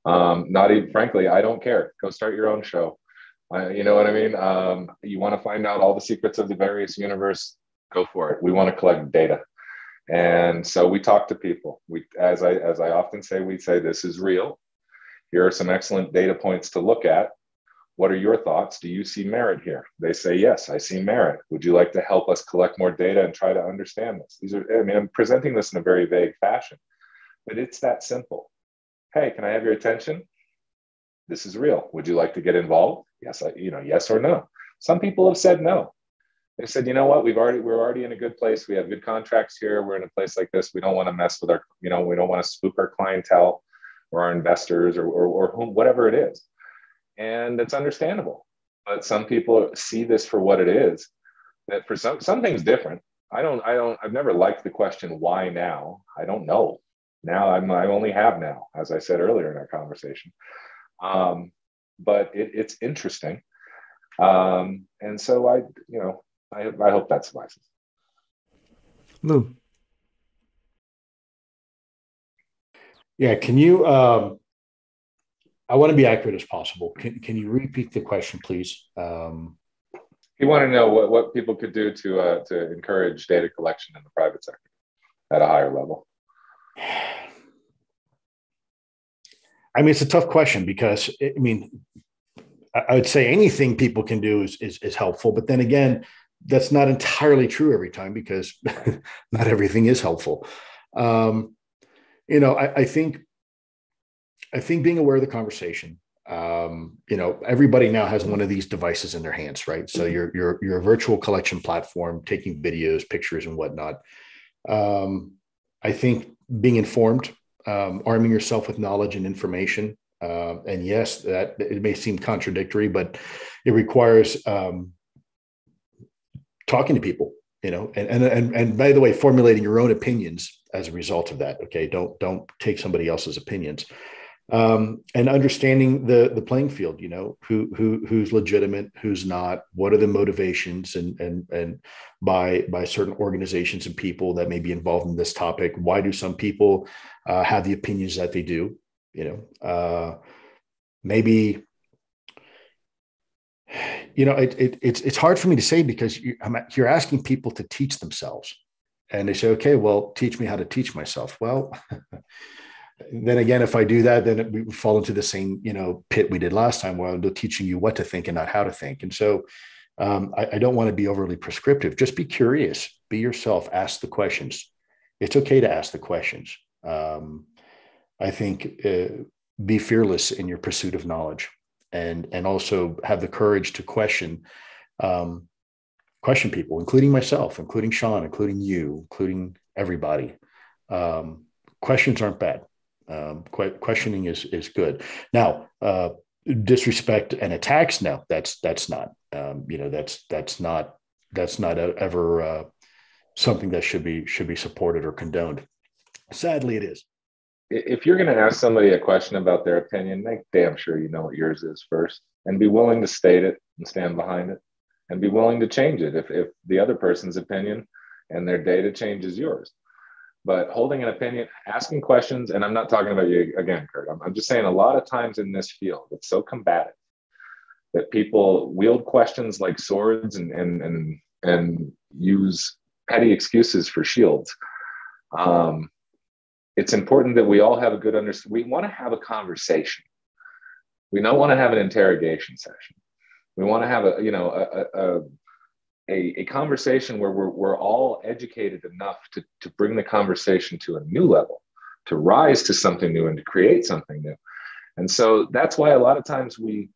Um, not even frankly, I don't care. Go start your own show. Uh, you know what I mean? Um, you want to find out all the secrets of the various universe? Go for it. We want to collect data, and so we talk to people. We, as I as I often say, we say this is real. Here are some excellent data points to look at. What are your thoughts? Do you see merit here? They say, yes, I see merit. Would you like to help us collect more data and try to understand this? These are, I mean, I'm presenting this in a very vague fashion, but it's that simple. Hey, can I have your attention? This is real. Would you like to get involved? Yes, I, you know, yes or no. Some people have said no. They said, you know what, we've already we're already in a good place. We have good contracts here. We're in a place like this. We don't want to mess with our, you know, we don't want to spook our clientele or our investors or, or, or whom, whatever it is. And it's understandable. But some people see this for what it is. That for some something's different. I don't, I don't, I've never liked the question, why now? I don't know. Now I'm I only have now, as I said earlier in our conversation. Um, but it, it's interesting. Um, and so I, you know, I, I hope that suffices. Lue. Yeah, can you? Um, I want to be accurate as possible. Can Can you repeat the question, please? Um, you want to know what, what people could do to uh, to encourage data collection in the private sector at a higher level. I mean, it's a tough question because I mean, I would say anything people can do is, is, is helpful, but then again, that's not entirely true every time because not everything is helpful. Um, you know, I, I, think, I think being aware of the conversation, um, you know, everybody now has one of these devices in their hands, right? So you're, you're, you're a virtual collection platform, taking videos, pictures and whatnot. Um, I think being informed, um, arming yourself with knowledge and information. Uh, and yes, that it may seem contradictory, but it requires um, talking to people, you know, and, and and and by the way, formulating your own opinions as a result of that. Okay, don't don't take somebody else's opinions, um, and understanding the the playing field. You know, who who who's legitimate, who's not. What are the motivations and and and by by certain organizations and people that may be involved in this topic? Why do some people uh, have the opinions that they do? You know, uh, maybe you know, it, it, it's it's hard for me to say because you, you're asking people to teach themselves, and they say, okay, well, teach me how to teach myself. Well, then again, if I do that, then we fall into the same you know pit we did last time, where I'm teaching you what to think and not how to think. And so, um, I, I don't want to be overly prescriptive. Just be curious, be yourself, ask the questions. It's okay to ask the questions. Um, I think uh, be fearless in your pursuit of knowledge and and also have the courage to question um, question people, including myself, including Sean, including you, including everybody. Um, questions aren't bad. Um, questioning is is good. Now, uh, disrespect and attacks, no, that's that's not. Um, you know, that's that's not that's not ever uh, something that should be should be supported or condoned. Sadly, it is if you're going to ask somebody a question about their opinion, make damn sure you know what yours is first and be willing to state it and stand behind it and be willing to change it if, if the other person's opinion and their data changes yours. But holding an opinion, asking questions, and I'm not talking about you again, Curt. I'm, I'm just saying a lot of times in this field, it's so combative that people wield questions like swords and, and, and, and use petty excuses for shields. Um, it's important that we all have a good understanding. We want to have a conversation. We don't want to have an interrogation session. We want to have a, you know, a, a, a, conversation where we're, we're all educated enough to, to bring the conversation to a new level, to rise to something new and to create something new. And so that's why a lot of times we,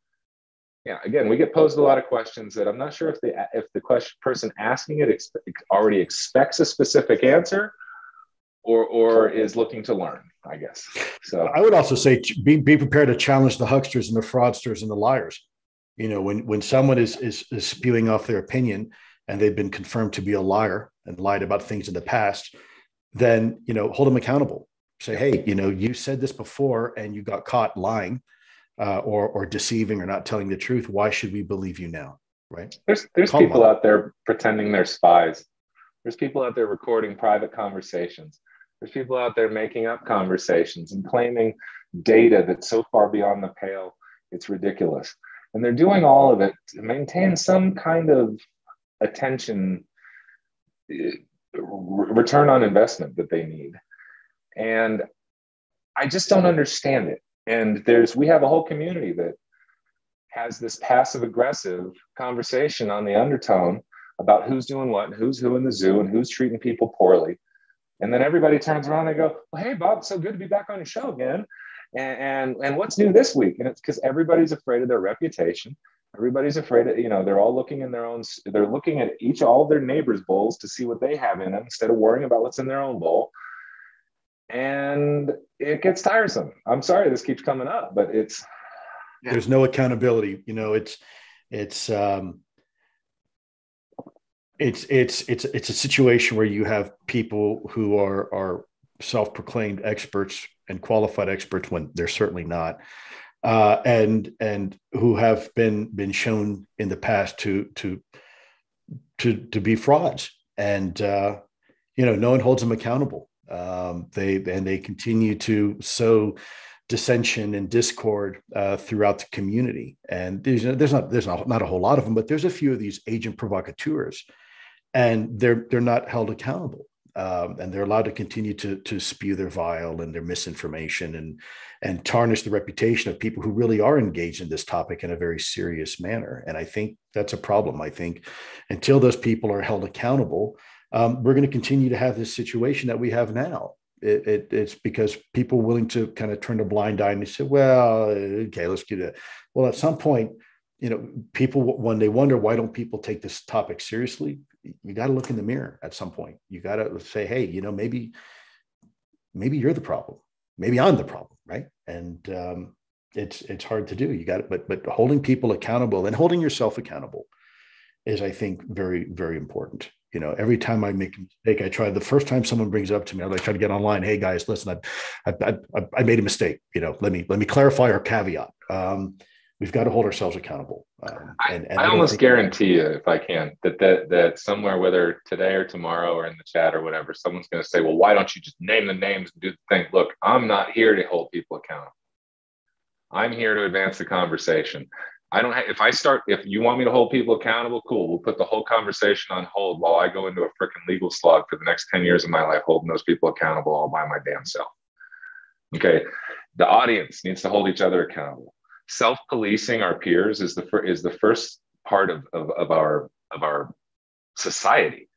yeah, again, we get posed a lot of questions that I'm not sure if the if the question person asking it already expects a specific answer or or is looking to learn i guess so i would also say be, be prepared to challenge the hucksters and the fraudsters and the liars You know, when when someone is, is is spewing off their opinion and they've been confirmed to be a liar and lied about things in the past, then you know hold them accountable. Say, hey, you know, you said this before and you got caught lying uh, or or deceiving or not telling the truth. Why should we believe you now? Right? There's there's Call people out there pretending they're spies. There's people out there recording private conversations. There's people out there making up conversations and claiming data that's so far beyond the pale, it's ridiculous. And they're doing all of it to maintain some kind of attention uh, return on investment that they need. And I just don't understand it. And there's we have a whole community that has this passive aggressive conversation on the undertone about who's doing what and who's who in the zoo and who's treating people poorly. And then everybody turns around and they go, Well, hey, Bob, so good to be back on your show again. And, and, and what's new this week? And it's because everybody's afraid of their reputation. Everybody's afraid of, you know, they're all looking in their own, they're looking at each, all of their neighbors' bowls to see what they have in them instead of worrying about what's in their own bowl. And it gets tiresome. I'm sorry this keeps coming up, but it's, there's no accountability. You know, it's, it's, um, it's it's it's it's a situation where you have people who are are self-proclaimed experts and qualified experts when they're certainly not uh, and and who have been been shown in the past to to to to be frauds. And uh, you know no one holds them accountable. Um, they and they continue to sow dissension and discord uh, throughout the community. And there's, there's not there's not, not a whole lot of them but there's a few of these agent provocateurs and they're they're not held accountable um, and they're allowed to continue to to spew their vile and their misinformation and and tarnish the reputation of people who really are engaged in this topic in a very serious manner. And i think that's a problem. I think until those people are held accountable um, we're going to continue to have this situation that we have now. It, it, it's because people willing to kind of turn a blind eye and say well okay let's get it. Well at some point you know people when they wonder why don't people take this topic seriously you got to look in the mirror at some point. You got to say, hey, you know, maybe, maybe you're the problem. Maybe I'm the problem, right? And um, it's it's hard to do. You got it, but but holding people accountable and holding yourself accountable is, I think, very very important. You know, every time I make a mistake, I try. The first time someone brings it up to me, I like try to get online. Hey guys, listen, I I, I, I made a mistake. You know, let me let me clarify our caveat. Um, we've got to hold ourselves accountable. Um, and, and I, I, almost guarantee you, if I can, that, that that somewhere, whether today or tomorrow or in the chat or whatever, someone's going to say, "Well, why don't you just name the names and do the thing?" Look, I'm not here to hold people accountable. I'm here to advance the conversation. I don't. Have, if I start, if you want me to hold people accountable, cool. We'll put the whole conversation on hold while I go into a freaking legal slog for the next ten years of my life, holding those people accountable all by my damn self. Okay, the audience needs to hold each other accountable self-policing our peers is the fir- is the first part of, of, of our of our society.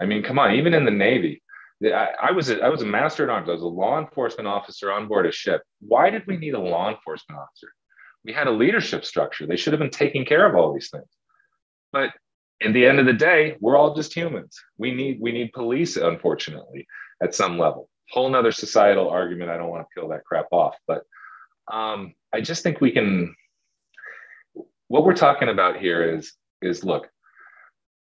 I mean, come on, even in the Navy, I, I, was a, I was a master at arms. I was a law enforcement officer on board a ship. Why did we need a law enforcement officer? We had a leadership structure. They should have been taking care of all these things. But in the end of the day, we're all just humans. We need we need police, unfortunately, at some level. Whole nother societal argument. I don't want to peel that crap off, but um, I just think we can. What we're talking about here is is look.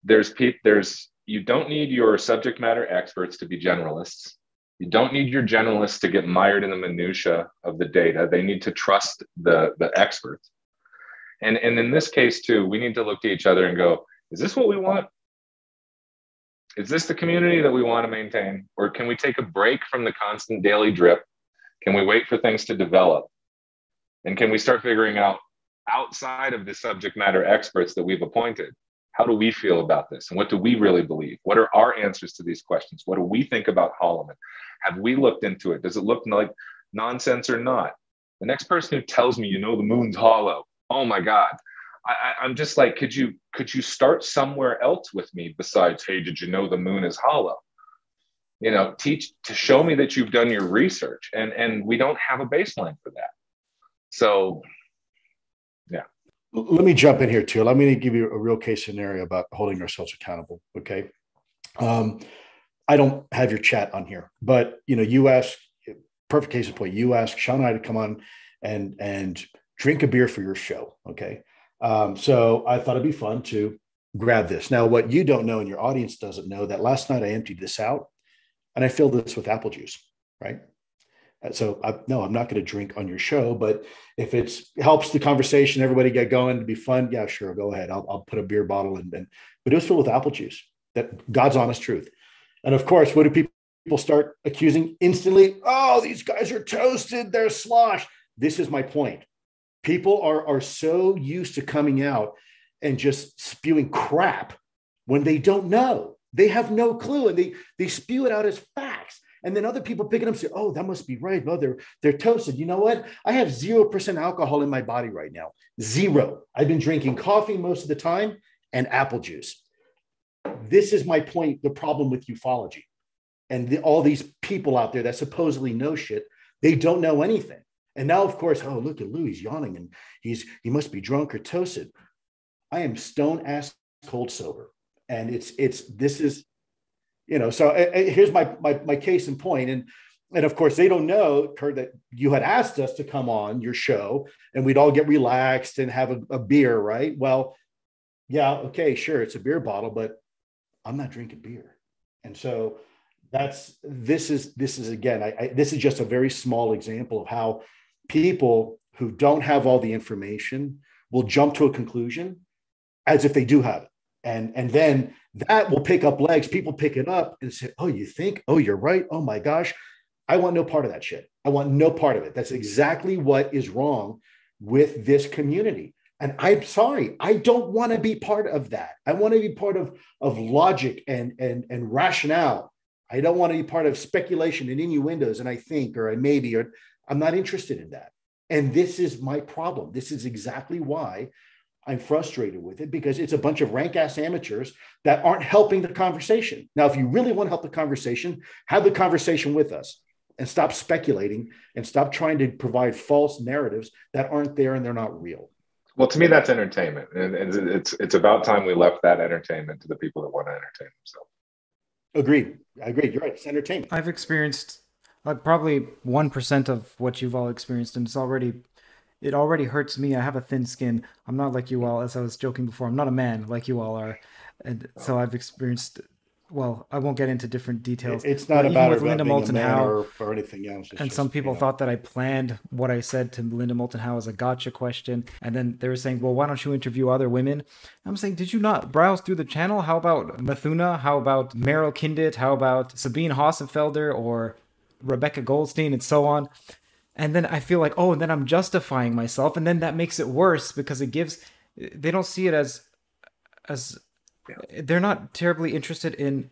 There's people. There's you don't need your subject matter experts to be generalists. You don't need your generalists to get mired in the minutia of the data. They need to trust the the experts. And and in this case too, we need to look to each other and go, is this what we want? Is this the community that we want to maintain? Or can we take a break from the constant daily drip? Can we wait for things to develop? And can we start figuring out outside of the subject matter experts that we've appointed? How do we feel about this? And what do we really believe? What are our answers to these questions? What do we think about Holloman? Have we looked into it? Does it look like nonsense or not? The next person who tells me, you know, the moon's hollow, oh my God. I, am just like, could you could you start somewhere else with me besides, hey, did you know the moon is hollow? You know, teach to show me that you've done your research, and and we don't have a baseline for that. So, yeah. Let me jump in here too. Let me give you a real case scenario about holding ourselves accountable. Okay. Um, I don't have your chat on here, but you know, you ask perfect case in point. You ask Sean and I to come on and and drink a beer for your show. Okay. Um, so I thought it'd be fun to grab this. Now, what you don't know and your audience doesn't know that last night I emptied this out and I filled this with apple juice, right? Uh, so I, no, I'm not going to drink on your show, but if it helps the conversation, everybody get going to be fun, yeah, sure, go ahead. I'll, I'll put a beer bottle in, and but it was filled with apple juice. That God's honest truth. And of course, what do people people start accusing instantly? Oh, these guys are toasted, they're slosh. This is my point. People are, are so used to coming out and just spewing crap when they don't know. They have no clue and they, they spew it out as facts. And then other people pick it up and say, oh, that must be right. Well, they're, they're toasted. You know what? I have 0% alcohol in my body right now. Zero. I've been drinking coffee most of the time and apple juice. This is my point the problem with ufology and the, all these people out there that supposedly know shit, they don't know anything. And now, of course, oh look at Lue, he's yawning and he's he must be drunk or toasted. I am stone ass cold sober, and it's it's this is, you know. So here's my my my case in point, and and of course they don't know, Curt, that you had asked us to come on your show, and we'd all get relaxed and have a, a beer, right? Well, yeah, okay, sure, it's a beer bottle, but I'm not drinking beer, and so that's this is this is again I, I, this is just a very small example of how people who don't have all the information will jump to a conclusion as if they do have it and and then that will pick up legs. People pick it up and say oh you think? Oh you're right. Oh my gosh. I want no part of that shit. I want no part of it. That's exactly what is wrong with this community. And i'm sorry. I don't want to be part of that. I want to be part of of logic and and and rationale. I don't want to be part of speculation and innuendos. And I think or I maybe or I'm not interested in that. And this is my problem. This is exactly why I'm frustrated with it because it's a bunch of rank ass amateurs that aren't helping the conversation. Now, if you really want to help the conversation, have the conversation with us and stop speculating and stop trying to provide false narratives that aren't there and they're not real. Well, to me, that's entertainment, and it's it's about time we left that entertainment to the people that want to entertain themselves. Agreed. I agree. You're right. It's entertainment. I've experienced like probably one percent of what you've all experienced, and it's already it already hurts me. I have a thin skin. I'm not like you all, as I was joking before. I'm not a man like you all are, and so I've experienced well, I won't get into different details. It's not about, with Linda Moulton Howe or, or, anything else. And just, some people you know. thought that I planned what I said to Linda Moulton Howe as a gotcha question, and then they were saying, "Well, why don't you interview other women?" I'm saying, "Did you not browse through the channel? How about Mathuna? How about Meryl Kindit? How about Sabine Hossenfelder or Rebecca Goldstein, and so on?" And then I feel like, oh, and then I'm justifying myself, and then that makes it worse because it gives they don't see it as as they're not terribly interested in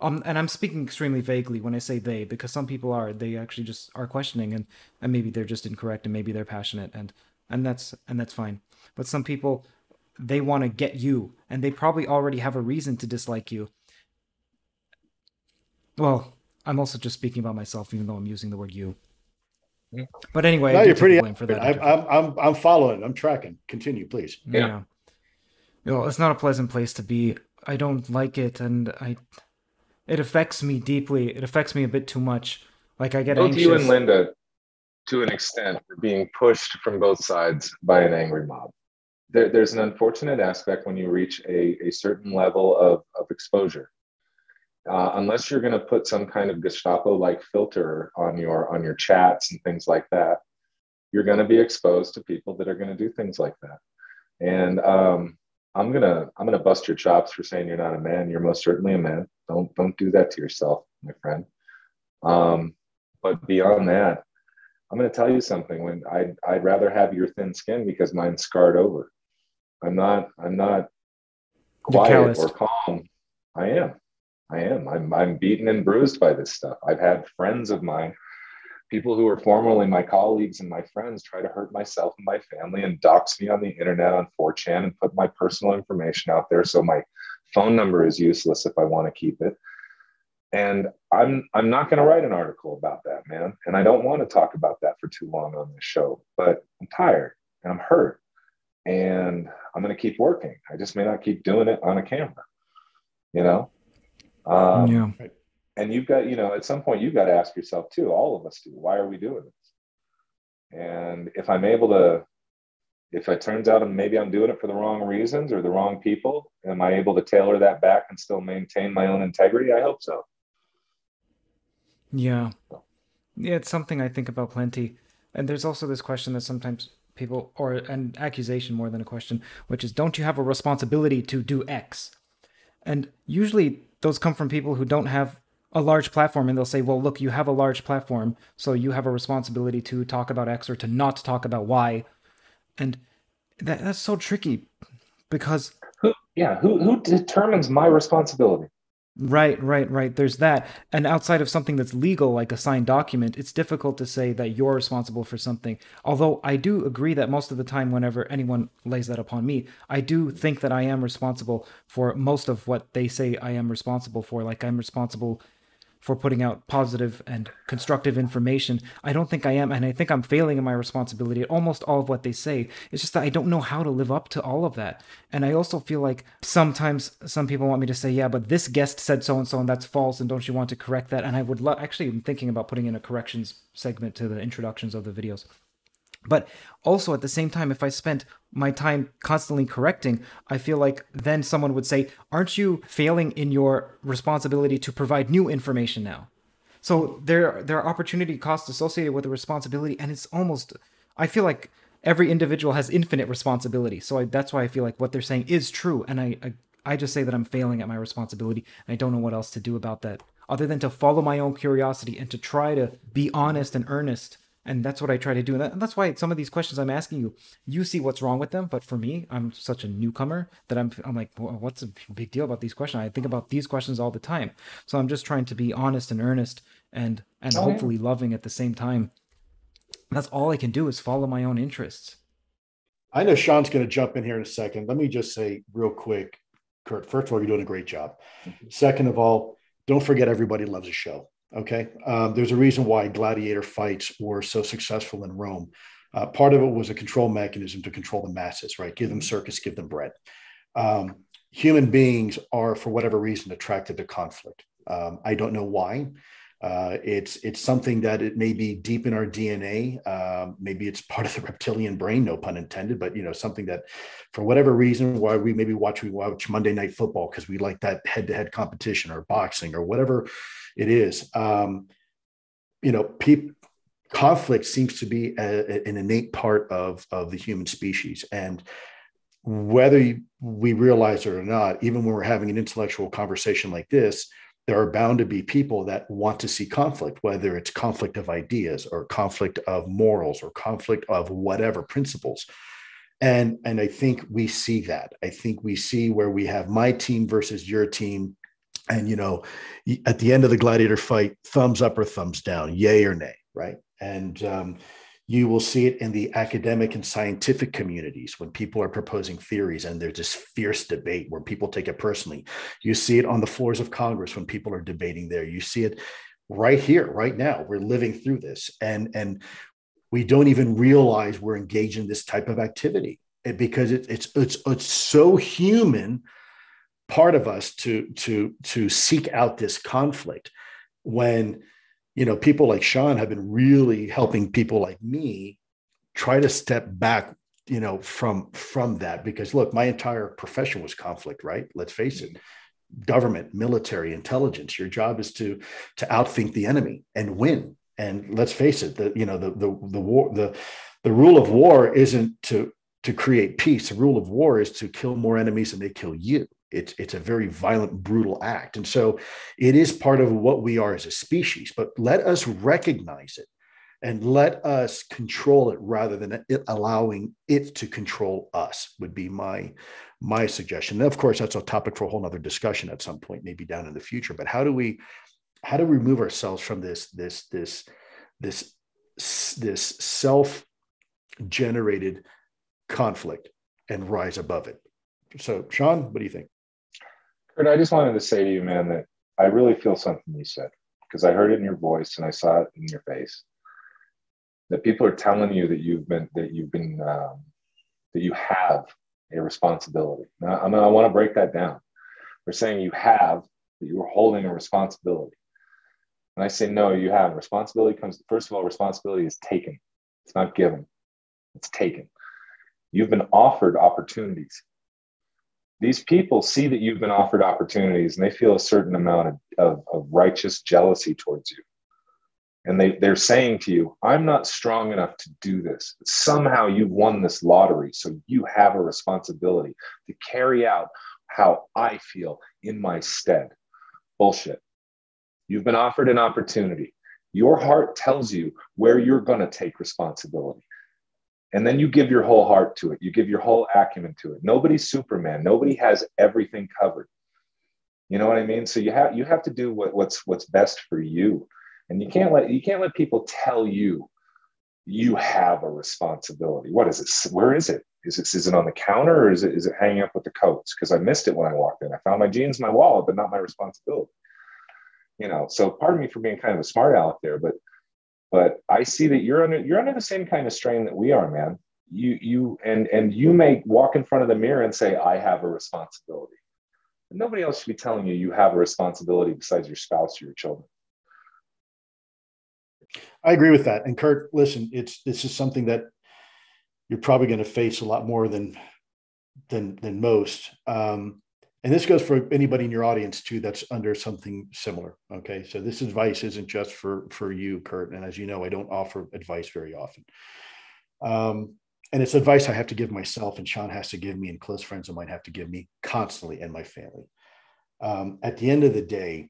um, and I'm speaking extremely vaguely when I say they, because some people are. They actually just are questioning, and, and maybe they're just incorrect, and maybe they're passionate, and and that's and that's fine. But some people, they want to get you, and they probably already have a reason to dislike you. Well, I'm also just speaking about myself, even though I'm using the word you. But anyway, no, you're pretty for that. I'm, I'm, I'm I'm following. I'm tracking. Continue, please. Yeah. yeah. You know, it's not a pleasant place to be. I don't like it, and I, it affects me deeply. It affects me a bit too much. Like I get both anxious. you and Linda, to an extent, are being pushed from both sides by an angry mob. There, there's an unfortunate aspect when you reach a, a certain level of, of exposure. Uh, unless you're going to put some kind of Gestapo-like filter on your on your chats and things like that, you're going to be exposed to people that are going to do things like that. And um, I'm gonna I'm gonna bust your chops for saying you're not a man. You're most certainly a man. Don't don't do that to yourself, my friend. Um, but beyond that, I'm gonna tell you something. When I'd I'd rather have your thin skin because mine's scarred over. I'm not I'm not quiet or calm. I am. I am. I'm I'm beaten and bruised by this stuff. I've had friends of mine people who were formerly my colleagues and my friends try to hurt myself and my family and dox me on the internet on 4chan and put my personal information out there. So my phone number is useless if I want to keep it. And I'm I'm not going to write an article about that, man. And I don't want to talk about that for too long on this show. But I'm tired and I'm hurt, and I'm going to keep working. I just may not keep doing it on a camera, you know. Um, yeah and you've got you know at some point you've got to ask yourself too all of us do why are we doing this and if i'm able to if it turns out maybe I'm doing it for the wrong reasons or the wrong people, am I able to tailor that back and still maintain my own integrity? I hope so. Yeah. Yeah, it's something I think about plenty. And there's also this question that sometimes people, or an accusation more than a question, which is, don't you have a responsibility to do X? And usually those come from people who don't have a large platform and they'll say, well, look, you have a large platform, so you have a responsibility to talk about X or to not talk about Y. And that, that's so tricky because. Who, yeah, who, who determines my responsibility? Right, right, right. There's that. And outside of something that's legal, like a signed document, it's difficult to say that you're responsible for something. Although I do agree that most of the time, whenever anyone lays that upon me, I do think that I am responsible for most of what they say I am responsible for. Like I'm responsible for putting out positive and constructive information. I don't think I am, and I think I'm failing in my responsibility at almost all of what they say. It's just that I don't know how to live up to all of that. And I also feel like sometimes some people want me to say, yeah, but this guest said so and so, and that's false, and don't you want to correct that? And I would love, actually, I'm thinking about putting in a corrections segment to the introductions of the videos. But also at the same time, if I spent my time constantly correcting, I feel like then someone would say, Aren't you failing in your responsibility to provide new information now? So there, there are opportunity costs associated with the responsibility, and it's almost, I feel like every individual has infinite responsibility. So I, that's why I feel like what they're saying is true. And I, I, I just say that I'm failing at my responsibility, and I don't know what else to do about that other than to follow my own curiosity and to try to be honest and earnest and that's what I try to do. And that's why some of these questions I'm asking you, you see what's wrong with them. But for me, I'm such a newcomer that I'm, I'm like, well, what's a big deal about these questions? I think about these questions all the time. So I'm just trying to be honest and earnest and, and oh, hopefully loving at the same time. That's all I can do is follow my own interests. I know Sean's going to jump in here in a second. Let me just say real quick, Curt, first of all, you're doing a great job. Second of all, don't forget everybody loves a show. Okay. Um, there's a reason why gladiator fights were so successful in Rome. Uh, part of it was a control mechanism to control the masses, right? Give them circus, give them bread. Um, human beings are, for whatever reason, attracted to conflict. Um, I don't know why. Uh, it's it's something that it may be deep in our DNA. Um, maybe it's part of the reptilian brain, no pun intended. But you know, something that, for whatever reason, why we maybe watch we watch Monday Night Football because we like that head-to-head competition or boxing or whatever it is. Um, you know, conflict seems to be a, an innate part of of the human species, and whether we realize it or not, even when we're having an intellectual conversation like this there are bound to be people that want to see conflict, whether it's conflict of ideas or conflict of morals or conflict of whatever principles. And, and I think we see that. I think we see where we have my team versus your team. And, you know, at the end of the gladiator fight, thumbs up or thumbs down, yay or nay, right? And, um, you will see it in the academic and scientific communities when people are proposing theories and there's this fierce debate where people take it personally. You see it on the floors of Congress when people are debating there. You see it right here, right now. We're living through this. And, and we don't even realize we're engaged in this type of activity because it, it's, it's, it's so human part of us to, to, to seek out this conflict when you know, people like Sean have been really helping people like me try to step back, you know, from from that because look, my entire profession was conflict, right? Let's face it. Government, military, intelligence. Your job is to to outthink the enemy and win. And let's face it, the you know the the the war the the rule of war isn't to to create peace. The rule of war is to kill more enemies than they kill you. It's, it's a very violent, brutal act. And so it is part of what we are as a species, but let us recognize it and let us control it rather than it allowing it to control us would be my my suggestion. And of course that's a topic for a whole nother discussion at some point maybe down in the future but how do we how do we remove ourselves from this this this this this self generated conflict and rise above it? So sean what do you think Curt, I just wanted to say to you, man, that I really feel something you said because I heard it in your voice and I saw it in your face. That people are telling you that you've been that you've been um, that you have a responsibility. Now, I, mean, I want to break that down. They're saying you have that you're holding a responsibility. And I say, no, you have. Responsibility comes, first of all, responsibility is taken. It's not given, it's taken. You've been offered opportunities. These people see that you've been offered opportunities and they feel a certain amount of, of, of righteous jealousy towards you. And they, they're saying to you, I'm not strong enough to do this. Somehow you've won this lottery. So you have a responsibility to carry out how I feel in my stead. Bullshit. You've been offered an opportunity. Your heart tells you where you're going to take responsibility. And then you give your whole heart to it. You give your whole acumen to it. Nobody's Superman. Nobody has everything covered. You know what I mean? So you have you have to do what, what's what's best for you. And you can't let you can't let people tell you you have a responsibility. What is it? Where is it? Is it is it on the counter or is it is it hanging up with the coats? Because I missed it when I walked in. I found my jeans, my wallet, but not my responsibility. You know, so pardon me for being kind of a smart aleck there, but but I see that you're under you're under the same kind of strain that we are, man. You you and and you may walk in front of the mirror and say, I have a responsibility. But nobody else should be telling you you have a responsibility besides your spouse or your children. I agree with that. And Curt, listen, it's this is something that you're probably going to face a lot more than than than most. Um, and this goes for anybody in your audience too that's under something similar. Okay, so this advice isn't just for for you, Curt. And as you know, I don't offer advice very often. Um, and it's advice I have to give myself, and Sean has to give me, and close friends of mine have to give me constantly, and my family. Um, at the end of the day,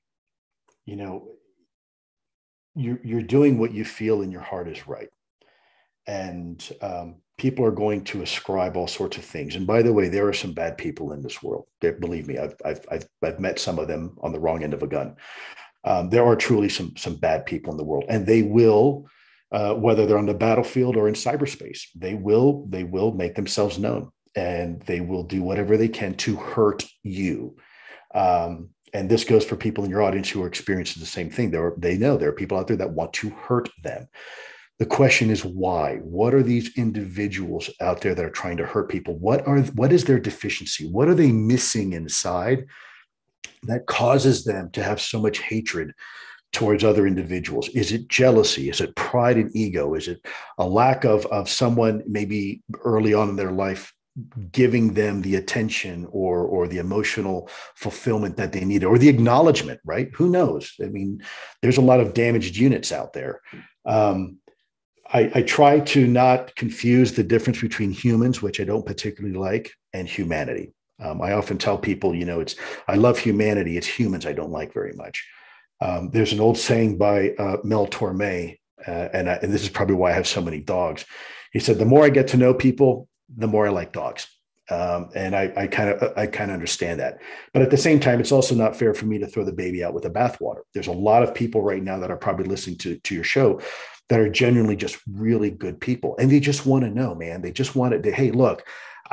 you know, you're, you're doing what you feel in your heart is right. And um, people are going to ascribe all sorts of things. And by the way, there are some bad people in this world. believe me, I've, I've, I've, I've, met some of them on the wrong end of a gun. Um, there are truly some, some bad people in the world, and they will, uh, whether they're on the battlefield or in cyberspace, they will, they will make themselves known and they will do whatever they can to hurt you. Um, and this goes for people in your audience who are experiencing the same thing. There are, they know there are people out there that want to hurt them. The question is why? What are these individuals out there that are trying to hurt people? What are what is their deficiency? What are they missing inside that causes them to have so much hatred towards other individuals? Is it jealousy? Is it pride and ego? Is it a lack of, of someone maybe early on in their life giving them the attention or or the emotional fulfillment that they need or the acknowledgement right who knows i mean there's a lot of damaged units out there um, I, I, try to not confuse the difference between humans which i don't particularly like and humanity um, i often tell people you know it's i love humanity it's humans i don't like very much um, there's an old saying by uh, mel torme uh, and, I, and this is probably why i have so many dogs he said the more i get to know people the more I like dogs. Um, and I kind of I kind of understand that, but at the same time, it's also not fair for me to throw the baby out with the bathwater. There's a lot of people right now that are probably listening to to your show that are genuinely just really good people, and they just want to know, man. They just want to. Hey, look,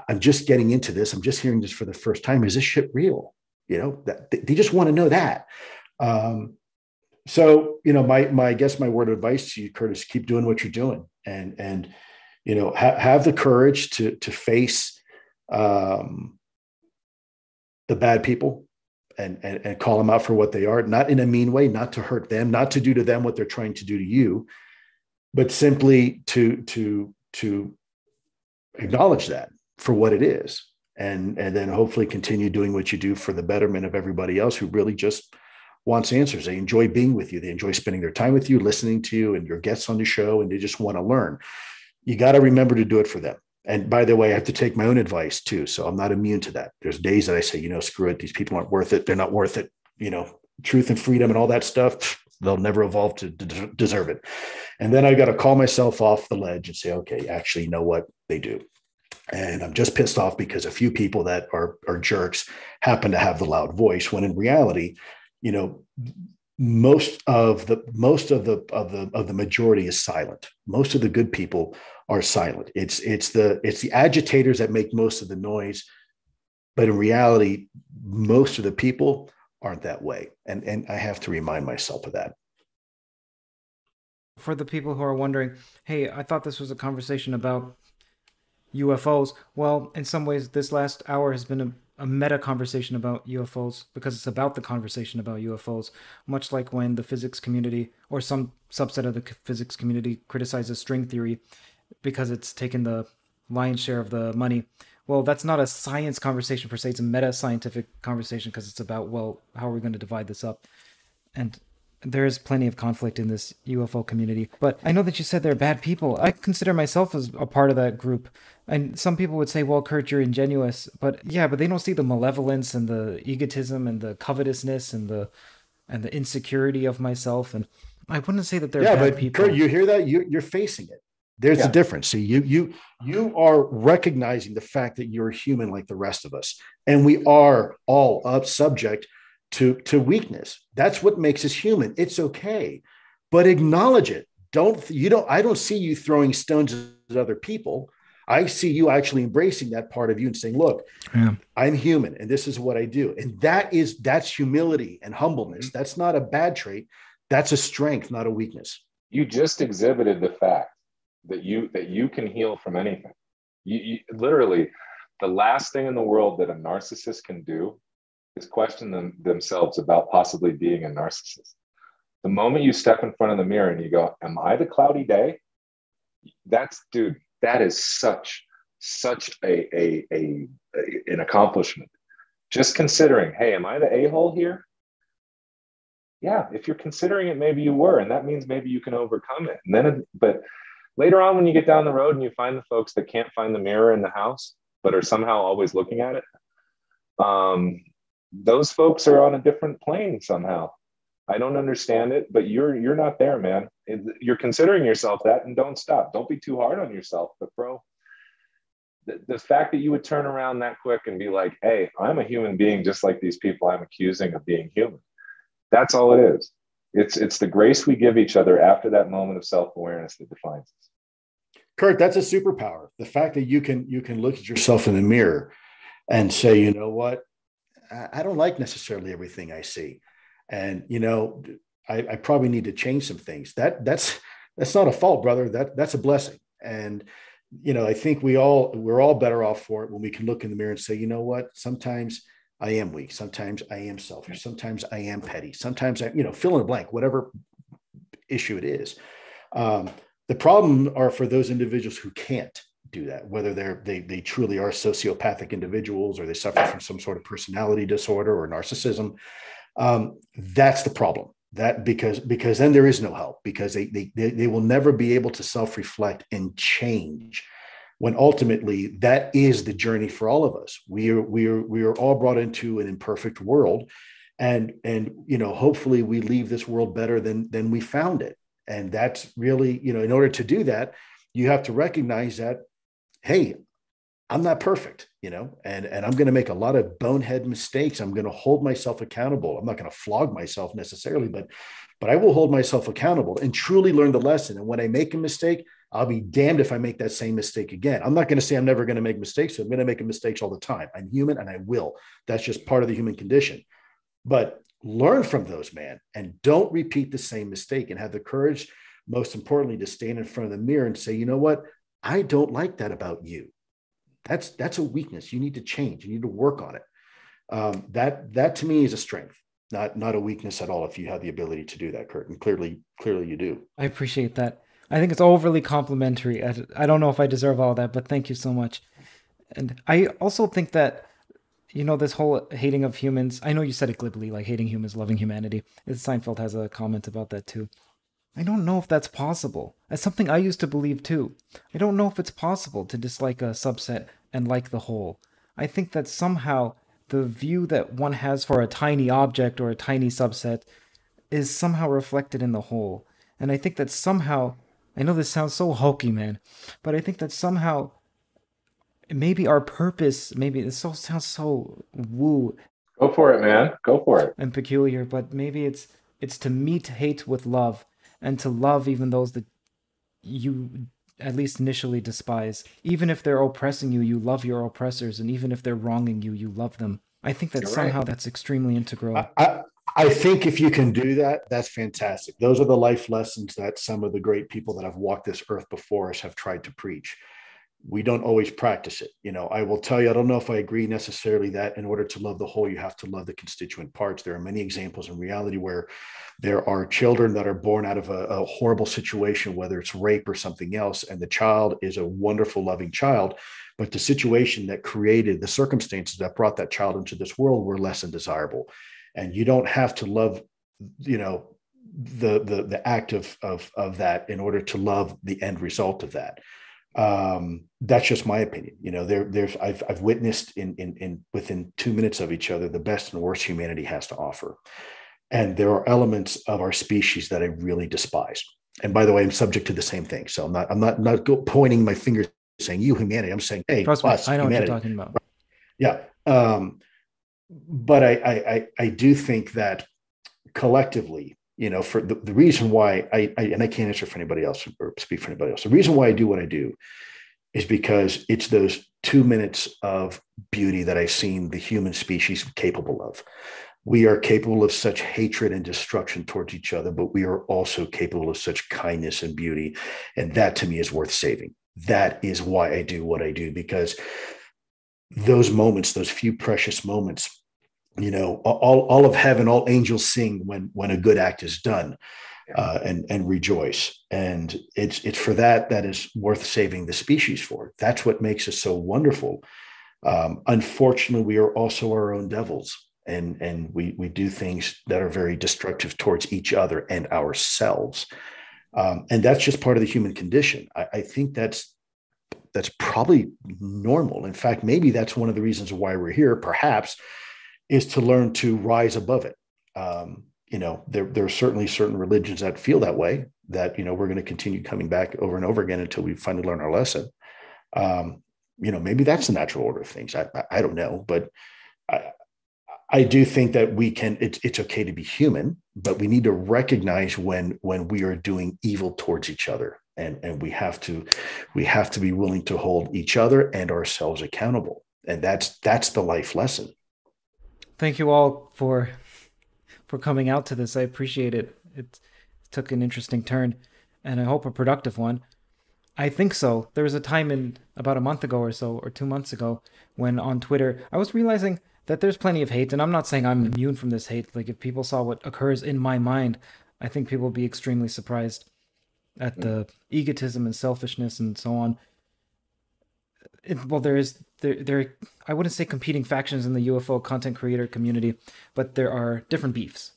I'm just getting into this. I'm just hearing this for the first time. Is this shit real? You know, that, they just want to know that. Um, so, you know, my my I guess my word of advice to you, Curtis, keep doing what you're doing, and and you know ha- have the courage to to face um, the bad people and, and and call them out for what they are not in a mean way not to hurt them not to do to them what they're trying to do to you but simply to to to acknowledge that for what it is and and then hopefully continue doing what you do for the betterment of everybody else who really just wants answers they enjoy being with you they enjoy spending their time with you listening to you and your guests on the show and they just want to learn you got to remember to do it for them. And by the way, I have to take my own advice too. So I'm not immune to that. There's days that I say, you know, screw it. These people aren't worth it. They're not worth it. You know, truth and freedom and all that stuff, they'll never evolve to deserve it. And then I got to call myself off the ledge and say, okay, actually, you know what? They do. And I'm just pissed off because a few people that are, are jerks happen to have the loud voice when in reality, you know, most of the most of the of the of the majority is silent most of the good people are silent it's it's the it's the agitators that make most of the noise but in reality most of the people aren't that way. And and i have to remind myself of that. For the people who are wondering hey i thought this was a conversation about ufos well in some ways this last hour has been a a meta conversation about UFOs because it's about the conversation about UFOs, much like when the physics community or some subset of the physics community criticizes string theory because it's taken the lion's share of the money. Well, that's not a science conversation per se. It's a meta scientific conversation because it's about, well, how are we going to divide this up? And there is plenty of conflict in this UFO community. But I know that you said they're bad people. I consider myself as a part of that group. And some people would say, well, Curt, you're ingenuous. But yeah, but they don't see the malevolence and the egotism and the covetousness and the and the insecurity of myself. And I wouldn't say that they're yeah, bad but people. Curt, you hear that? You, you're facing it. There's Yeah. a difference. See, you you you are recognizing the fact that you're human like the rest of us, and we are all up subject to to weakness. That's what makes us human. It's okay, but acknowledge it. Don't you don't? I don't see you throwing stones at other people. I see you actually embracing that part of you and saying, "Look, Yeah. I'm human, and this is what I do." And that is that's humility and humbleness. Mm-hmm. That's not a bad trait. That's a strength, not a weakness. you just exhibited the fact that you that you can heal from anything. You, you literally the last thing in the world that a narcissist can do is question them, themselves about possibly being a narcissist. The moment you step in front of the mirror and you go am i the cloudy day? That's dude that is such such a, a, a, a an accomplishment. Just considering hey am i the a-hole here? Yeah if you're considering it maybe you were and that means maybe you can overcome it. And then but later on when you get down the road and you find the folks that can't find the mirror in the house but are somehow always looking at it um, those folks are on a different plane somehow. I don't understand it but you're you're not there man. You're considering yourself that and don't stop. Don't be too hard on yourself but bro the, the fact that you would turn around that quick and be like hey i'm a human being just like these people i'm accusing of being human. That's all it is. It's it's the grace we give each other after that moment of self-awareness that defines us. Curt, that's a superpower. The fact that you can you can look at yourself in the mirror and say, you know what, I, don't like necessarily everything I see, and you know, I, I probably need to change some things. That that's that's not a fault, brother. That that's a blessing. And you know, I think we all we're all better off for it when we can look in the mirror and say, you know what, sometimes I am weak. Sometimes I am selfish. Sometimes I am petty. Sometimes I, you know, fill in a blank, whatever issue it is. Um, the problem are for those individuals who can't do that, whether they're they they truly are sociopathic individuals or they suffer from some sort of personality disorder or narcissism. Um, that's the problem. That because because then there is no help because they they they, they will never be able to self reflect and change when ultimately that is the journey for all of us. We are we are we are all brought into an imperfect world, and and you know hopefully we leave this world better than than we found it. And that's really you know in order to do that, you have to recognize that hey, I'm not perfect, you know, and and I'm going to make a lot of bonehead mistakes. I'm going to hold myself accountable. I'm not going to flog myself necessarily, but but I will hold myself accountable and truly learn the lesson. And when I make a mistake, I'll be damned if I make that same mistake again. I'm not going to say I'm never going to make mistakes. I'm going to make mistakes all the time. I'm human and I will. That's just part of the human condition. But learn from those, man, and don't repeat the same mistake and have the courage, most importantly, to stand in front of the mirror and say, you know what? I don't like that about you. That's that's a weakness. You need to change. You need to work on it. Um, that that to me is a strength, not not a weakness at all. If you have the ability to do that, Curt, and clearly clearly you do. I appreciate that. I think it's overly complimentary. I, I don't know if I deserve all that, but thank you so much. And I also think that, you know, this whole hating of humans, I know you said it glibly, like hating humans, loving humanity. Seinfeld has a comment about that too. I don't know if that's possible. That's something I used to believe too. I don't know if it's possible to dislike a subset and like the whole. I think that somehow the view that one has for a tiny object or a tiny subset is somehow reflected in the whole. And I think that somehow, I know this sounds so hokey, man, but I think that somehow maybe our purpose, maybe this all sounds so woo Go for it, man. Go for it. and peculiar, but maybe it's it's to meet hate with love and to love even those that you at least initially despise. Even if they're oppressing you, you love your oppressors, and even if they're wronging you, you love them. I think that You're right. somehow that's extremely integral. I, I, I think if you can do that, that's fantastic. Those are the life lessons that some of the great people that have walked this earth before us have tried to preach. we don't always practice it. You know, I will tell you, I don't know if I agree necessarily that in order to love the whole, you have to love the constituent parts. There are many examples in reality where there are children that are born out of a, a horrible situation, whether it's rape or something else, and the child is a wonderful, loving child. But the situation that created the circumstances that brought that child into this world were less than desirable. And you don't have to love, you know, the the the act of of of that in order to love the end result of that um, that's just my opinion. You know, there, there's I've I've witnessed in in in within two minutes of each other the best and worst humanity has to offer, and there are elements of our species that I really despise. And by the way, I'm subject to the same thing. So I'm not I'm not not pointing my finger saying you humanity. I'm saying hey, Trust us, me, I know humanity. what you're talking about. Yeah, um, but I, I I do think that collectively you know, for the, the reason why I, I, and I can't answer for anybody else or speak for anybody else. The reason why I do what I do is because it's those two minutes of beauty that I've seen the human species capable of. We are capable of such hatred and destruction towards each other, but we are also capable of such kindness and beauty. And that to me is worth saving. That is why I do what I do, because those moments, those few precious moments, you know all, all of heaven all angels sing when when a good act is done uh, and and rejoice. And it's it's for that that is worth saving the species for. That's what makes us so wonderful. Um, unfortunately we are also our own devils and and we we do things that are very destructive towards each other and ourselves. Um, and that's just part of the human condition. I, I think that's that's probably normal. In fact maybe that's one of the reasons why we're here perhaps is to learn to rise above it. Um, you know, there, there are certainly certain religions that feel that way, that, you know, we're going to continue coming back over and over again until we finally learn our lesson. Um, you know, maybe that's the natural order of things. I, I, I don't know, but I, I do think that we can, it's, it's okay to be human, but we need to recognize when, when we are doing evil towards each other. And, and we have to, we have to be willing to hold each other and ourselves accountable. And that's, that's the life lesson thank you all for for coming out to this. I appreciate it. It took an interesting turn, and I hope a productive one. I think so. There was a time in about a month ago or so, or two months ago, when on Twitter I was realizing that there's plenty of hate, and I'm not saying I'm immune from this hate. Like if people saw what occurs in my mind, I think people would be extremely surprised at mm. the egotism and selfishness and so on. It, well, there is there there I wouldn't say competing factions in the UFO content creator community, but there are different beefs.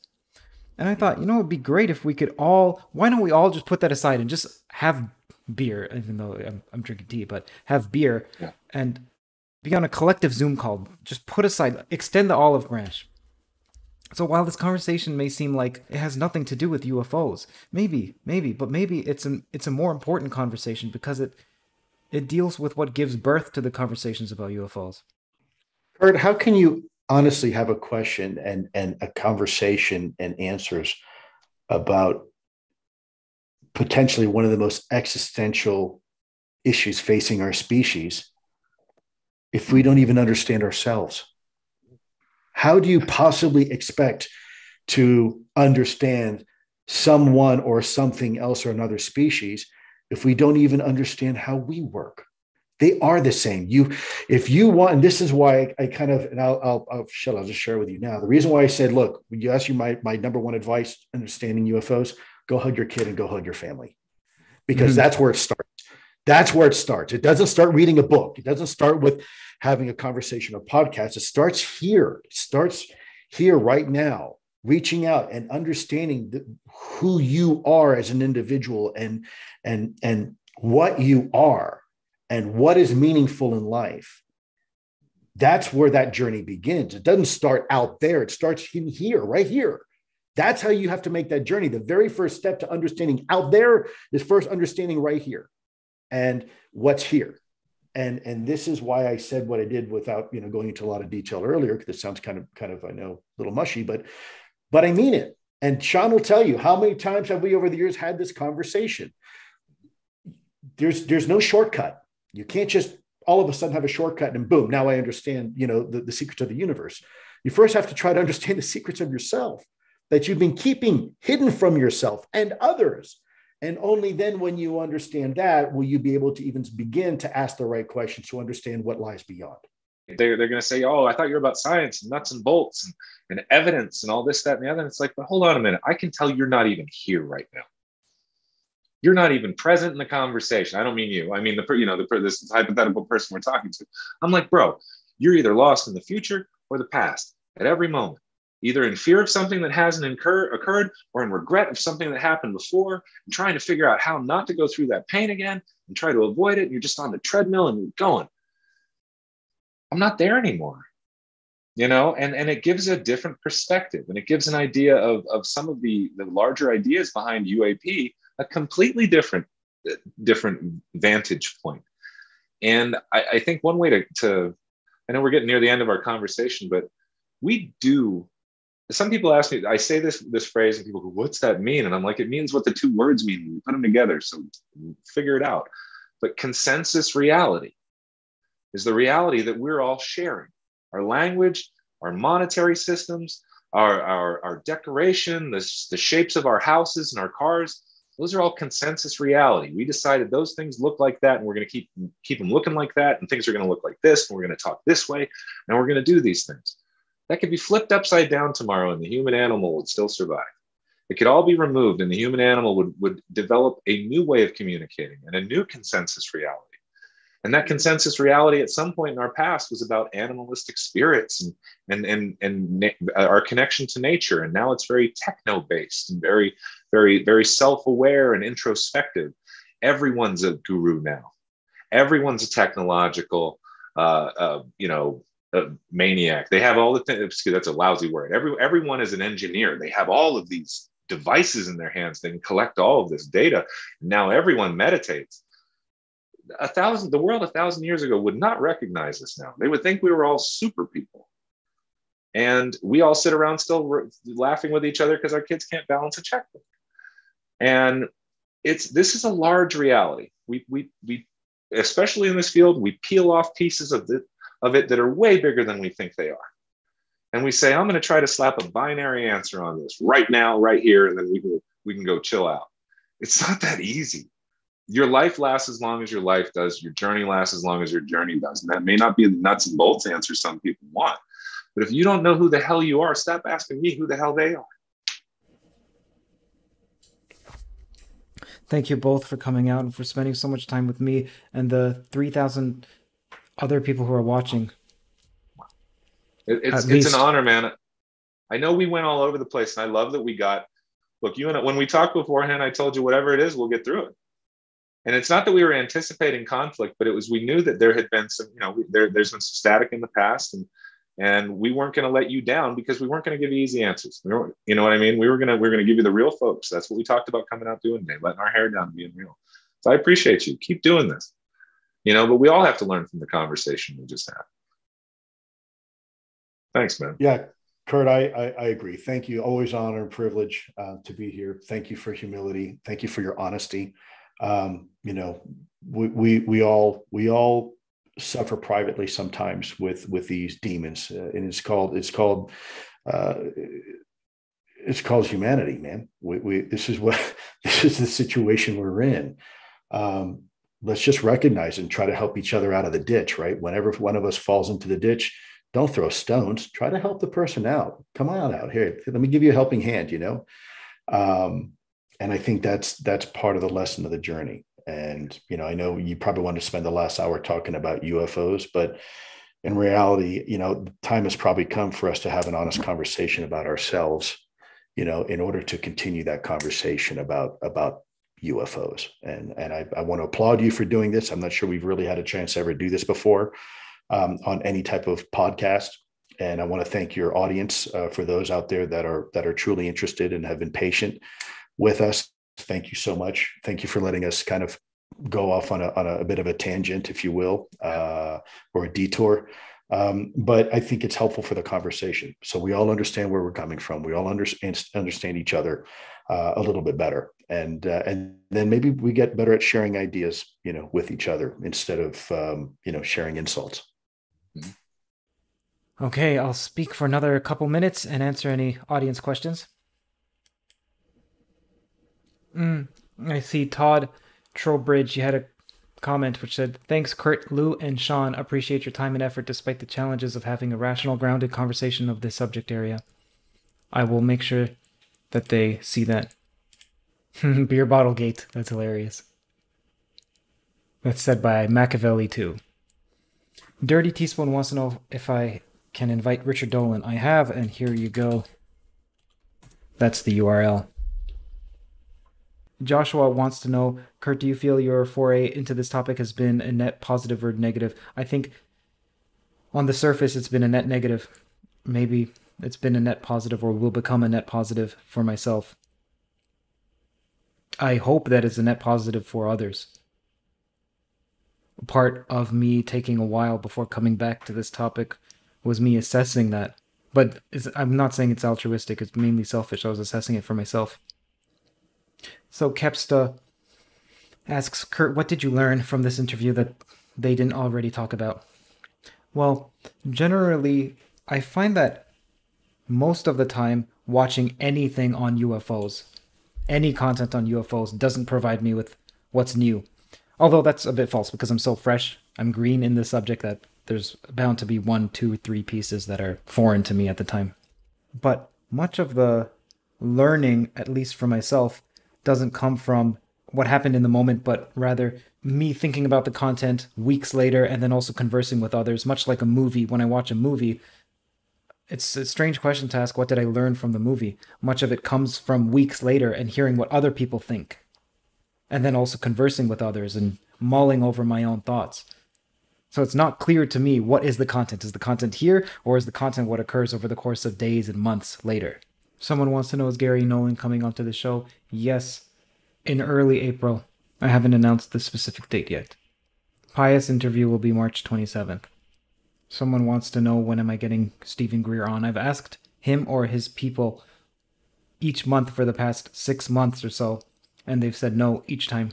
And I thought, you know, it'd be great if we could all. Why don't we all just put that aside and just have beer, even though I'm, I'm drinking tea, but have beer yeah. and be on a collective Zoom call. Just put aside, extend the olive branch. So while this conversation may seem like it has nothing to do with UFOs, maybe, maybe, but maybe it's an it's a more important conversation because it it deals with what gives birth to the conversations about UFOs. Curt, how can you honestly have a question and, and a conversation and answers about potentially one of the most existential issues facing our species if we don't even understand ourselves? How do you possibly expect to understand someone or something else or another species if we don't even understand how we work they are the same. You if you want and this is why i, I kind of and I'll, I'll i'll i'll just share with you now. The reason why i said look when you ask you my my number one advice understanding ufos go hug your kid and go hug your family. Because mm-hmm. that's where it starts. That's where it starts. It doesn't start reading a book. It doesn't start with having a conversation or podcast. It starts here. It starts here right now reaching out and understanding the, who you are as an individual and and and what you are and what is meaningful in life. That's where that journey begins. It doesn't start out there. It starts in here right here. That's how you have to make that journey. The very first step to understanding out there is first understanding right here and what's here. And and this is why i said what i did without you know going into a lot of detail earlier because it sounds kind of kind of i know a little mushy but but I mean it. And Sean will tell you how many times have we over the years had this conversation. There's there's no shortcut. You can't just all of a sudden have a shortcut and boom, now I understand, you know, the, the secrets of the universe. You first have to try to understand the secrets of yourself that you've been keeping hidden from yourself and others. And only then, when you understand that, will you be able to even begin to ask the right questions to understand what lies beyond. They're, they're going to say, Oh, I thought you were about science and nuts and bolts and, and evidence and all this, that, and the other. And it's like, but hold on a minute. I can tell you're not even here right now. You're not even present in the conversation. I don't mean you. I mean the you know the this hypothetical person we're talking to. I'm like, bro, you're either lost in the future or the past at every moment either in fear of something that hasn't incur- occurred or in regret of something that happened before and trying to figure out how not to go through that pain again and try to avoid it. And you're just on the treadmill and you're going. I'm not there anymore. You know, and, and it gives a different perspective and it gives an idea of, of some of the, the larger ideas behind UAP, a completely different, different vantage point. And I, I think one way to, to, I know we're getting near the end of our conversation, but we do some people ask me, I say this this phrase, and people go, "What's that mean?" And I'm like, "It means what the two words mean. We put them together, so figure it out." But consensus reality is the reality that we're all sharing. Our language, our monetary systems, our our, our decoration, the, the shapes of our houses and our cars. Those are all consensus reality. We decided those things look like that, and we're going to keep keep them looking like that, and things are going to look like this, and we're going to talk this way, and we're going to do these things that could be flipped upside down tomorrow and the human animal would still survive. It could all be removed and the human animal would, would develop a new way of communicating and a new consensus reality. And that consensus reality at some point in our past was about animalistic spirits and, and, and, and na- our connection to nature. And now it's very techno based and very, very, very self aware and introspective. Everyone's a guru now. Everyone's a technological, uh, uh, you know, a maniac. They have all the things. That's a lousy word. Every everyone is an engineer. They have all of these devices in their hands. They can collect all of this data. Now everyone meditates. A thousand, the world a thousand years ago would not recognize us now. They would think we were all super people. And we all sit around still laughing with each other because our kids can't balance a checkbook. And it's this is a large reality. We we we especially in this field, we peel off pieces of the, of it that are way bigger than we think they are. And we say, I'm going to try to slap a binary answer on this right now, right here, and then we can we can go chill out. It's not that easy. Your life lasts as long as your life does. Your journey lasts as long as your journey does. And that may not be the nuts and bolts answer some people want. But if you don't know who the hell you are, stop asking me who the hell they are. Thank you both for coming out and for spending so much time with me and the 3,000 other people who are watching. It, it's it's an honor, man. I know we went all over the place, and I love that we got. Look, you and when we talked beforehand, I told you whatever it is, we'll get through it. And it's not that we were anticipating conflict, but it was we knew that there had been some, you know, there, there's been some static in the past, and and we weren't going to let you down because we weren't going to give you easy answers. We you know what I mean? We were gonna we are gonna give you the real folks. That's what we talked about coming out doing today, letting our hair down, being real. So I appreciate you. Keep doing this you know, but we all have to learn from the conversation we just had. Thanks, man. Yeah, Curt, I, I, I agree. Thank you. Always honor and privilege uh, to be here. Thank you for humility. Thank you for your honesty. Um, you know, we, we, we all, we all suffer privately sometimes with, with these demons uh, and it's called, it's called, uh, it's called humanity, man. We, we, this is what, this is the situation we're in. Um, let's just recognize and try to help each other out of the ditch, right? Whenever one of us falls into the ditch, don't throw stones. Try to help the person out. Come on out here. Let me give you a helping hand. You know, um, and I think that's that's part of the lesson of the journey. And you know, I know you probably want to spend the last hour talking about UFOs, but in reality, you know, time has probably come for us to have an honest conversation about ourselves. You know, in order to continue that conversation about about UFOs. And, and I, I, want to applaud you for doing this. I'm not sure we've really had a chance to ever do this before um, on any type of podcast. And I want to thank your audience uh, for those out there that are that are truly interested and have been patient with us. Thank you so much. Thank you for letting us kind of go off on a, on a, bit of a tangent, if you will, uh, or a detour. Um, but I think it's helpful for the conversation. So we all understand where we're coming from. We all understand understand each other uh, a little bit better, and uh, and then maybe we get better at sharing ideas, you know, with each other instead of um, you know sharing insults. Okay, I'll speak for another couple minutes and answer any audience questions. Mm, I see Todd Trowbridge. You had a comment which said, Thanks, Curt, Lue, and Sean. Appreciate your time and effort despite the challenges of having a rational, grounded conversation of this subject area. I will make sure that they see that. Beer bottle gate. That's hilarious. That's said by Machiavelli, too. Dirty Teaspoon wants to know if I can invite Richard Dolan. I have, and here you go. That's the URL. Joshua wants to know, Curt, do you feel your foray into this topic has been a net positive or negative? I think on the surface it's been a net negative. Maybe it's been a net positive or will become a net positive for myself. I hope that it's a net positive for others. Part of me taking a while before coming back to this topic was me assessing that. But I'm not saying it's altruistic, it's mainly selfish. I was assessing it for myself. So Kepsta asks Curt, what did you learn from this interview that they didn't already talk about? Well, generally, I find that most of the time watching anything on UFOs, any content on UFOs, doesn't provide me with what's new. Although that's a bit false because I'm so fresh, I'm green in the subject that there's bound to be one, two, three pieces that are foreign to me at the time. But much of the learning, at least for myself, doesn't come from what happened in the moment, but rather me thinking about the content weeks later and then also conversing with others, much like a movie. When I watch a movie, it's a strange question to ask what did I learn from the movie? Much of it comes from weeks later and hearing what other people think. And then also conversing with others and mulling over my own thoughts. So it's not clear to me what is the content. Is the content here or is the content what occurs over the course of days and months later? Someone wants to know is Garry Nolan coming onto the show? Yes, in early April. I haven't announced the specific date yet. Pious interview will be March 27th. Someone wants to know when am I getting Steven Greer on? I've asked him or his people each month for the past six months or so, and they've said no each time.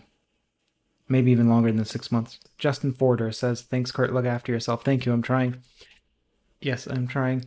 Maybe even longer than six months. Justin Forder says, Thanks, Curt. Look after yourself. Thank you. I'm trying. Yes, I'm trying.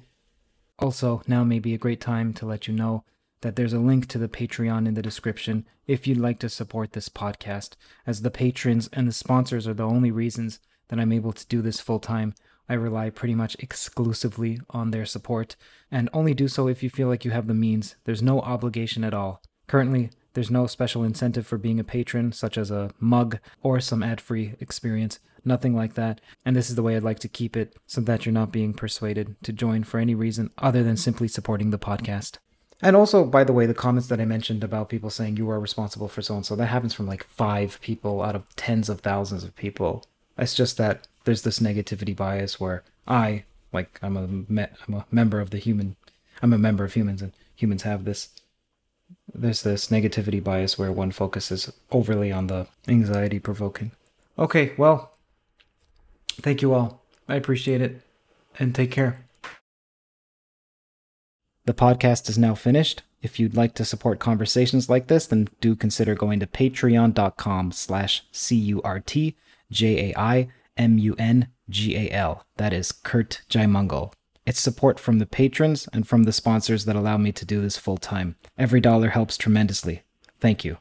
Also, now may be a great time to let you know that there's a link to the Patreon in the description if you'd like to support this podcast, as the patrons and the sponsors are the only reasons that I'm able to do this full time. I rely pretty much exclusively on their support, and only do so if you feel like you have the means. There's no obligation at all. Currently, there's no special incentive for being a patron, such as a mug or some ad free experience. Nothing like that. And this is the way I'd like to keep it so that you're not being persuaded to join for any reason other than simply supporting the podcast. And also, by the way, the comments that I mentioned about people saying you are responsible for so and so, that happens from like five people out of tens of thousands of people. It's just that there's this negativity bias where I, like, I'm a, I'm a member of the human, I'm a member of humans, and humans have this there's this negativity bias where one focuses overly on the anxiety provoking. Okay, well, thank you all. I appreciate it. And take care. The podcast is now finished. If you'd like to support conversations like this, then do consider going to patreon.com slash C-U-R-T-J-A-I-M-U-N-G-A-L. That is Curt Jaimungal. It's support from the patrons and from the sponsors that allow me to do this full time. Every dollar helps tremendously. Thank you.